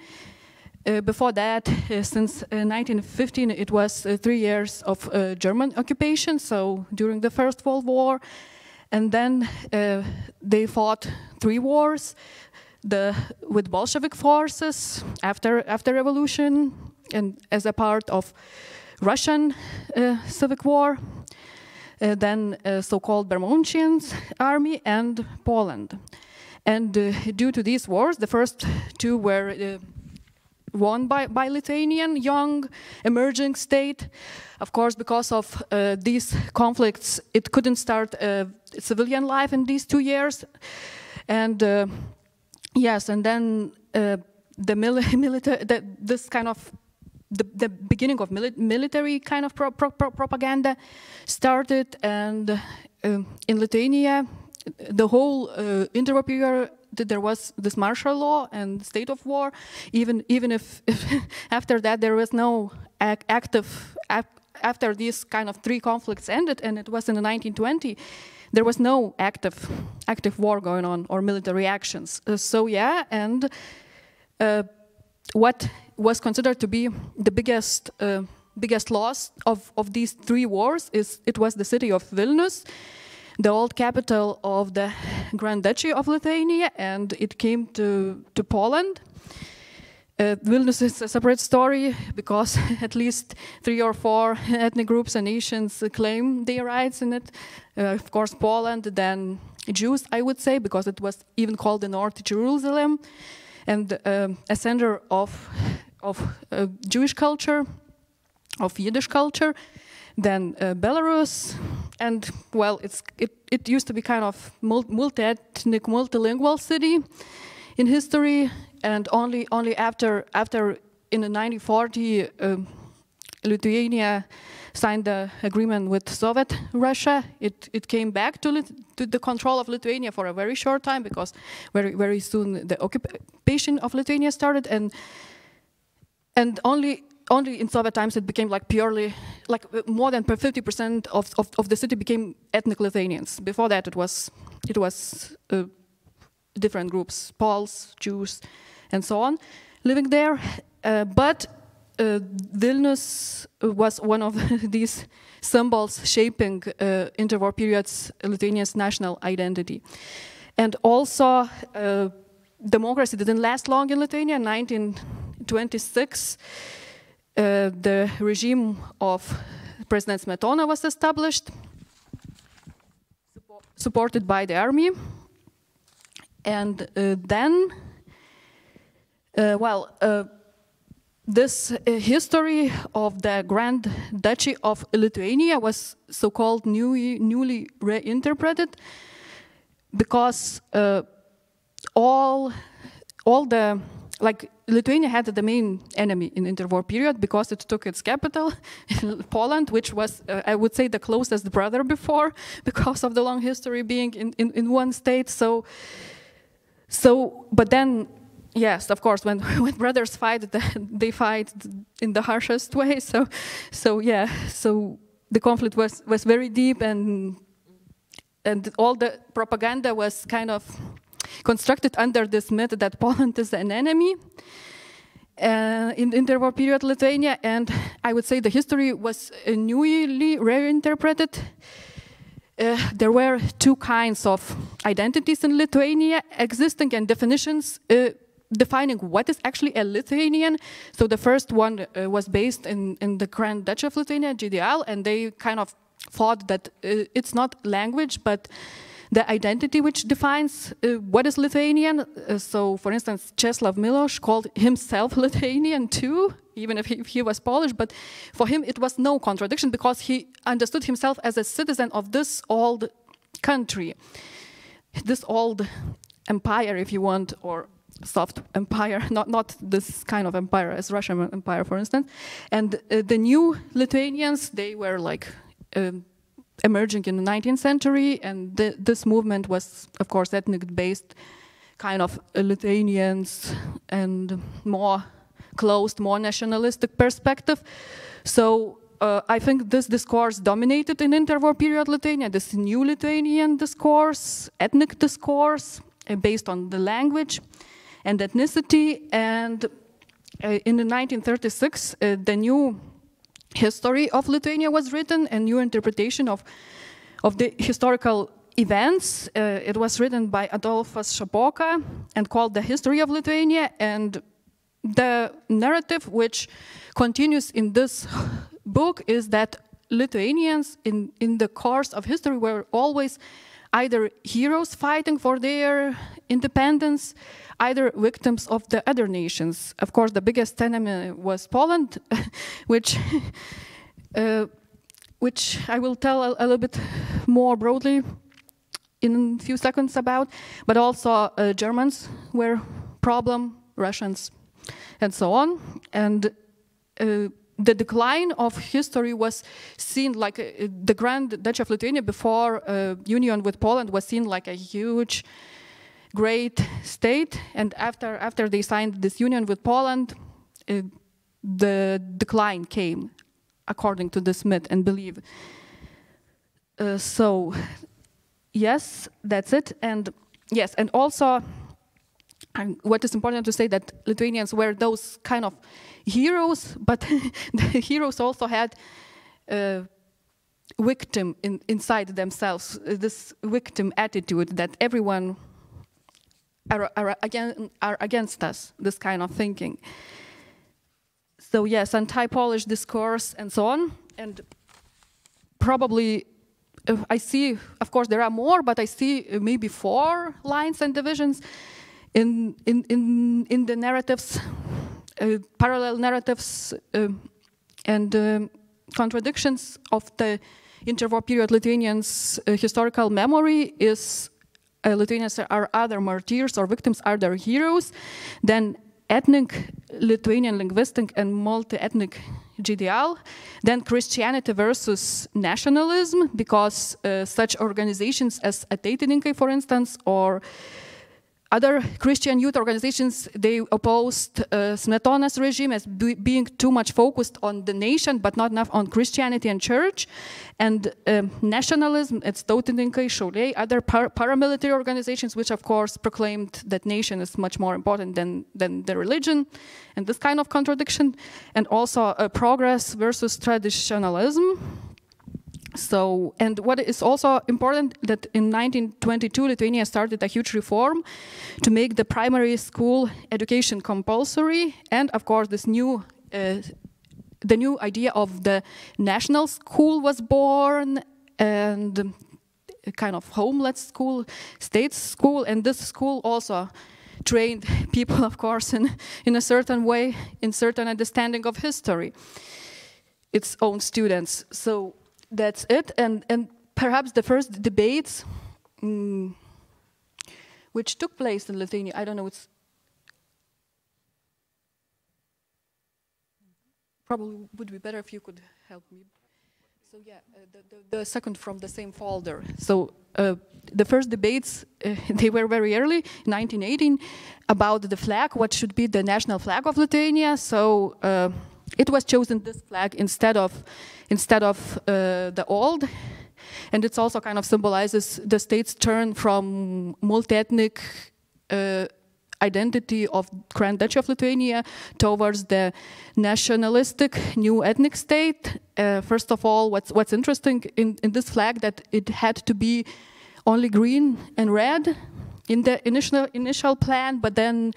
uh, before that, uh, since 1915, uh, it was uh, three years of uh, German occupation, so during the First World War. And then they fought three wars the, with Bolshevik forces after, after revolution and as a part of Russian Civic War. then so-called Bermontians army and Poland. And due to these wars, the first two were won by, by Lithuanian, young, emerging state. Of course, because of uh, these conflicts, it couldn't start uh, civilian life in these two years. And uh, yes, and then uh, the military, the, this kind of the, the, beginning of mili military kind of pro pro pro propaganda started, and uh, in Lithuania, the whole uh, period there was this martial law and state of war, even even if, if after that there was no ac active after these kind of three conflicts ended, and it was in the 1920, there was no active active war going on or military actions. Uh, so yeah, and uh, what was considered to be the biggest uh, biggest loss of of these three wars is it was the city of Vilnius the old capital of the Grand Duchy of Lithuania, and it came to, to Poland. Uh, Vilnius is a separate story because at least three or four ethnic groups and nations claim their rights in it. Uh, of course, Poland, then Jews, I would say, because it was even called the North Jerusalem, and um, a center of, of uh, Jewish culture of Yiddish culture, then uh, Belarus, and well, it's it, it used to be kind of multi-ethnic, multilingual city in history, and only only after after in the 1940 um, Lithuania signed the agreement with Soviet Russia, it, it came back to, to the control of Lithuania for a very short time because very very soon the occupation of Lithuania started and and only only in Soviet times it became like purely like more than 50% of, of, of the city became ethnic Lithuanians. Before that it was it was uh, different groups, Poles, Jews, and so on, living there. Uh, but uh, Vilnius was one of these symbols shaping uh, interwar periods Lithuania's national identity. And also, uh, democracy didn't last long in Lithuania. In 1926, uh, the regime of President Smetona was established, supported by the army. And uh, then, uh, well, this uh, history of the Grand Duchy of Lithuania was so-called newly, newly, reinterpreted because uh, all all the like Lithuania had the main enemy in interwar period because it took its capital, Poland, which was uh, I would say the closest brother before because of the long history being in, in, in one state. So so but then yes, of course, when, when brothers fight, they fight in the harshest way. So, so yeah, so the conflict was, was very deep and, and all the propaganda was kind of constructed under this myth that Poland is an enemy. Uh, in the interwar period Lithuania, and I would say the history was newly reinterpreted. Uh, there were two kinds of identities in Lithuania existing and definitions uh, defining what is actually a Lithuanian. So the first one uh, was based in, in the Grand Duchy of Lithuania, GDL, and they kind of thought that uh, it's not language, but the identity which defines uh, what is Lithuanian. Uh, so, for instance, Czeslaw Milosz called himself Lithuanian too, even if he, if he, was Polish, but for him it was no contradiction because he understood himself as a citizen of this old country, this old empire, if you want, or soft empire, not, not this kind of empire as Russian empire, for instance. And uh, the new Lithuanians, they were like um, emerging in the 19th century, and the, this movement was, of course, ethnic-based kind of Lithuanians and more closed, more nationalistic perspective. So uh, I think this discourse dominated in interwar period Lithuania, this new Lithuanian discourse, ethnic discourse, uh, based on the language and ethnicity. And uh, in 1936, uh, the new history of Lithuania was written, a new interpretation of, of the historical events. Uh, it was written by Adolfas Šapoka and called The History of Lithuania. And the narrative which continues in this book is that Lithuanians in, in the course of history were always either heroes fighting for their independence, either victims of the other nations. Of course, the biggest enemy was Poland, which, uh, which I will tell a, a, little bit more broadly in a few seconds about, but also uh, Germans were problem, Russians, and so on. And uh, the decline of history was seen like uh, the Grand Duchy of Lithuania before uh, union with Poland was seen like a huge, great state. And after after they signed this union with Poland, uh, the decline came, according to this myth and belief. Uh, so, yes, that's it. And yes, and also, what is important to say that Lithuanians were those kind of heroes, but the heroes also had a victim in, inside themselves, uh, this victim attitude that everyone are, are, again, are against us, this kind of thinking. So yes, anti-Polish discourse and so on, and probably uh, I see, of course, there are more, but I see maybe four lines and divisions in in in in the narratives uh, parallel narratives uh, and um, contradictions of the interwar period Lithuanians' uh, historical memory is uh, Lithuanians are other martyrs or victims are their heroes, then ethnic Lithuanian linguistic and multi-ethnic GDL, then Christianity versus nationalism, because uh, such organizations as Ateitininkai, for instance, or other Christian youth organizations, they opposed uh, Smetona's regime as be being too much focused on the nation, but not enough on Christianity and church. And um, nationalism, it's Tautininkai, Šauliai, other par paramilitary organizations, which of course proclaimed that nation is much more important than, than the religion, and this kind of contradiction. And also uh, progress versus traditionalism. So, and what is also important that in 1922 Lithuania started a huge reform to make the primary school education compulsory, and of course this new, uh, the new idea of the national school was born, and kind of homelet school, state school, and this school also trained people, of course, in, in a certain way, in certain understanding of history, its own students. So that's it. And, and perhaps the first debates mm, which took place in Lithuania, I don't know, it's probably would be better if you could help me. So yeah, uh, the, the, the, second from the same folder. So uh, the first debates, uh, they were very early, 1918, about the flag, what should be the national flag of Lithuania. So uh, it was chosen this flag instead of instead of uh, the old and it also kind of symbolizes the state's turn from multi-ethnic uh, identity of Grand Duchy of Lithuania towards the nationalistic new ethnic state. Uh, first of all, what's what's interesting in, in this flag that it had to be only green and red in the initial initial plan, but then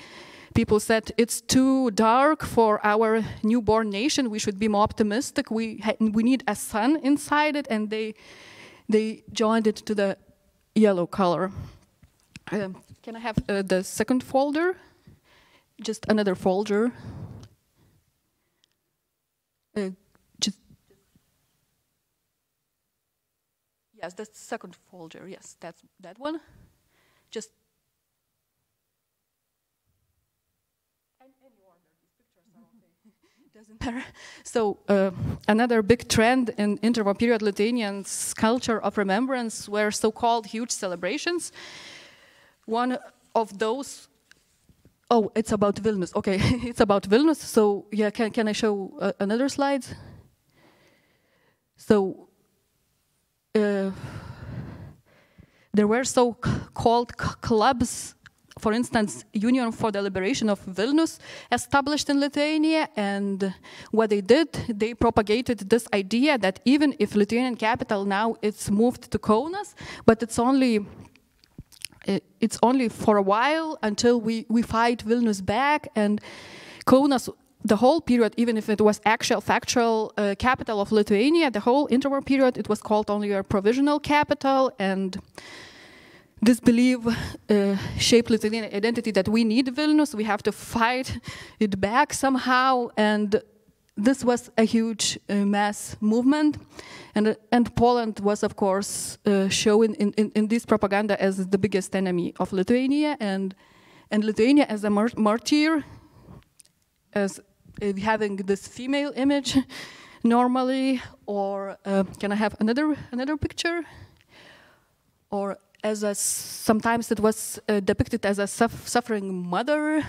people said it's too dark for our newborn nation. We should be more optimistic. We we need a sun inside it, and they they joined it to the yellow color. Um, can I have uh, the second folder? Just another folder. Uh, just yes, the second folder. Yes, that's that one. Just doesn't matter. So uh, another big trend in interwar period Lithuanians' culture of remembrance were so-called huge celebrations. One of those, oh, it's about Vilnius. Okay, it's about Vilnius. So yeah, can, can I show uh, another slide? So uh, there were so-called clubs for instance, Union for the Liberation of Vilnius established in Lithuania, and what they did, they propagated this idea that even if Lithuanian capital now it's moved to Kaunas, but it's only it's only for a while until we, we fight Vilnius back and Kaunas the whole period, even if it was actual factual uh, capital of Lithuania, the whole interwar period, it was called only a provisional capital and this belief uh, shaped Lithuanian identity that we need Vilnius, we have to fight it back somehow, and this was a huge uh, mass movement, and, uh, and Poland was, of course, uh, shown in, in, in, this propaganda as the biggest enemy of Lithuania, and, and Lithuania as a mar martyr, as uh, having this female image normally, or uh, can I have another another picture? Or as a, sometimes it was uh, depicted as a suffering mother.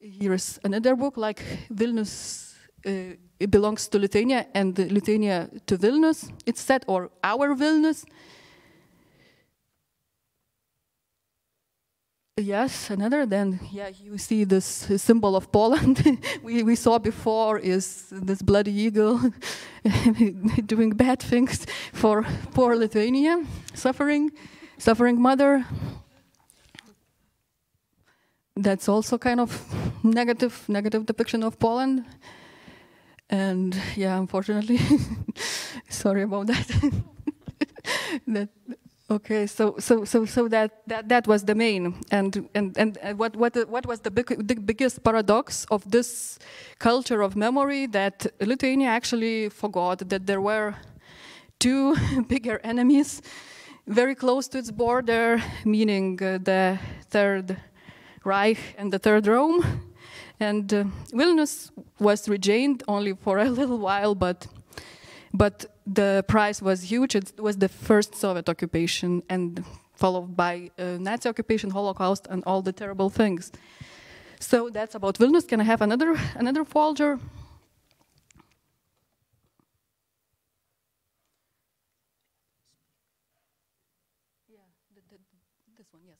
Here is another book like Vilnius. Uh, it belongs to Lithuania and Lithuania to Vilnius. It's said, or our Vilnius. Yes, another. Then, yeah, you see this symbol of Poland we, we saw before is this bloody eagle doing bad things for poor Lithuania, suffering, suffering mother. That's also kind of negative, negative depiction of Poland. And yeah, unfortunately, sorry about that. that Okay, so so so so that that, that was the main. And and and uh, what what what was the, big, the biggest paradox of this culture of memory that Lithuania actually forgot that there were two bigger enemies very close to its border, meaning uh, the Third Reich and the Third Rome, and uh, Vilnius was regained only for a little while, but but the price was huge. It was the first Soviet occupation and followed by uh, Nazi occupation, Holocaust, and all the terrible things. So that's about Vilnius. Can I have another another folder? Yeah, this one, yes.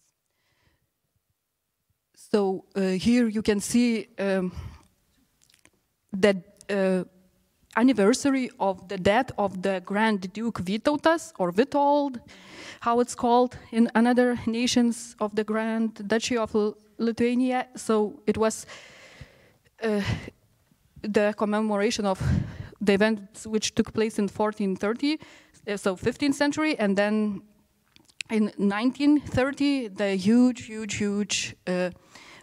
So uh, here you can see um, that. Uh, anniversary of the death of the Grand Duke Vytautas, or Vitold, how it's called in another nations of the Grand Duchy of Lithuania. So it was uh, the commemoration of the events which took place in 1430, uh, so 15th century, and then in 1930, the huge, huge, huge uh,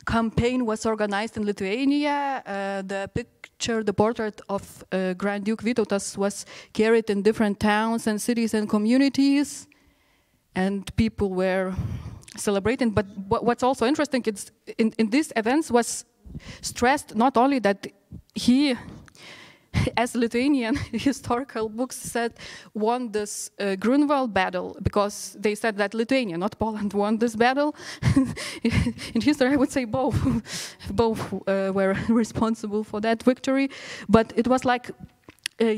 campaign was organized in Lithuania. Uh, the picture, the portrait of uh, Grand Duke Vytautas was carried in different towns and cities and communities, and people were celebrating. But what's also interesting is in, in these events was stressed not only that he as Lithuanian historical books said, won this uh, Grunwald battle because they said that Lithuania, not Poland, won this battle. In history, I would say both, both uh, were responsible for that victory. But it was like uh,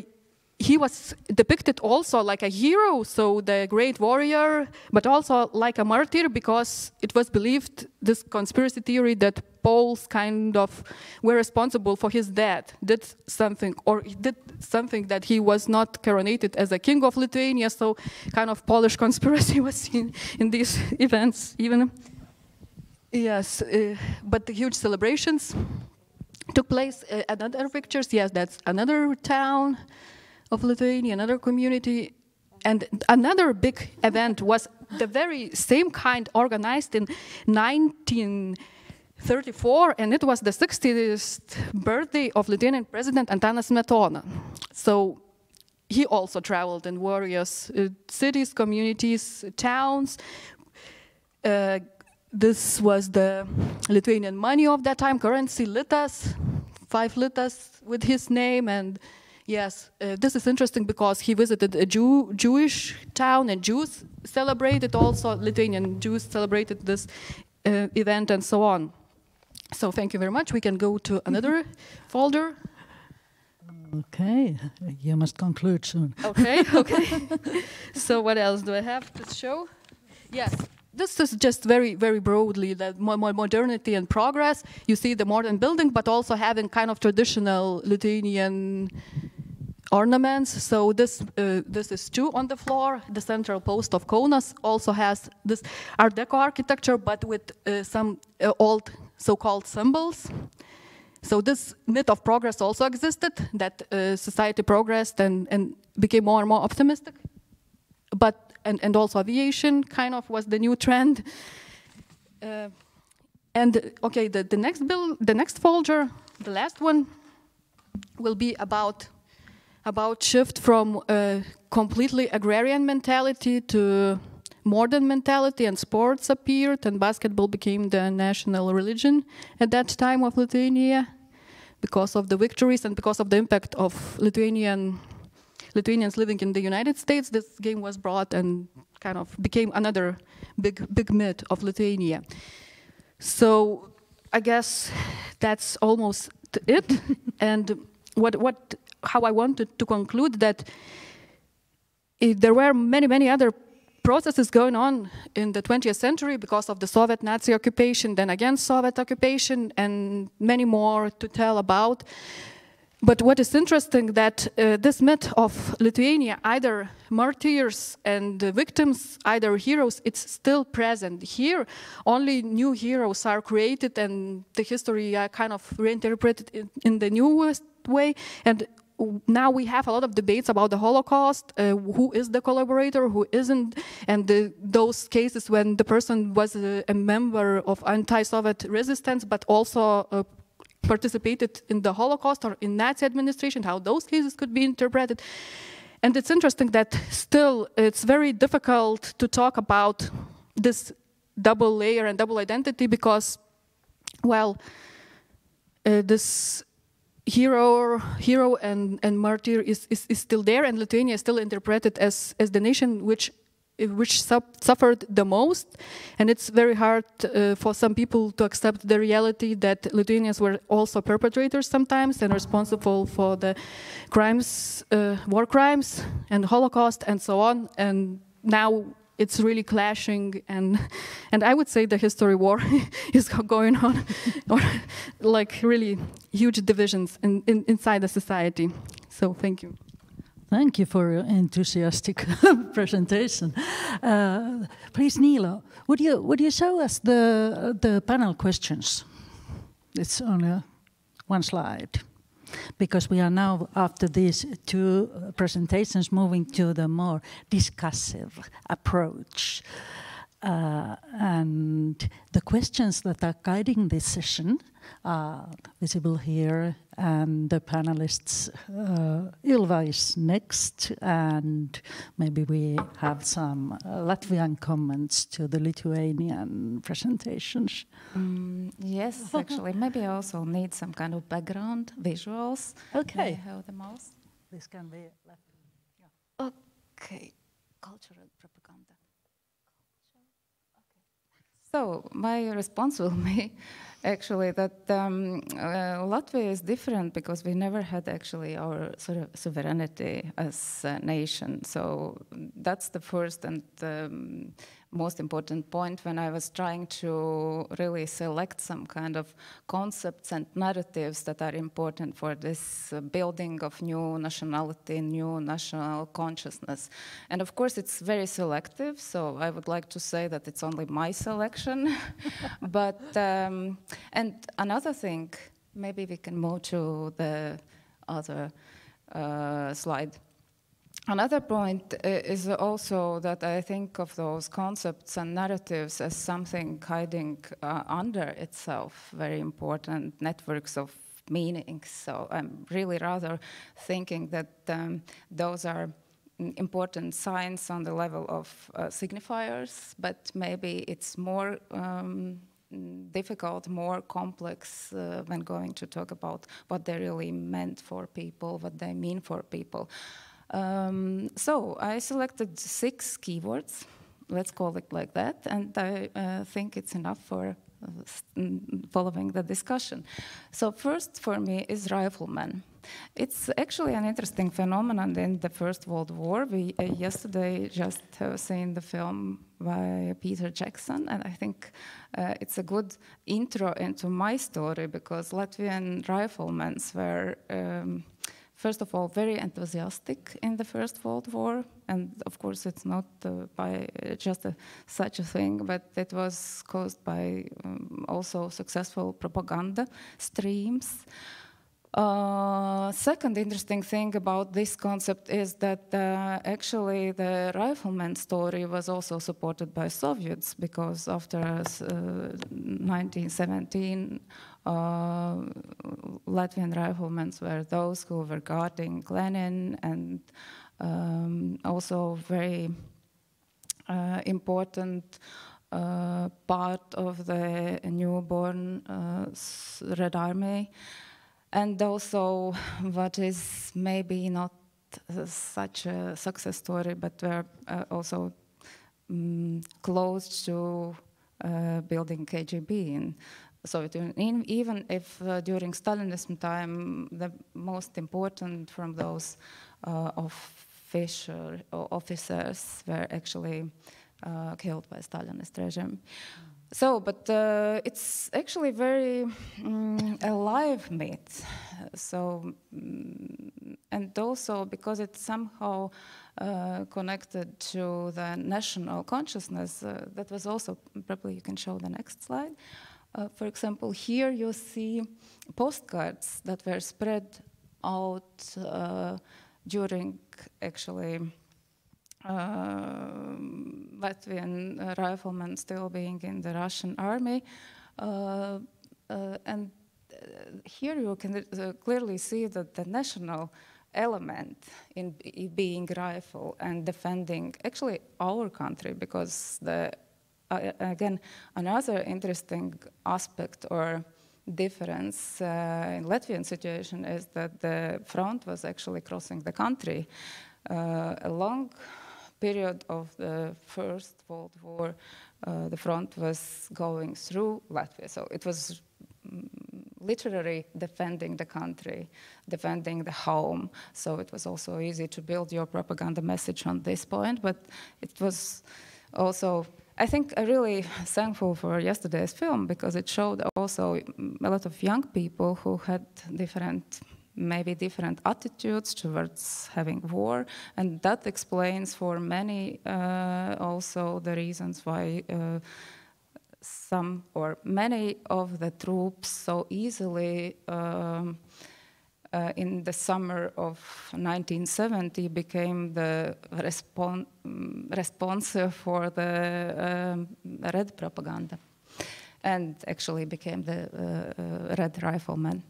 he was depicted also like a hero, so the great warrior, but also like a martyr because it was believed this conspiracy theory that Poles kind of were responsible for his death, did something, or did something that he was not coronated as a king of Lithuania, so kind of Polish conspiracy was seen in these events even. Yes, uh, but the huge celebrations took place uh, at other pictures. Yes, that's another town of Lithuania, another community. And another big event was the very same kind organized in 1934, and it was the 60th birthday of Lithuanian President Antanas Smetona. So he also traveled in various uh, cities, communities, towns. Uh, this was the Lithuanian money of that time, currency litas, five litas with his name, and Yes, uh, this is interesting because he visited a Jew, Jewish town and Jews celebrated also, Lithuanian Jews celebrated this uh, event and so on. So thank you very much. We can go to another folder. Okay, you must conclude soon. Okay, okay. so what else do I have to show? Yes, this is just very, very broadly that modernity and progress. You see the modern building, but also having kind of traditional Lithuanian ornaments. So this uh, this is two on the floor. The central post of Kaunas also has this Art Deco architecture, but with uh, some uh, old so-called symbols. So this myth of progress also existed, that uh, society progressed and, and became more and more optimistic. But and, and also aviation kind of was the new trend. Uh, and okay, the, the next bill, the next folder, the last one, will be about about shift from a completely agrarian mentality to modern mentality and sports appeared and basketball became the national religion at that time of Lithuania because of the victories and because of the impact of Lithuanian Lithuanians living in the United States this game was brought and kind of became another big big myth of Lithuania so I guess that's almost it and what what how I wanted to conclude that there were many, many other processes going on in the 20th century because of the Soviet Nazi occupation, then again Soviet occupation, and many more to tell about. But what is interesting that uh, this myth of Lithuania, either martyrs and uh, victims, either heroes, it's still present. Here, only new heroes are created and the history are kind of reinterpreted in, in the newest way. And now we have a lot of debates about the Holocaust, uh, who is the collaborator, who isn't, and the, those cases when the person was a, member of anti-Soviet resistance, but also participated in the Holocaust or in Nazi administration, how those cases could be interpreted. And it's interesting that still it's very difficult to talk about this double layer and double identity because, well, uh, this hero, hero and, and martyr is, is, is still there, and Lithuania is still interpreted as, as the nation which which sub- suffered the most, and it's very hard uh, for some people to accept the reality that Lithuanians were also perpetrators sometimes and responsible for the crimes, uh, war crimes, and Holocaust, and so on. And now it's really clashing, and and I would say the history war is going on, or like really huge divisions in, in, inside the society. So thank you. Thank you for your enthusiastic presentation. Uh, please, Niilo, would you would you show us the the panel questions? It's on uh, one slide, because we are now after these two presentations moving to the more discussive approach. Uh, and the questions that are guiding this session are visible here, and the panelists, uh, Ilva is next, and maybe we have some uh, Latvian comments to the Lithuanian presentations. Mm, yes, actually, maybe I also need some kind of background visuals. Okay. Have the mouse? This can be left. Okay, cultural propaganda. So my response will be actually that um, uh, Latvia is different because we never had actually our sort of sovereignty as a nation. So that's the first and um, most important point when I was trying to really select some kind of concepts and narratives that are important for this uh, building of new nationality, new national consciousness. And of course, it's very selective, so I would like to say that it's only my selection. but, um, and another thing, maybe we can move to the other uh, slide. Another point uh, is also that I think of those concepts and narratives as something hiding uh, under itself, very important networks of meanings. So I'm really rather thinking that um, those are important signs on the level of uh, signifiers, but maybe it's more um, difficult, more complex uh, when going to talk about what they really meant for people, what they mean for people. Um, so I selected six keywords, let's call it like that, and I uh, think it's enough for uh, following the discussion. So first for me is rifleman. It's actually an interesting phenomenon in the First World War. We uh, yesterday just have seen the film by Peter Jackson, and I think uh, it's a good intro into my story because Latvian riflemen were um, first of all, very enthusiastic in the First World War. And of course, it's not uh, by just a, such a thing, but it was caused by um, also successful propaganda streams. Uh, second interesting thing about this concept is that uh, actually the rifleman story was also supported by Soviets because after uh, 1917 uh, Latvian riflemen were those who were guarding Lenin and um, also very uh, important uh, part of the newborn Red Army. And also, what is maybe not such a success story, but were also um, close to building KGB in Soviet Union, even if uh, during Stalinism time, the most important from those uh, official, officers were actually uh, killed by Stalinist regime. So, but uh, it's actually very um, alive myth. So, um, and also because it's somehow uh, connected to the national consciousness, uh, that was also, probably you can show the next slide. Uh, for example, here you see postcards that were spread out uh, during actually uh, Latvian riflemen still being in the Russian army. Uh, uh, and here you can clearly see that the national element in, in being rifle and defending actually our country because the uh, again another interesting aspect or difference uh, in Latvian situation is that the front was actually crossing the country. Uh, a long period of the First World War, uh, the front was going through Latvia. So it was mm, literally defending the country, defending the home. So it was also easy to build your propaganda message on this point, but it was also I think I'm really thankful for yesterday's film because it showed also a lot of young people who had different maybe different attitudes towards having war. And that explains for many uh, also the reasons why uh, some or many of the troops so easily um, uh, in the summer of 1970 became the respon response for the um, red propaganda and actually became the uh, uh, red rifleman.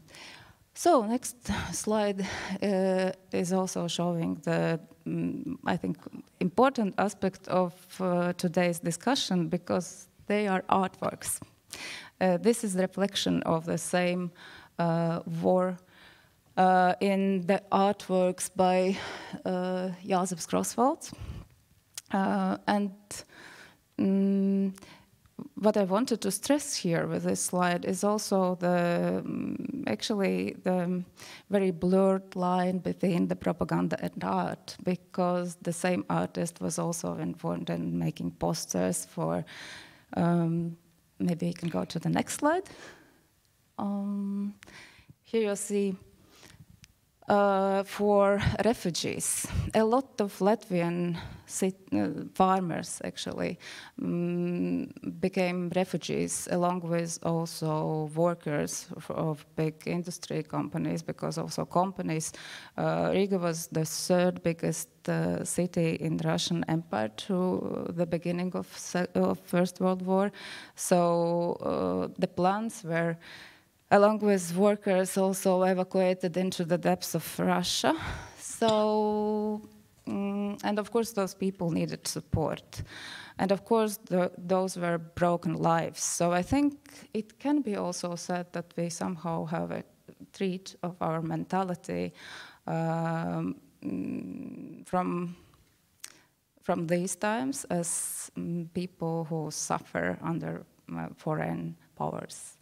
So next slide uh, is also showing the, um, I think, important aspect of uh, today's discussion because they are artworks. Uh, this is reflection of the same war uh, in the artworks by uh, Josef Grosswald. Uh, and um, what I wanted to stress here with this slide is also the um, actually the very blurred line between the propaganda and art, because the same artist was also involved in making posters for. Um, maybe you can go to the next slide. Um, here you see uh, for refugees. A lot of Latvian uh, farmers actually um, became refugees, along with also workers of big industry companies, because also companies. Uh, Riga was the third biggest uh, city in Russian Empire to the beginning of, of First World War. So uh, the plans were along with workers also evacuated into the depths of Russia. So, um, and of course, those people needed support. And of course, the, those were broken lives. So I think it can be also said that we somehow have a treat of our mentality um, from from these times as um, people who suffer under uh, foreign powers.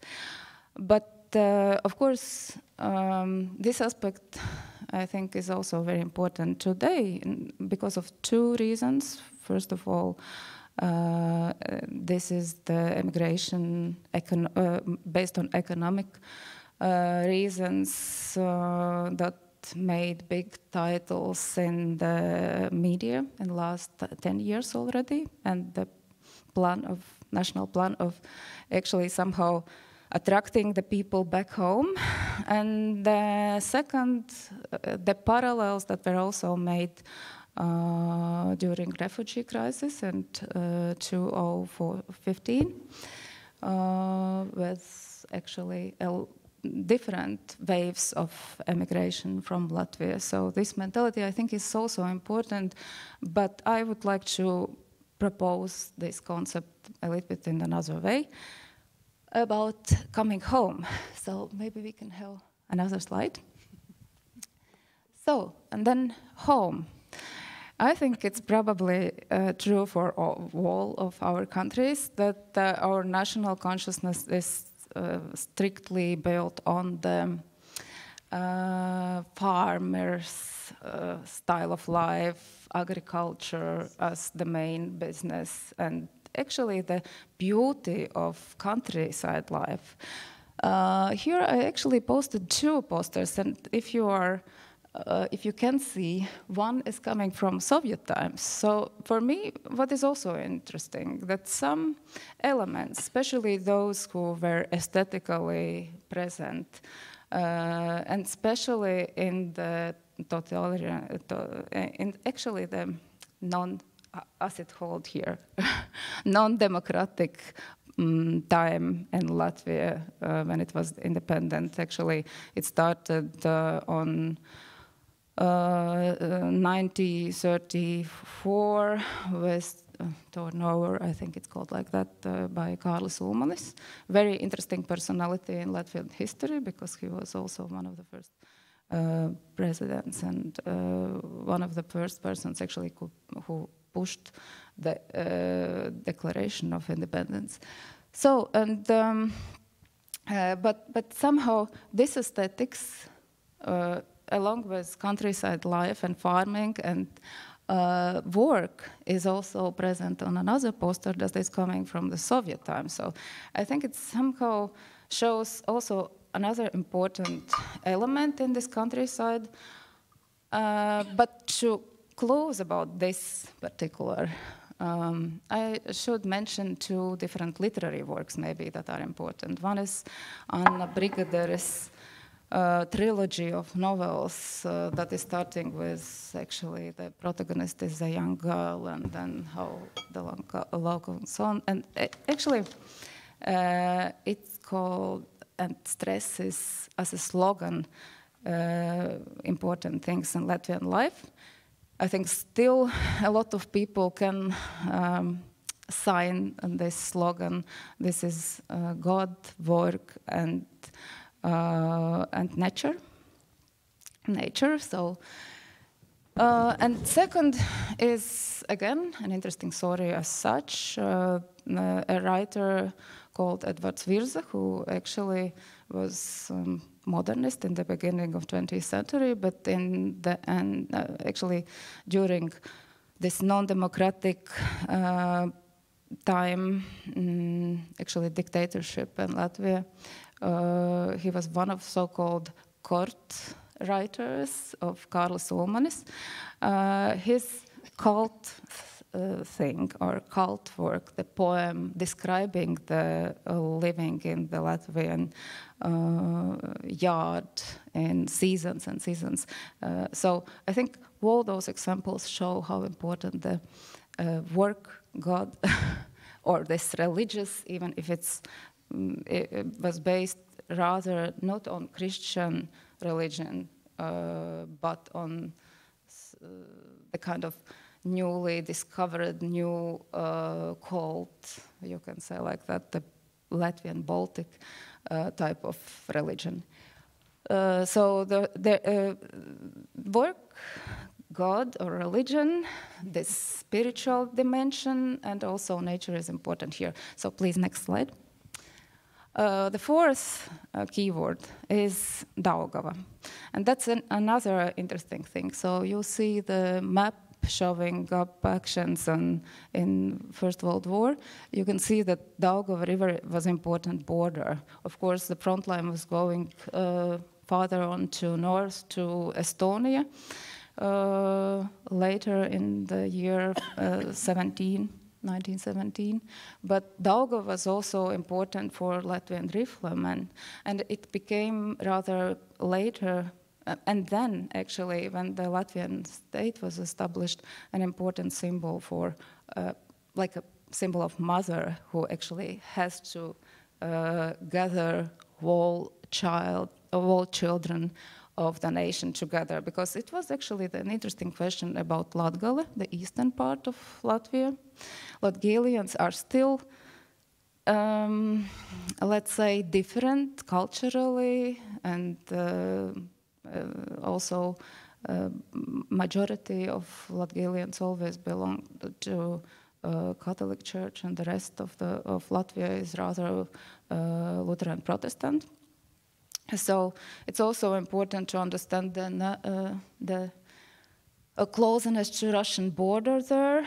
But of course, um, this aspect I think is also very important today because of two reasons. First of all, uh, this is the immigration uh, based on economic uh, reasons uh, that made big titles in the media in the last 10 years already, and the plan of national plan of actually somehow attracting the people back home. And the second, the parallels that were also made uh, during refugee crisis and uh, 2015 uh, with actually different waves of emigration from Latvia. So this mentality, I think, is also important. But I would like to propose this concept a little bit in another way about coming home. So maybe we can have another slide. So, and then home. I think it's probably uh, true for all, all, of our countries that uh, our national consciousness is uh, strictly built on the uh, farmers' uh, style of life, agriculture as the main business, and actually the beauty of countryside life. Uh, here I actually posted two posters, and if you are uh, if you can see, one is coming from Soviet times. So for me, what is also interesting that some elements, especially those who were aesthetically present, Uh, and especially in the totalitarian, in actually the non, as it hold here, non-democratic um, time in Latvia uh, when it was independent. Actually, it started uh, on uh, 1934 with uh, turnover, I think it's called like that, uh, by Kārlis Ulmanis. Very interesting personality in Latvian history because he was also one of the first uh, presidents and uh, one of the first persons actually who, who pushed the uh, Declaration of Independence. So, and um, uh, but but somehow this aesthetics, along with countryside life and farming and uh, work is also present on another poster that is coming from the Soviet time. So I think it somehow shows also another important element in this countryside. Uh, but to close about this particular, um, I should mention two different literary works maybe that are important. One is Anna Brigadere's uh, trilogy of novels uh, that is starting with actually the protagonist is a young girl and then how the local and so on. And uh, actually, it's called and stresses as a slogan uh, important things in Latvian life. I think still a lot of people can um, sign this slogan. This is uh, God, work, and uh, and nature. Nature. So, uh, and second is again an interesting story as such. Uh, a writer called Edward Virza, who actually was um, modernist in the beginning of 20th century, but in the end, uh, actually during this non-democratic uh, time, um, actually dictatorship in Latvia, uh, he was one of so-called court writers of Kārlis Ulmanis. Uh, his cult uh, thing or cult work, the poem describing the uh, living in the Latvian uh, yard in seasons and seasons. Uh, so I think all those examples show how important the work God or this religious, even if it's Mm, it, was based rather not on Christian religion, uh, but on uh, the kind of newly discovered new uh, cult, you can say like that, the Latvian Baltic uh, type of religion. Uh, so the, the uh, work, God or religion, this spiritual dimension, and also nature is important here. So please, next slide. Uh, the fourth uh, keyword is Daugava. And that's an, another interesting thing. So you see the map showing up actions on, in First World War. You can see that Daugava River was important border. Of course, the front line was going uh, farther on to north to Estonia. Uh, later in the year uh, 17, 1917. But Dauga was also important for Latvian riflemen, and it became rather later, and then actually, when the Latvian state was established, an important symbol for, uh, like a symbol of mother who actually has to uh, gather all child, all children of the nation together because it was actually an interesting question about Latgale, the eastern part of Latvia. Latgalians are still, um, let's say, different culturally and uh, uh, also uh, majority of Latgalians always belong to uh, Catholic Church and the rest of, the, of Latvia is rather uh, Lutheran Protestant. So it's also important to understand the, uh, the closeness to Russian border there.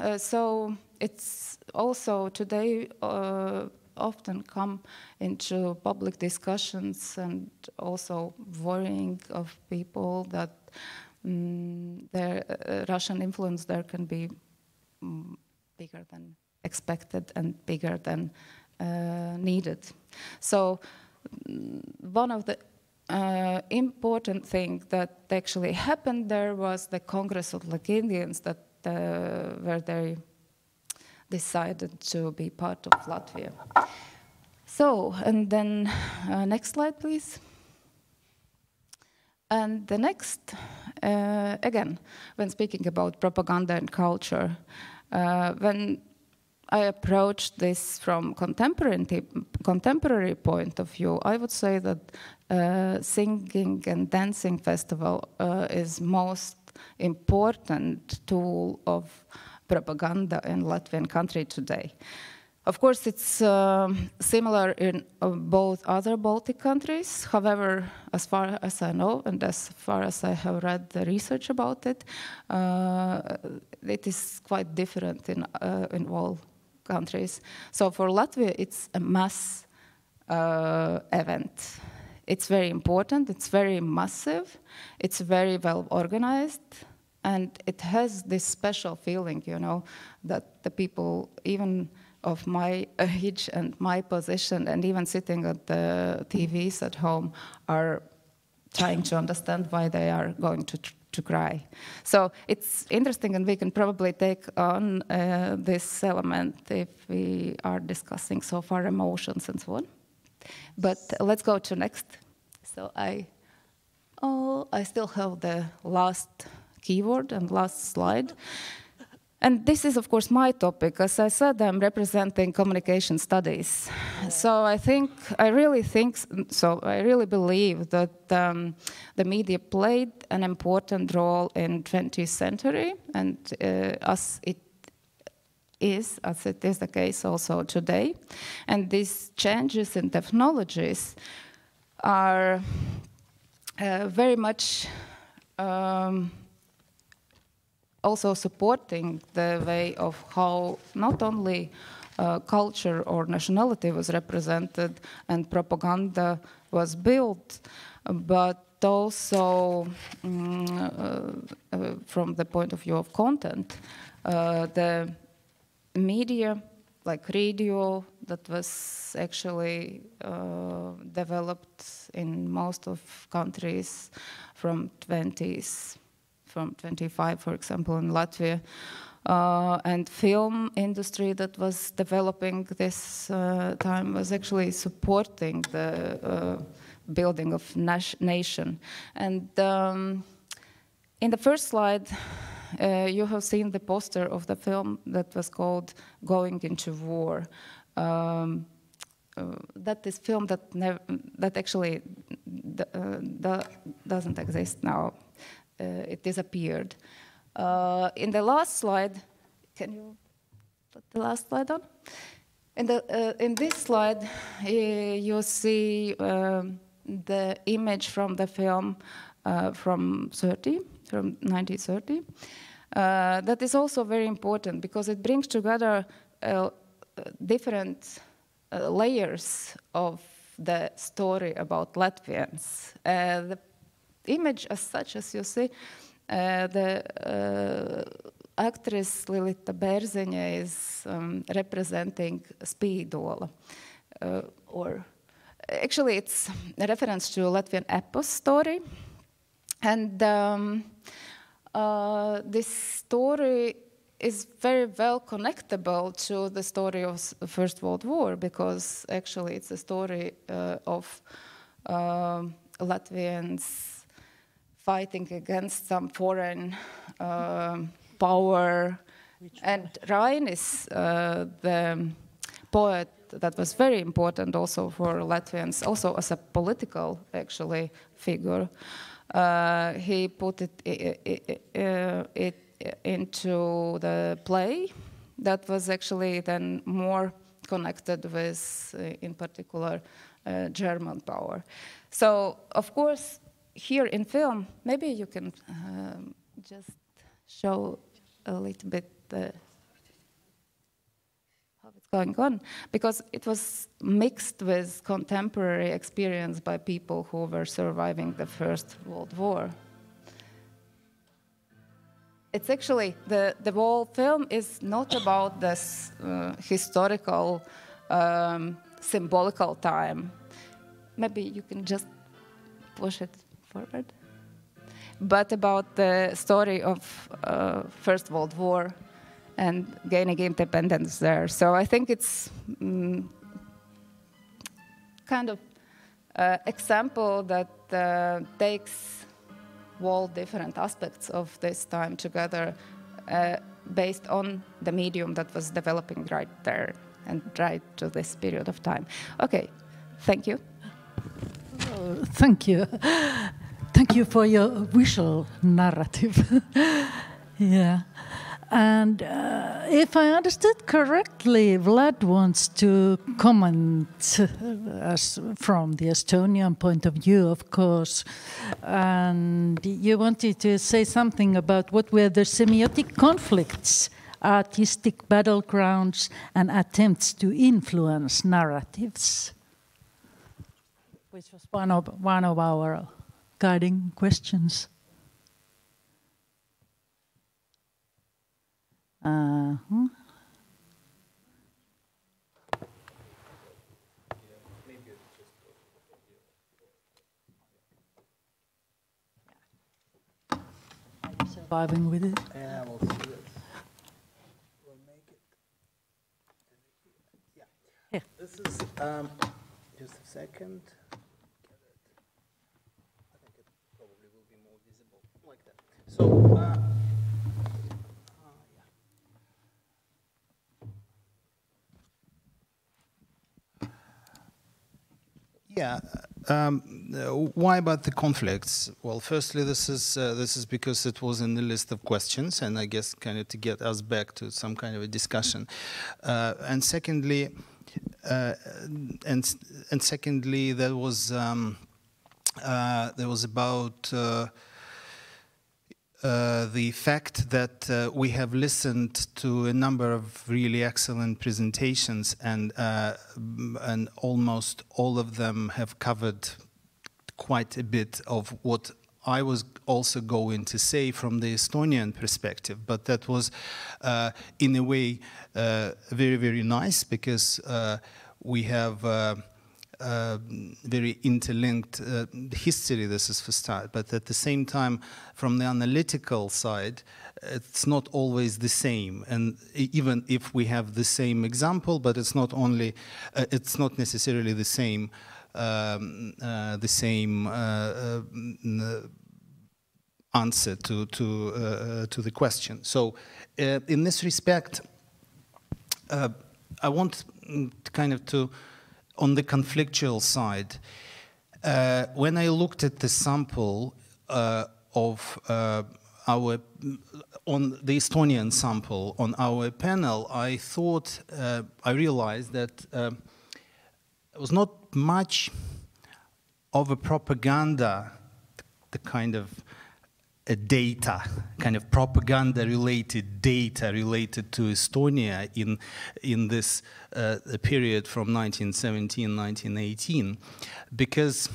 Uh, so it's also today uh, often come into public discussions and also worrying of people that um, their uh, Russian influence there can be um, bigger than expected and bigger than uh, needed. So one of the uh, important thing that actually happened there was the Congress of Latvians that uh, where they decided to be part of Latvia. So, and then uh, next slide, please. And the next, uh, again, when speaking about propaganda and culture, uh, when I approach this from contemporary contemporary point of view, I would say that uh, singing and dancing festival uh, is most important tool of propaganda in Latvian country today. Of course, it's um, similar in uh, both other Baltic countries. However, as far as I know, and as far as I have read the research about it, uh, it is quite different in, uh, in all countries. So for Latvia, it's a mass uh, event. It's very important, it's very massive, it's very well organized, and it has this special feeling, you know, that the people, even of my age and my position, and even sitting at the TVs at home, are trying to understand why they are going to to cry. So it's interesting, and we can probably take on uh, this element if we are discussing so far emotions and so on. But let's go to next. So I, oh, I still have the last keyword and last slide. And this is, of course, my topic. As I said, I'm representing communication studies. So I think, I really think, so I really believe that um, the media played an important role in 20th century, and uh, as it is, as it is the case also today. And these changes in technologies are uh, very much um, also supporting the way of how not only uh, culture or nationality was represented and propaganda was built, but also um, uh, from the point of view of content, uh, the media like radio that was actually uh, developed in most of countries from 20s from 25, for example, in Latvia. Uh, and film industry that was developing this uh, time was actually supporting the uh, building of nation. And um, in the first slide, uh, you have seen the poster of the film that was called "Going into War." Um, uh, that is film that that actually uh, doesn't exist now. Uh, it disappeared. Uh, in the last slide, can you put the last slide on? In, the, uh, in this slide, you see um, the image from the film from 30, from 1930. Uh, that is also very important because it brings together uh, different uh, layers of the story about Latvians. the image as such, as you see, uh, the uh, actress Lilita Bērziņa is um, representing Spīdola, uh, or actually it's a reference to Latvian epos story, and um, uh, this story is very well connectable to the story of the First World War because actually it's a story uh, of uh, Latvians fighting against some foreign uh, power. And Rainis uh, the poet that was very important also for Latvians, also as a political actually figure. Uh, he put it, it, uh, it, into the play that was actually then more connected with, uh, in particular, uh, German power. So, of course, here in film, maybe you can um, just show a little bit the, how it's going on, because it was mixed with contemporary experience by people who were surviving the First World War. It's actually, the, the whole film is not about this uh, historical, um, symbolical time. Maybe you can just push it forward. But about the story of uh, First World War and gaining independence there. So I think it's mm, kind of uh, example that uh, takes all different aspects of this time together uh, based on the medium that was developing right there and right to this period of time. Okay, thank you. Thank you. Thank you for your visual narrative. yeah. And uh, if I understood correctly, Vlad wants to comment uh, as from the Estonian point of view, of course. And you wanted to say something about what were the semiotic conflicts, artistic battlegrounds, and attempts to influence narratives, which was one of, one of our guiding questions. Uh -huh. Are you surviving with it? Yeah, we'll see this. We'll make it. Yeah. Yeah. This is um, just a second. Get it. I think it probably will be more visible like that. So. Uh, uh, yeah. Um, uh, why about the conflicts? Well, firstly, this is uh, this is because it was in the list of questions, and I guess kind of to get us back to some kind of a discussion. Uh, and secondly, uh, and and secondly, there was um, uh, there was about. Uh, the fact that uh, we have listened to a number of really excellent presentations, and uh, and almost all of them have covered quite a bit of what I was also going to say from the Estonian perspective. But that was, uh, in a way, uh, very very nice because we have uh, very interlinked uh, history, this is for start, but at the same time, from the analytical side, it's not always the same. And even if we have the same example, but it's not only, uh, it's not necessarily the same, um, uh, the same uh, answer to to to the question. So, in this respect, I want kind of to on the conflictual side, uh, when I looked at the sample uh, of uh, our on the Estonian sample on our panel, I thought uh, I realized that it was not much of a propaganda, the kind of data, kind of propaganda-related data related to Estonia in in this uh, period from 1917, 1918, because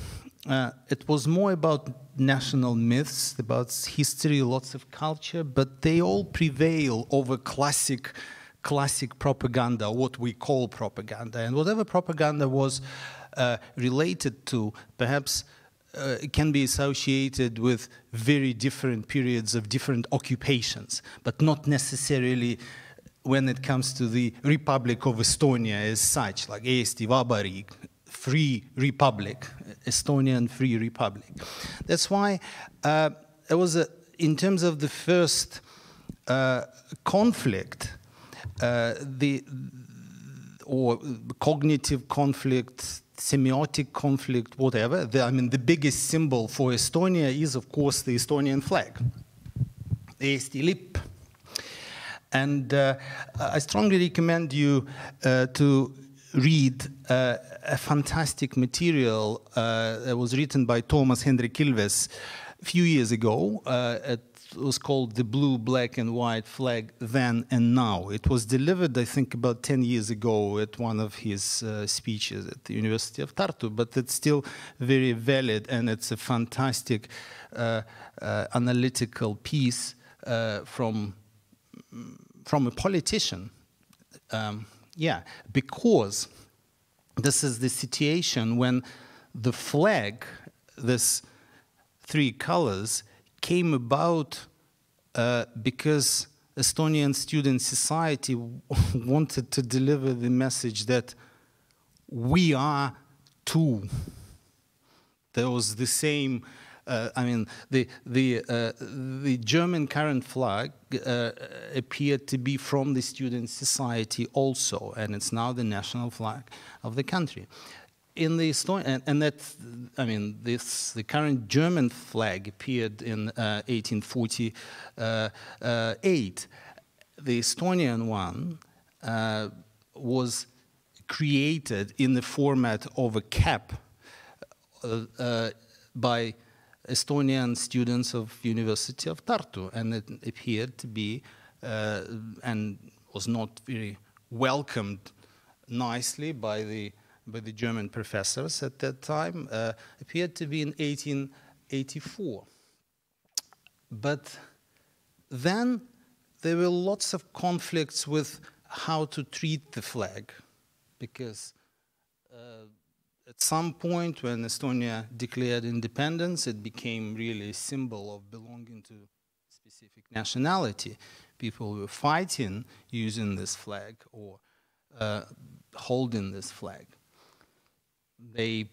uh, it was more about national myths, about history, lots of culture, but they all prevail over classic classic propaganda, what we call propaganda, and whatever propaganda was uh, related to, perhaps uh, can be associated with very different periods of different occupations, but not necessarily when it comes to the Republic of Estonia as such, like Eesti Vabariik, free republic, Estonian free republic. That's why uh, it was a, in terms of the first uh, conflict, uh, the or cognitive conflict, semiotic conflict, whatever. The, I mean, the biggest symbol for Estonia is, of course, the Estonian flag, Eesti lipp. And uh, I strongly recommend you uh, to read uh, a fantastic material uh, that was written by Toomas Hendrik Ilves a few years ago uh, at was called The Blue, Black and White Flag Then and Now. It was delivered, I think, about 10 years ago at one of his uh, speeches at the University of Tartu, but it's still very valid and it's a fantastic uh, uh, analytical piece uh, from, from a politician. Um, yeah, because this is the situation when the flag, this three colors came about uh, because Estonian student society wanted to deliver the message that we are two. There was the same uh, I mean, the the uh, the German current flag uh, appeared to be from the student society also, and it's now the national flag of the country. In the Estonian, and, and that, I mean, this the current German flag appeared in 1848. Uh, uh, the Estonian one uh, was created in the format of a cap by Estonian students of University of Tartu, and it appeared to be uh, and was not very welcomed nicely by the by the German professors at that time. Uh, appeared to be in 1884, but then there were lots of conflicts with how to treat the flag, because. Uh, at some point when Estonia declared independence, it became really a symbol of belonging to a specific nationality. People were fighting using this flag or uh, holding this flag. They,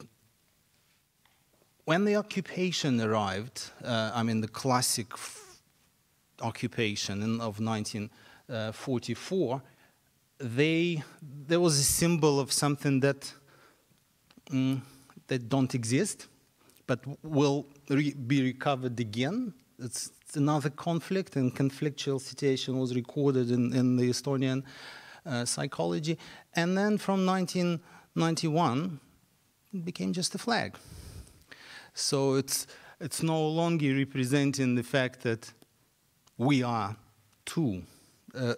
when the occupation arrived, uh, I mean the classic occupation of 1944, they, there was a symbol of something that mm, that don't exist, but will re be recovered again. It's, it's, another conflict, and conflictual situation was recorded in, in the Estonian uh, psychology. And then from 1991, it became just a flag. So it's, it's no longer representing the fact that we are two uh,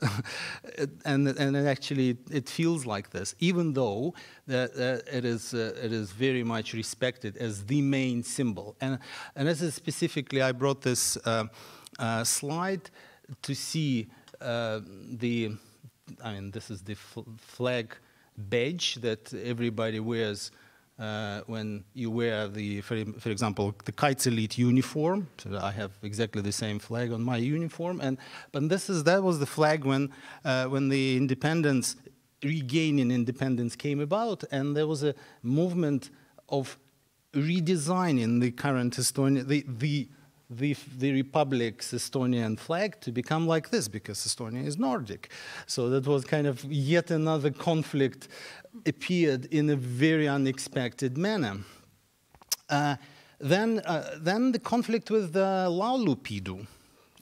and, and it actually it feels like this, even though that, uh, it, is, uh, it is very much respected as the main symbol. And, and this is specifically, I brought this uh, uh, slide to see uh, the, I mean, this is the flag badge that everybody wears uh, when you wear the, for, for example, the Kaitseliit uniform. So I have exactly the same flag on my uniform, and but this is that was the flag when uh, when the independence, regaining independence came about, and there was a movement of redesigning the current Estonia, the the the, the republic's Estonian flag to become like this because Estonia is Nordic. So that was kind of yet another conflict appeared in a very unexpected manner. Uh, then, uh, then the conflict with the Laulupidu,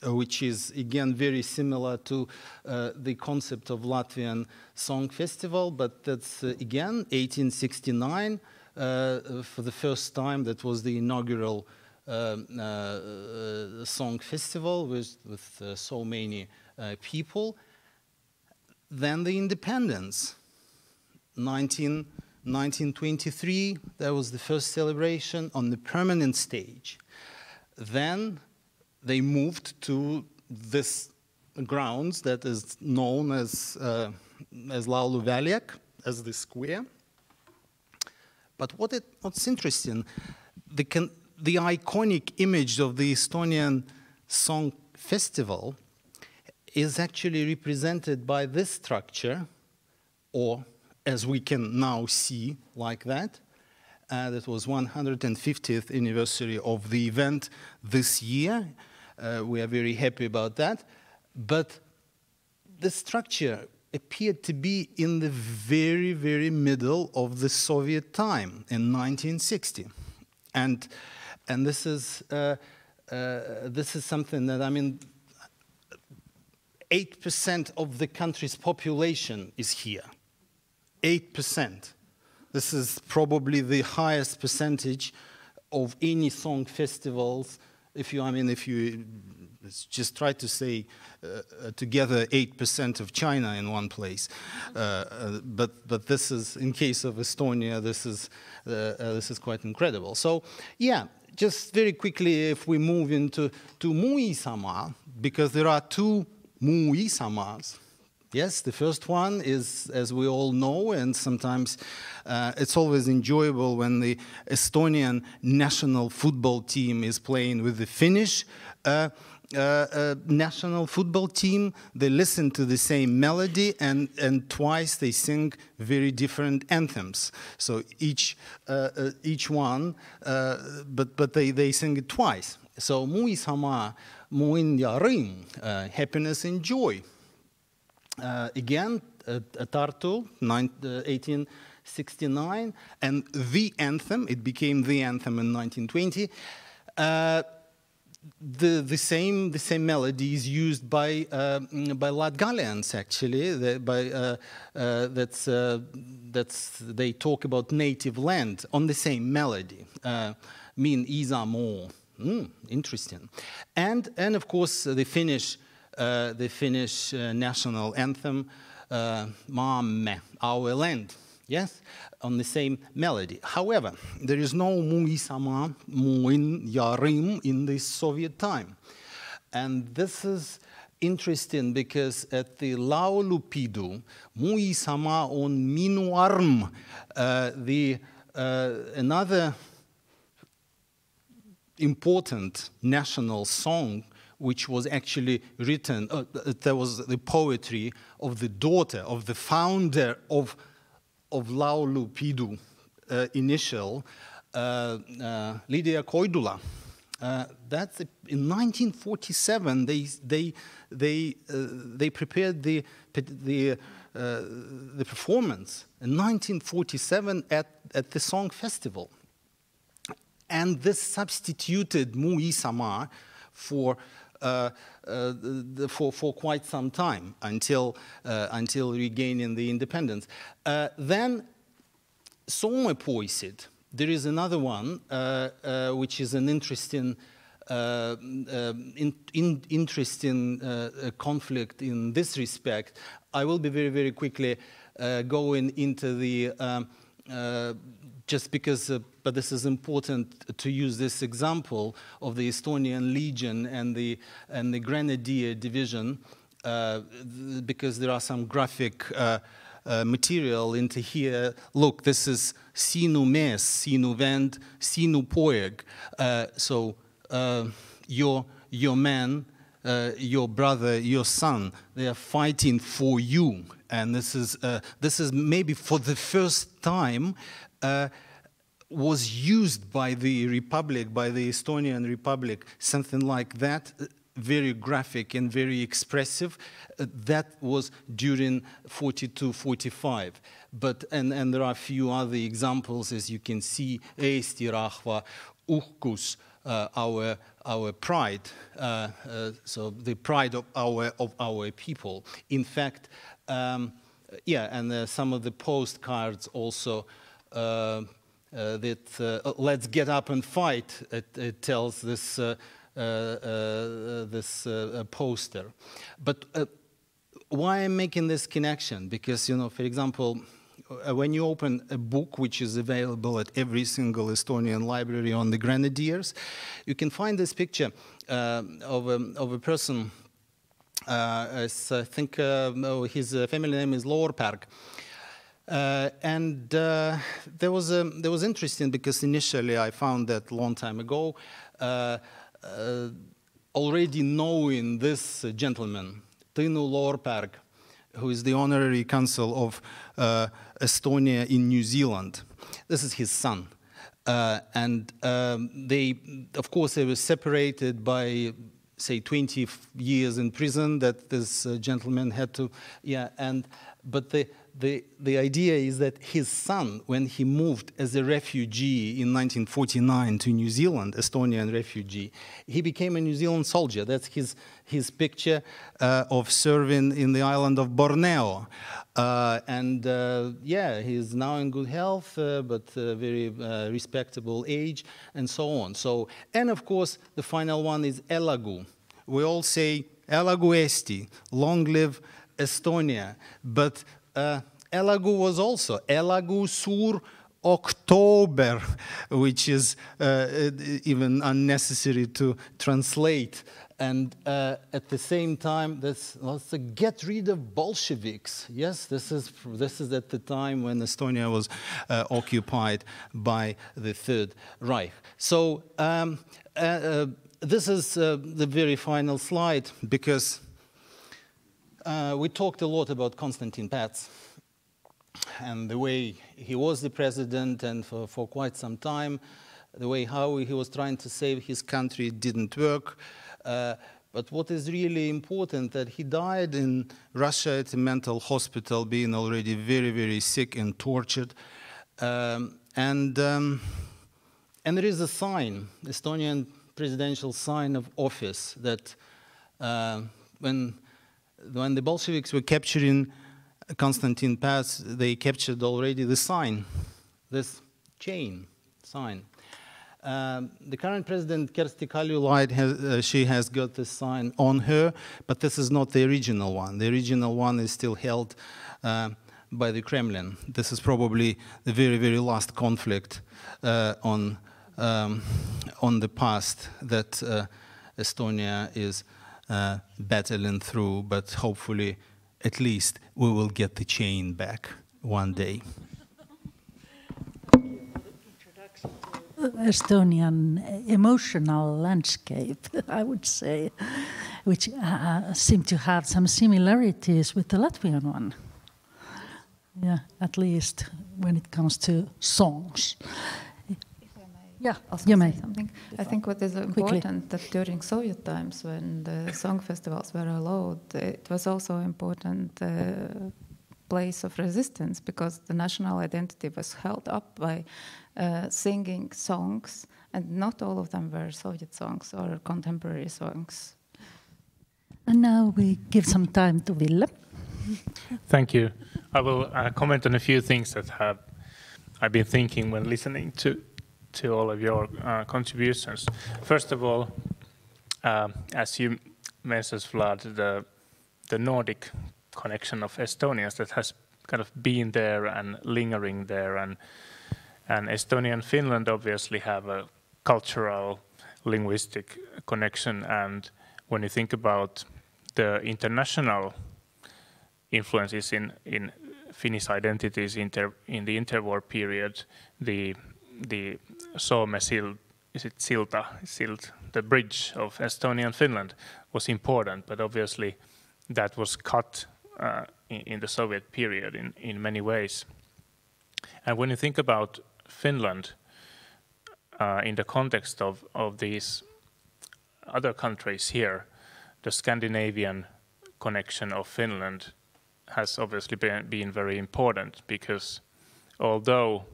uh, which is again very similar to uh, the concept of Latvian Song Festival, but that's uh, again 1869 uh, for the first time. That was the inaugural um, song festival with, with so many people. Then the independence. 19, 1923, that was the first celebration on the permanent stage. Then they moved to this grounds that is known as, uh, as Laulu Väljak, as the square. But what it, what's interesting, the, the iconic image of the Estonian Song Festival is actually represented by this structure, or as we can now see like that. Uh, that was 150th anniversary of the event this year. Uh, we are very happy about that. But the structure appeared to be in the very, very middle of the Soviet time in 1960. And, and this, is, uh, uh, this is something that, I mean, 8% of the country's population is here. 8%. This is probably the highest percentage of any song festivals. If you, I mean, if you just try to say uh, uh together 8% of China in one place. Uh, uh, but, but this is, in case of Estonia, this is, uh, uh, this is quite incredible. So, yeah, just very quickly, if we move into to Mu isamaa, because there are two Muisamas, Yes, the first one is, as we all know, and sometimes uh, it's always enjoyable when the Estonian national football team is playing with the Finnish. Uh, uh, uh, national football team, they listen to the same melody and, and twice they sing very different anthems. So each, uh, uh, each one, but, but they, they sing it twice. So Mui Sama, Muin ja Rõõm, uh, happiness and joy. Uh, again, uh, Tartu, nine, uh, 1869, and the anthem, it became the anthem in 1920. Uh, the, the same the same melody is used by uh, by Latgalians actually the, by uh, uh, that's that's they talk about native land on the same melody mean Isamo mm, interesting. And and of course the Finnish the Finnish national anthem Maamme our land yes on the same melody. However, there is no Mu isamaa, Muin, Yarim in the Soviet time. And this is interesting because at the Laulupidu, Muisama on Minuarm, uh, the, uh, another important national song which was actually written, uh, there was the poetry of the daughter of the founder of of Laulu Pidu uh, initial, uh, uh, Lydia Koidula. Uh, that's in 1947. They they they uh, they prepared the the the performance in 1947 at at the song festival, and this substituted Mu isamaa for uh, uh, for, for quite some time until, uh, until regaining the independence. then Soomepoisid, there is another one which is an interesting uh, in, in, interesting uh, conflict in this respect. I will be very, very quickly uh, going into the um, just because, uh, but this is important to use this example of the Estonian Legion and the, and the Grenadier Division, uh, because there are some graphic uh, uh, material into here. Look, this is sinu mes, sinu vend, sinu poeg. Uh, so uh, your, your man, your brother, your son, they are fighting for you. And this is, this is maybe for the first time uh, was used by the Republic, by the Estonian Republic, something like that, very graphic and very expressive. Uh, that was during 42, 45. But, and, and there are a few other examples, as you can see, Eesti rahva, uhkus, uh, our, our pride, uh, uh, so the pride of our, of our people. In fact, um, yeah, and uh, some of the postcards also uh, that uh, let's get up and fight, it, it tells this, this poster. But why I'm making this connection? Because, you know, for example, when you open a book which is available at every single Estonian library on the Grenadiers, you can find this picture uh, of, a, of a person. Uh, I think uh, oh, his family name is Loorberg. Uh, and uh, there was a, there was interesting because initially I found that long time ago, uh, uh already knowing this gentleman, Tõnu Loorberg, who is the honorary consul of uh, Estonia in New Zealand. This is his son. Uh, and um, they, of course, they were separated by say 20 years in prison that this gentleman had to, yeah, and but the the, the idea is that his son, when he moved as a refugee in 1949 to New Zealand, Estonian refugee, he became a New Zealand soldier. That's his, his picture uh, of serving in the island of Borneo. Uh, and uh, yeah, he's now in good health, uh, but very uh, respectable age, and so on. So, and of course, the final one is Elagu. We all say Elagu Eesti, long live Estonia. But uh, Elagu was also Elagu Sur October, which is uh, even unnecessary to translate. And uh, at the same time, let's uh, get rid of Bolsheviks. Yes, this is this is at the time when Estonia was uh, occupied by the Third Reich. So um, uh, uh, this is uh, the very final slide because we talked a lot about Konstantin Päts and the way he was the president and for, for quite some time, the way how he was trying to save his country didn't work. Uh, but what is really important that he died in Russia at a mental hospital, being already very, very sick and tortured. Um, and, um, and there is a sign, Estonian presidential sign of office, that uh, when, when the Bolsheviks were capturing Konstantin Päts, they captured already the sign, this chain sign. Um, the current president, Kersti Kaljulaid, has, uh, she has got this sign on her, but this is not the original one. The original one is still held uh, by the Kremlin. This is probably the very, very last conflict uh, on, um, on the past that uh, Estonia is uh, battling through, but hopefully, at least, we will get the chain back one day. Estonian emotional landscape, I would say, which uh, seem to have some similarities with the Latvian one. Yeah, at least when it comes to songs. Yeah, also you may. Something. I think what is important that during Soviet times, when the song festivals were allowed, it was also important uh, place of resistance because the national identity was held up by uh, singing songs, and not all of them were Soviet songs or contemporary songs. And now we give some time to Ville. Thank you. I will uh, comment on a few things that have I've been thinking when listening to to all of your uh, contributions. First of all, uh, as you mentioned, Vlad, the the Nordic connection of Estonians that has kind of been there and lingering there and and Estonia and Finland obviously have a cultural, linguistic connection. And when you think about the international influences in, in Finnish identities inter, in the interwar period, the the Soome Sild, is it Silta, Sild, the bridge of Estonia and Finland was important, but obviously that was cut uh, in, in, the Soviet period in, in many ways. And when you think about Finland uh, in the context of, of these other countries here, the Scandinavian connection of Finland has obviously been, been very important because although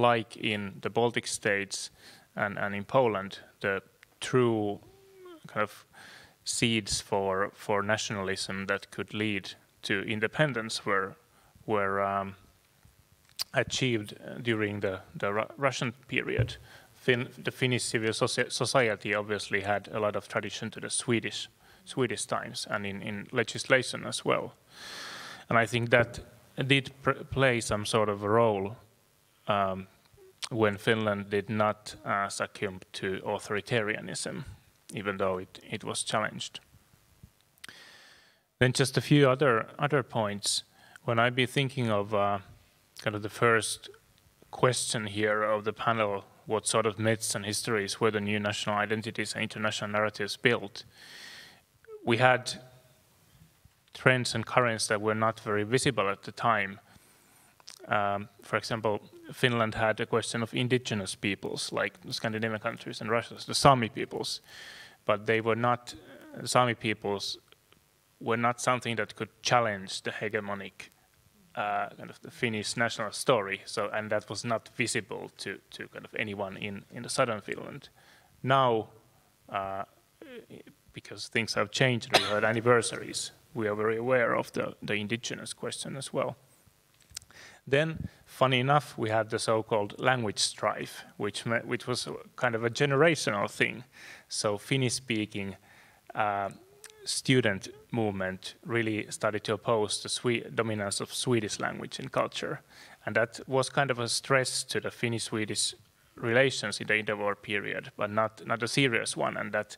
like in the Baltic states and, and in Poland, the true kind of seeds for, for nationalism that could lead to independence were, were um, achieved during the, the Ru Russian period. Fin the Finnish civil society obviously had a lot of tradition to the Swedish Swedish times and in, in legislation as well. And I think that did play some sort of a role um, when Finland did not uh, succumb to authoritarianism, even though it, it was challenged. Then just a few other other points. When I be thinking of uh, kind of the first question here of the panel, what sort of myths and histories were the new national identities and international narratives built? We had trends and currents that were not very visible at the time. Um, for example, Finland had a question of indigenous peoples, like Scandinavian countries and Russia, the Sami peoples, but they were not, Sami peoples were not something that could challenge the hegemonic uh, kind of the Finnish national story. So, and that was not visible to, to kind of anyone in, in the southern Finland. Now, uh, because things have changed, we had anniversaries. We are very aware of the, the indigenous question as well. Then, funny enough, we had the so-called language strife, which, which was kind of a generational thing. So Finnish-speaking uh, student movement really started to oppose the Swe dominance of Swedish language and culture. And that was kind of a stress to the Finnish-Swedish relations in the interwar period, but not, not a serious one. And that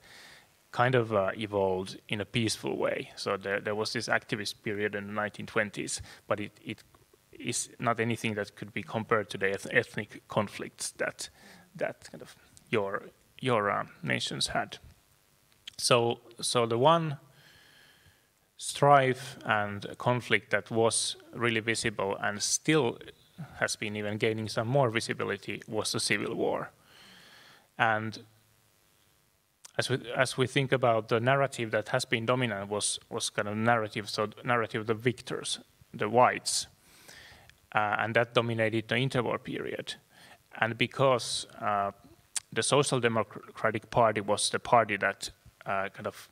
kind of uh, evolved in a peaceful way. So there, there was this activist period in the 1920s, but it, it is not anything that could be compared to the eth ethnic conflicts that, that kind of your, your uh, nations had. So, so the one strife and conflict that was really visible and still has been even gaining some more visibility was the civil war. And as we, as we think about the narrative that has been dominant was, was kind of narrative, so narrative of the victors, the whites, uh, and that dominated the interwar period. And because uh, the Social Democratic Party was the party that uh, kind of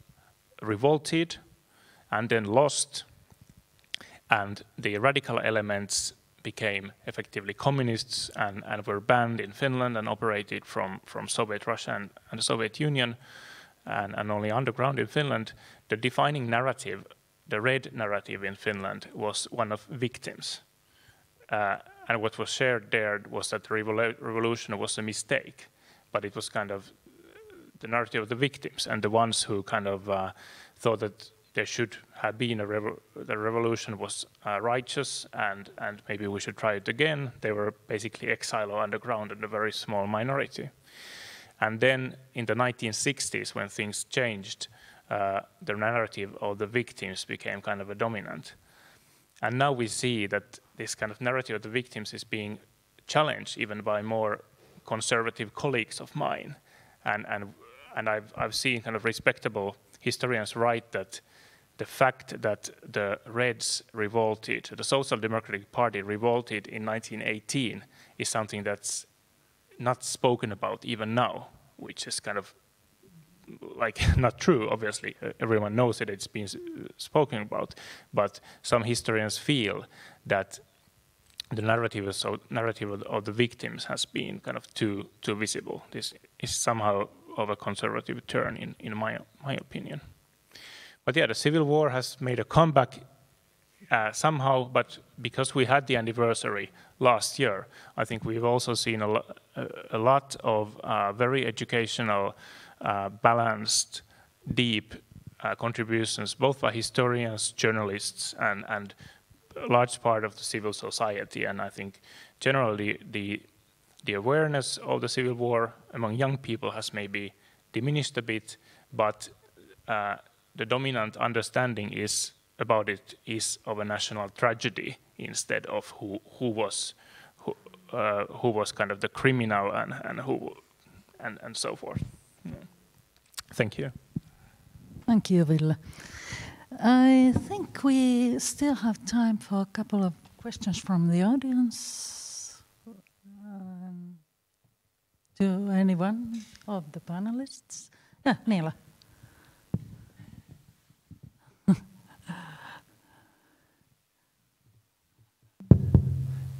revolted and then lost, and the radical elements became effectively communists and, and were banned in Finland and operated from, from Soviet Russia and, and the Soviet Union and, and only underground in Finland, the defining narrative, the red narrative in Finland was one of victims. Uh, and what was shared there was that the revol revolution was a mistake, but it was kind of the narrative of the victims and the ones who kind of uh, thought that there should have been a revo the revolution was uh, righteous and and maybe we should try it again. They were basically exile or underground and a very small minority. And then in the 1960s, when things changed, uh, the narrative of the victims became kind of a dominant. And now we see that this kind of narrative of the victims is being challenged even by more conservative colleagues of mine. And, and, and I've, I've seen kind of respectable historians write that the fact that the Reds revolted, the Social Democratic Party revolted in 1918 is something that's not spoken about even now, which is kind of like not true, obviously. Everyone knows that it's been spoken about, but some historians feel that the narrative, so narrative of, of the victims has been kind of too too visible. This is somehow of a conservative turn, in, in my, my opinion. But yeah, the Civil War has made a comeback uh, somehow, but because we had the anniversary last year, I think we've also seen a, a lot of uh, very educational, uh, balanced, deep uh, contributions, both by historians, journalists, and, and a large part of the civil society. And I think generally the, the awareness of the Civil War among young people has maybe diminished a bit, but uh, the dominant understanding is about it is of a national tragedy instead of who who was who, uh, who was kind of the criminal and and who and and so forth. Yeah. Thank you. Thank you, Ville. I think we still have time for a couple of questions from the audience. Um, to anyone of the panelists? Yeah, Niilo.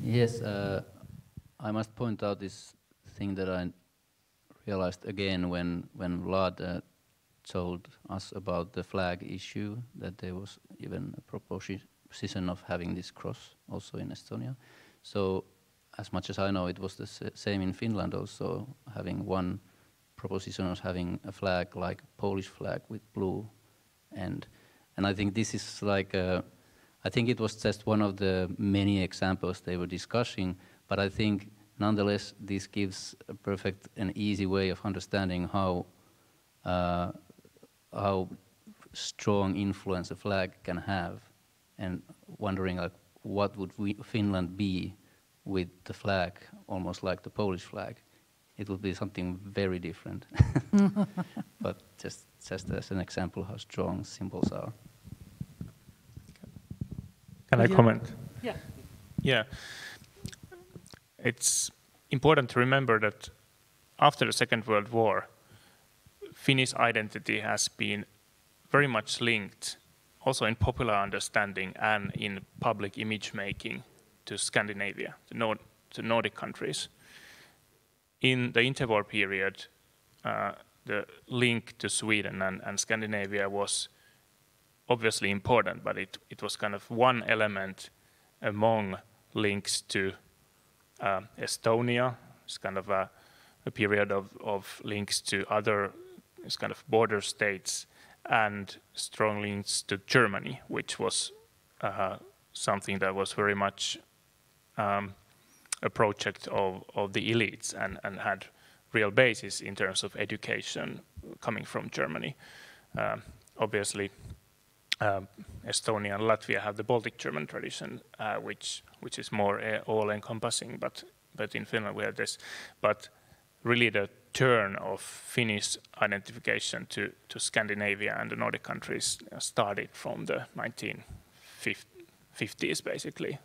Yes, uh, I must point out this thing that I realized again when when Vlad uh, told us about the flag issue that there was even a proposition of having this cross also in Estonia. So, as much as I know, it was the same in Finland also, having one proposition of having a flag like Polish flag with blue end, and I think this is like a I think it was just one of the many examples they were discussing, but I think nonetheless this gives a perfect and easy way of understanding how uh, how strong influence a flag can have, and wondering like what would we, Finland be with the flag, almost like the Polish flag. It would be something very different. but just just as an example how strong symbols are. Can I comment? Yeah. Yeah. It's important to remember that after the Second World War, Finnish identity has been very much linked, also in popular understanding and in public image making, to Scandinavia, to, Nord to Nordic countries. In the interwar period, uh, the link to Sweden and, and Scandinavia was obviously important, but it, it was kind of one element among links to uh, Estonia. It's kind of a, a period of, of links to other it's kind of border states and strong links to Germany, which was uh, something that was very much um, a project of, of the elites and, and had real basis in terms of education coming from Germany. Um, obviously, um, Estonia and Latvia have the Baltic German tradition, uh, which which is more uh, all-encompassing. But but in Finland we have this. But really, the turn of Finnish identification to to Scandinavia and the Nordic countries started from the 1950s, basically,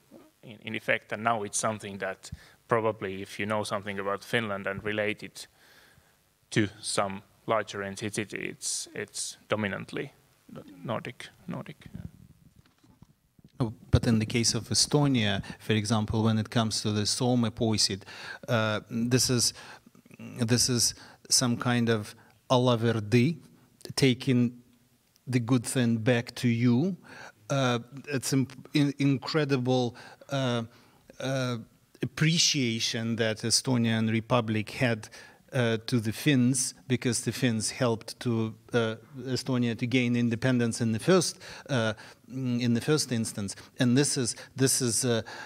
in, in effect. And now it's something that probably, if you know something about Finland and relate it to some larger entity, it's it's dominantly Nordic. Nordic. Oh, but in the case of Estonia, for example, when it comes to the Soomepoisid, uh, this is this is some kind of alaverdi, taking the good thing back to you. Uh, it's in, incredible uh, uh, appreciation that Estonian Republic had uh, to the Finns because the Finns helped to uh, Estonia to gain independence in the first uh, in the first instance. And this is this is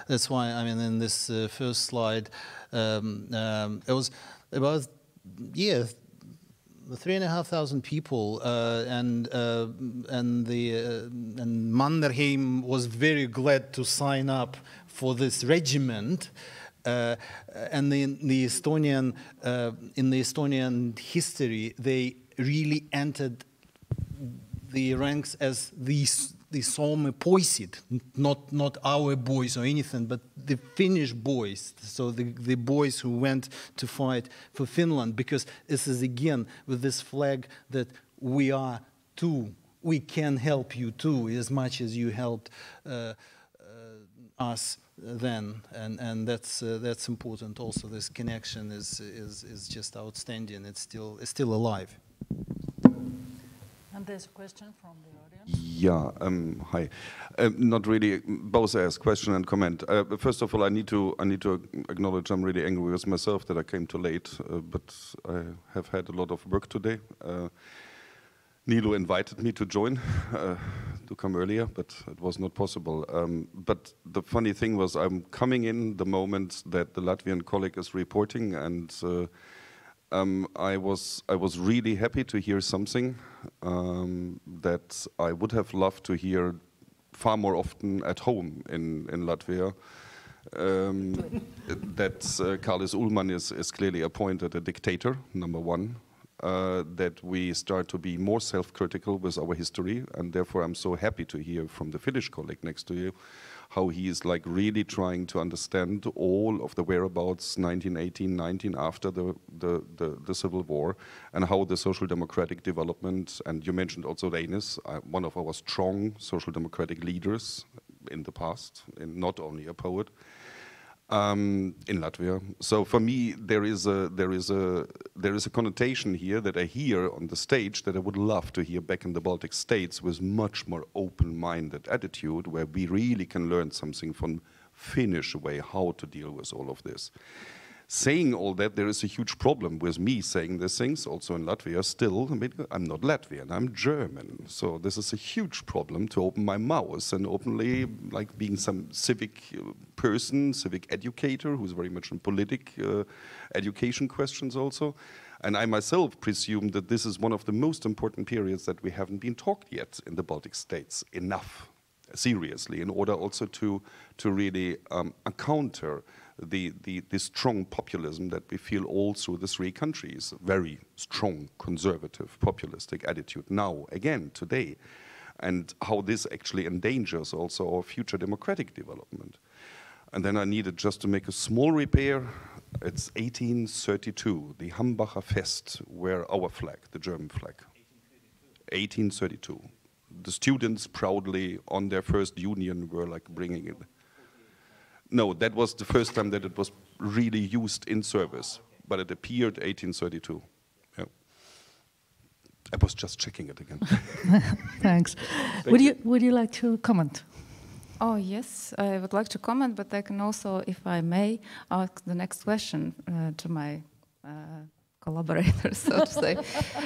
that's why I mean in this first slide um, um, it was about yeah three and a half thousand people, uh, and uh, and the uh, and Mannerheim was very glad to sign up for this regiment. Uh, and in the Estonian uh, in the Estonian history, they really entered the ranks as these the Soomepoisid, not not our boys or anything, but the Finnish boys. So the, the boys who went to fight for Finland, because this is again with this flag that we are too. We can help you too, as much as you helped uh, uh, us then, and and that's uh, that's important. Also, this connection is is is just outstanding. It's still it's still alive. And there's a question from the audience. Yeah, um, hi. Uh, not really. Both as question and comment. Uh, first of all, I need to I need to acknowledge I'm really angry with myself that I came too late. Uh, but I have had a lot of work today. Uh, Niilo invited me to join, uh, to come earlier, but it was not possible. Um, but the funny thing was, I'm coming in the moment that the Latvian colleague is reporting, and uh, um, I was I was really happy to hear something um, that I would have loved to hear far more often at home in in Latvia. Um, that uh, Karlis Ulmanis is, is clearly appointed a dictator, number one uh, that we start to be more self-critical with our history, and therefore I'm so happy to hear from the Finnish colleague next to you how he is like really trying to understand all of the whereabouts 1918, 19 after the, the, the, the Civil War, and how the social democratic development, and you mentioned also Rainis, uh, one of our strong social democratic leaders in the past, and not only a poet, um, in Latvia. So for me, there is a there is a there is a connotation here that I hear on the stage that I would love to hear back in the Baltic states with much more open-minded attitude, where we really can learn something from Finnish way how to deal with all of this saying all that, there is a huge problem with me saying these things, also in Latvia still. I mean, I'm not Latvian, I'm German. So this is a huge problem to open my mouth and openly, like being some civic uh, person, civic educator who's very much in politic uh, education questions also. And I myself presume that this is one of the most important periods that we haven't been talked yet in the Baltic states enough, seriously, in order also to, to really um, counter the, the, the strong populism that we feel all through the three countries. Very strong, conservative, populistic attitude now, again, today. And how this actually endangers also our future democratic development. And then I needed just to make a small repair. It's 1832, the Hambacher Fest, where our flag, the German flag. 1832. 1832. The students proudly on their first union were like bringing it. No, that was the first time that it was really used in service, but it appeared 1832. Yeah. I was just checking it again. Thanks. would you would you like to comment? Oh yes, I would like to comment, but I can also, if I may, ask the next question uh, to my uh, collaborators, so to say,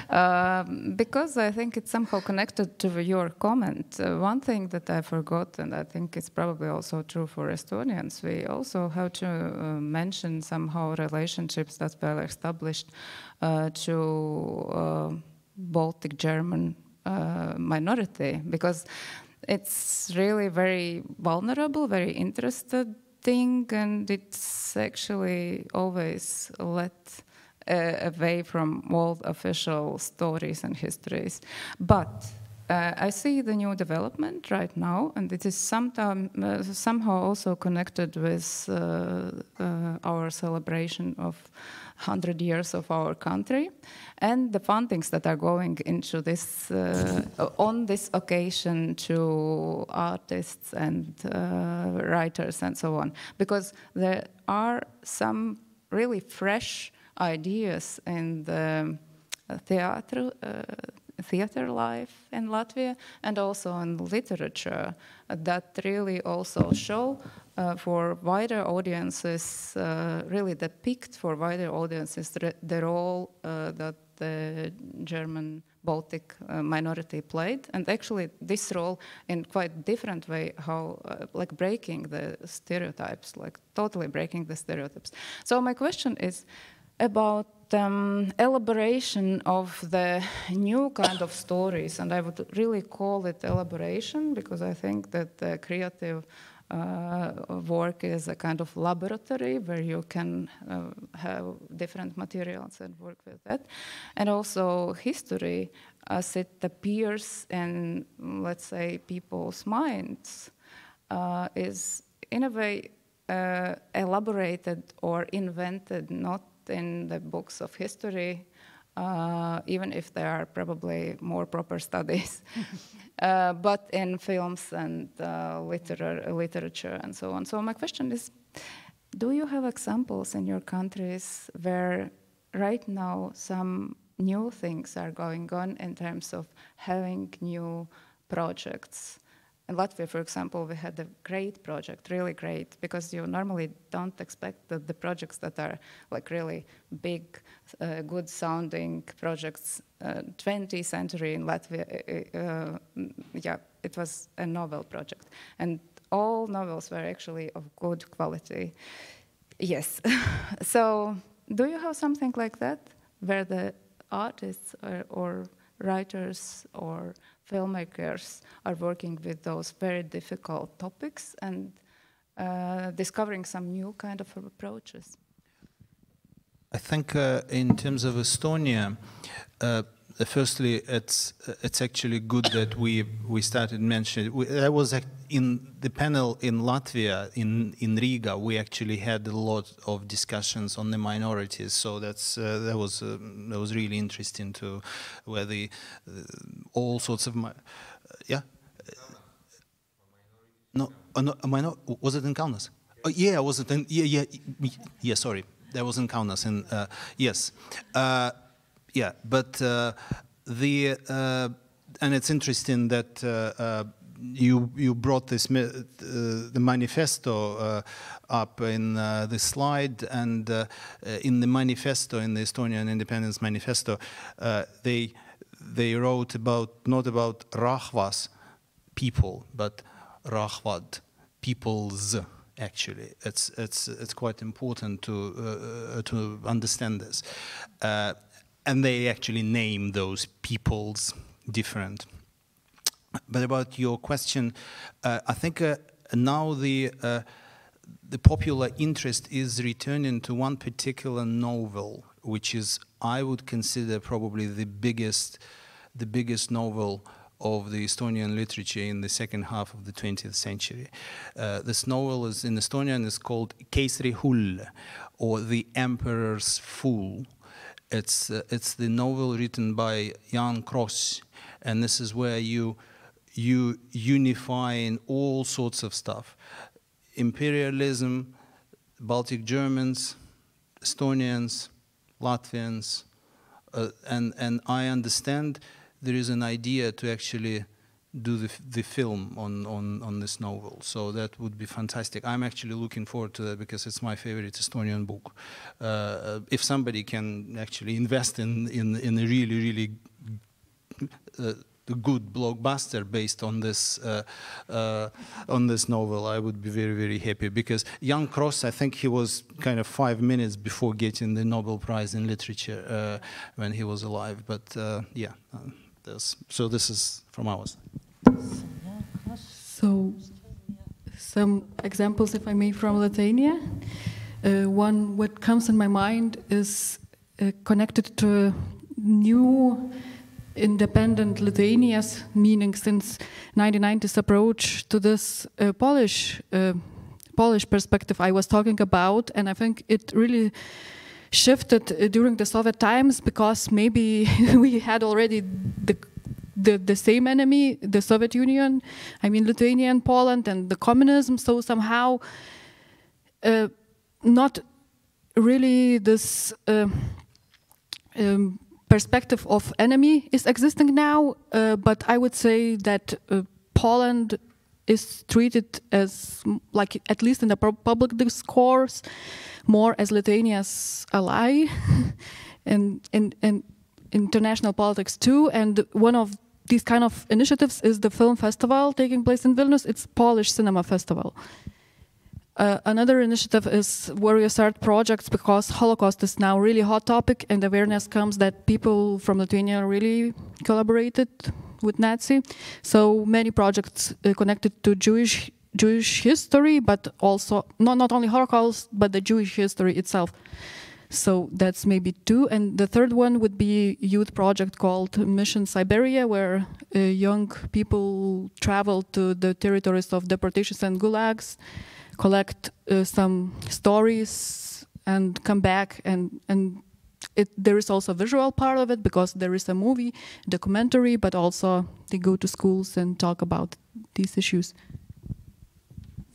um, because I think it's somehow connected to your comment. Uh, one thing that I forgot, and I think it's probably also true for Estonians, we also have to uh, mention somehow relationships that were established uh, to uh, Baltic German uh, minority, because it's really very vulnerable, very interested thing, and it's actually always let uh, away from all official stories and histories. But uh, I see the new development right now, and it is sometime, uh, somehow also connected with uh, uh, our celebration of 100 years of our country and the fundings that are going into this uh, on this occasion to artists and writers and so on because there are some really fresh ideas in the theater, uh, theater life in Latvia and also in literature that really also show uh, for wider audiences, uh, really depict for wider audiences the, role uh, that the German Baltic uh, minority played, and actually this role in quite different way, how uh, like breaking the stereotypes, like totally breaking the stereotypes. So my question is, about um, elaboration of the new kind of stories, and I would really call it elaboration because I think that the creative uh, work is a kind of laboratory where you can uh, have different materials and work with that. And also history, as it appears in, let's say, people's minds, uh, is in a way uh, elaborated or invented not in the books of history, uh, even if there are probably more proper studies, uh, but in films and uh, literar literature and so on. So my question is, do you have examples in your countries where right now some new things are going on in terms of having new projects in Latvia, for example, we had a great project, really great, because you normally don't expect that the projects that are like really big, uh, good sounding projects, uh, 20th century in Latvia, uh, uh, yeah, it was a novel project. And all novels were actually of good quality. Yes. so, do you have something like that where the artists or, or writers or filmmakers are working with those very difficult topics and uh, discovering some new kind of approaches. I think uh, in terms of Estonia, uh, firstly, it's it's actually good that we we started mentioning. That was in the panel in Latvia in in Riga. We actually had a lot of discussions on the minorities. So that's uh, that was uh, that was really interesting to where the uh, all sorts of yeah. No, uh, no, minor, was it in Kaunas? Oh, yeah, was it in, yeah, yeah, yeah, sorry. That was in Kaunas, and uh, yes. Uh, yeah, but uh, the uh, and it's interesting that uh, uh you you brought this uh, the manifesto uh, up in the slide, and in the manifesto, in the Estonian Independence Manifesto, they they wrote about not about rahvas, people, but rahvad, peoples actually. It's, it's, it's quite important to, uh, to understand this. And they actually name those peoples different. But about your question, uh, I think uh, now the uh, the popular interest is returning to one particular novel, which is I would consider probably the biggest the biggest novel of the Estonian literature in the second half of the 20th century. Uh, this novel is in Estonian is called Keisri Hull, or The Emperor's Fool. It's, uh, it's the novel written by Jaan Kross, and this is where you, you unify in all sorts of stuff. Imperialism, Baltic Germans, Estonians, Latvians, uh, and and I understand there is an idea to actually do the, the film on, on, on this novel. So that would be fantastic. I'm actually looking forward to that because it's my favorite Estonian book. Uh, if somebody can actually invest in, in, in a really, really uh, good blockbuster based on this uh, uh, on this novel, I would be very very happy because Jaan Kross, I think he was kind of five minutes before getting the Nobel Prize in Literature uh, when he was alive. But uh, yeah, uh, this, so this is from our side. So, some examples, if I may, from Lithuania. Uh, one what comes in my mind is uh, connected to new independent Lithuania's meaning since 1990s approach to this uh, Polish uh, Polish perspective I was talking about, and I think it really shifted uh, during the Soviet times because maybe we had already the the, the same enemy, the Soviet Union, I mean Lithuania and Poland and the communism. So somehow, uh, not really this uh, um, perspective of enemy is existing now, uh, but I would say that uh, Poland is treated as like at least in the public discourse more as Lithuania's ally and and international politics too and one of these kind of initiatives is the film festival taking place in Vilnius it's Polish cinema festival uh, another initiative is Warriors Art projects because Holocaust is now really hot topic and awareness comes that people from Lithuania really collaborated with Nazi. So many projects uh, connected to Jewish Jewish history, but also not not only Holocaust but the Jewish history itself. So that's maybe two. And the third one would be youth project called Mission Siberia, where uh, young people travel to the territories of deportations and gulags collect uh, some stories and come back and and it, there is also a visual part of it because there is a movie documentary but also they go to schools and talk about these issues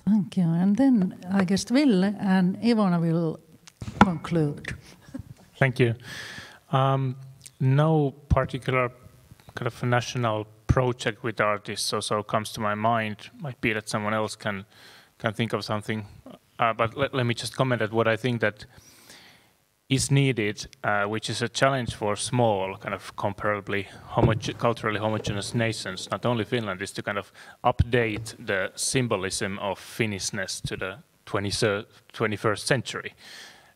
Thank you. And then I guess Ville and Iwona will conclude. Thank you. Um, no particular kind of national project with artists or so comes to my mind. Might be that someone else can can think of something. Uh, but let, let me just comment at what I think that is needed, uh, which is a challenge for small, kind of comparably homoge- culturally homogeneous nations, not only Finland, is to kind of update the symbolism of Finnishness to the 20, 21st century.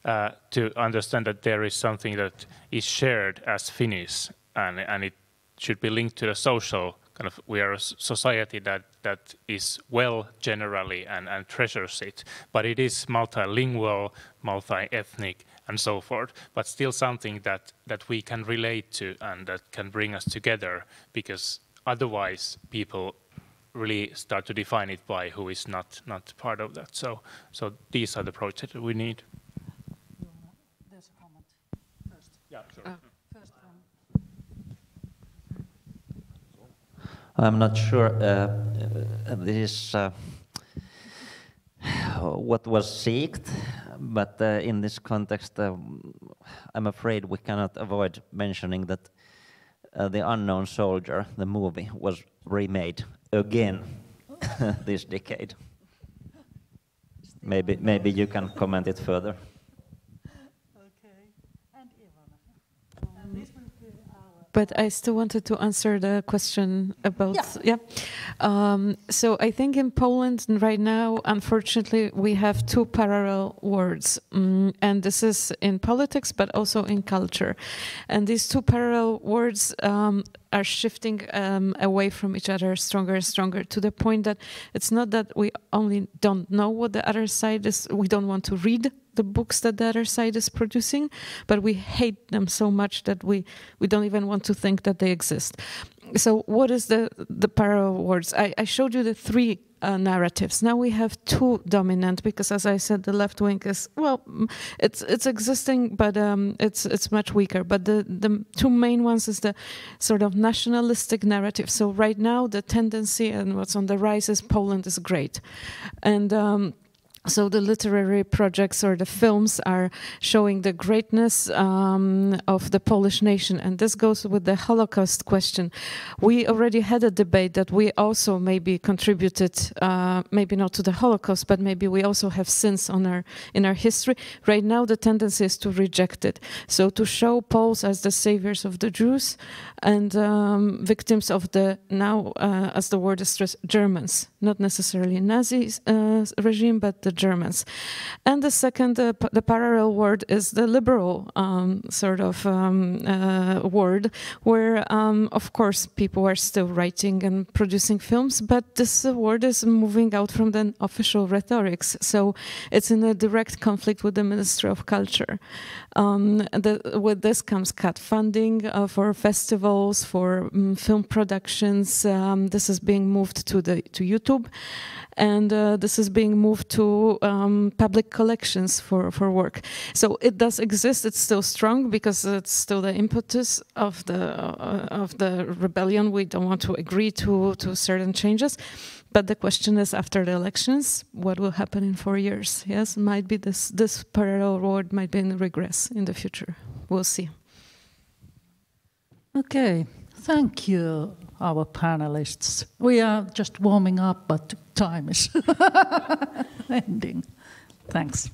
Uh, to understand that there is something that is shared as Finnish, and, and it should be linked to the social kind of we are a society that that is well generally and, and treasures it. But it is multilingual multi-ethnic and so forth but still something that that we can relate to and that can bring us together because otherwise people really start to define it by who is not not part of that. So so these are the projects that we need There's a comment first. yeah sure. Uh, first from I'm not sure uh, uh, this is uh, what was seeked, but in this context, um, I'm afraid we cannot avoid mentioning that The Unknown Soldier, the movie, was remade again this decade. Maybe, maybe you can comment it further. Okay. And Iwona. And this will be our But I still wanted to answer the question about yeah. Um, so I think in Poland right now, unfortunately, we have two parallel words, mm, and this is in politics, but also in culture. And these two parallel words um, are shifting um, away from each other stronger and stronger to the point that it's not that we only don't know what the other side is, we don't want to read the books that the other side is producing, but we hate them so much that we, we don't even want to think that they exist. So, what is the, the parallel words? I, I showed you the three uh, narratives. Now we have two dominant because, as I said, the left wing is well, mm, it's it's existing, but um, it's it's much weaker. But the the two main ones is the sort of nationalistic narrative. So right now the tendency and what's on the rise is Poland is great, and. Um, so the literary projects or the films are showing the greatness um, of the Polish nation, and this goes with the Holocaust question. We already had a debate that we also maybe contributed, uh, maybe not to the Holocaust, but maybe we also have sins on our in our history. Right now, the tendency is to reject it. So to show Poles as the saviors of the Jews and um, victims of the now, uh, as the word is stressed, Germans, not necessarily Nazi uh, regime, but the Germans. And the second, uh, the parallel word is the liberal um, sort of um, uh, word, where um, of course people are still writing and producing films, but this word is moving out from the official rhetorics. So it's in a direct conflict with the Ministry of Culture. Um, the, with this comes cut funding uh, for festivals, for um, film productions. Um, this is being moved to the to YouTube and uh, this is being moved to um, public collections for, for work. So it does exist. It's still strong because it's still the impetus of the uh, of the rebellion. We don't want to agree to to certain changes. But the question is, after the elections, what will happen in four years? Yes, might be this this parallel world might be in regress in the future. We'll see. Okay, thank you our panelists. We are just warming up, but time is ending. Thanks.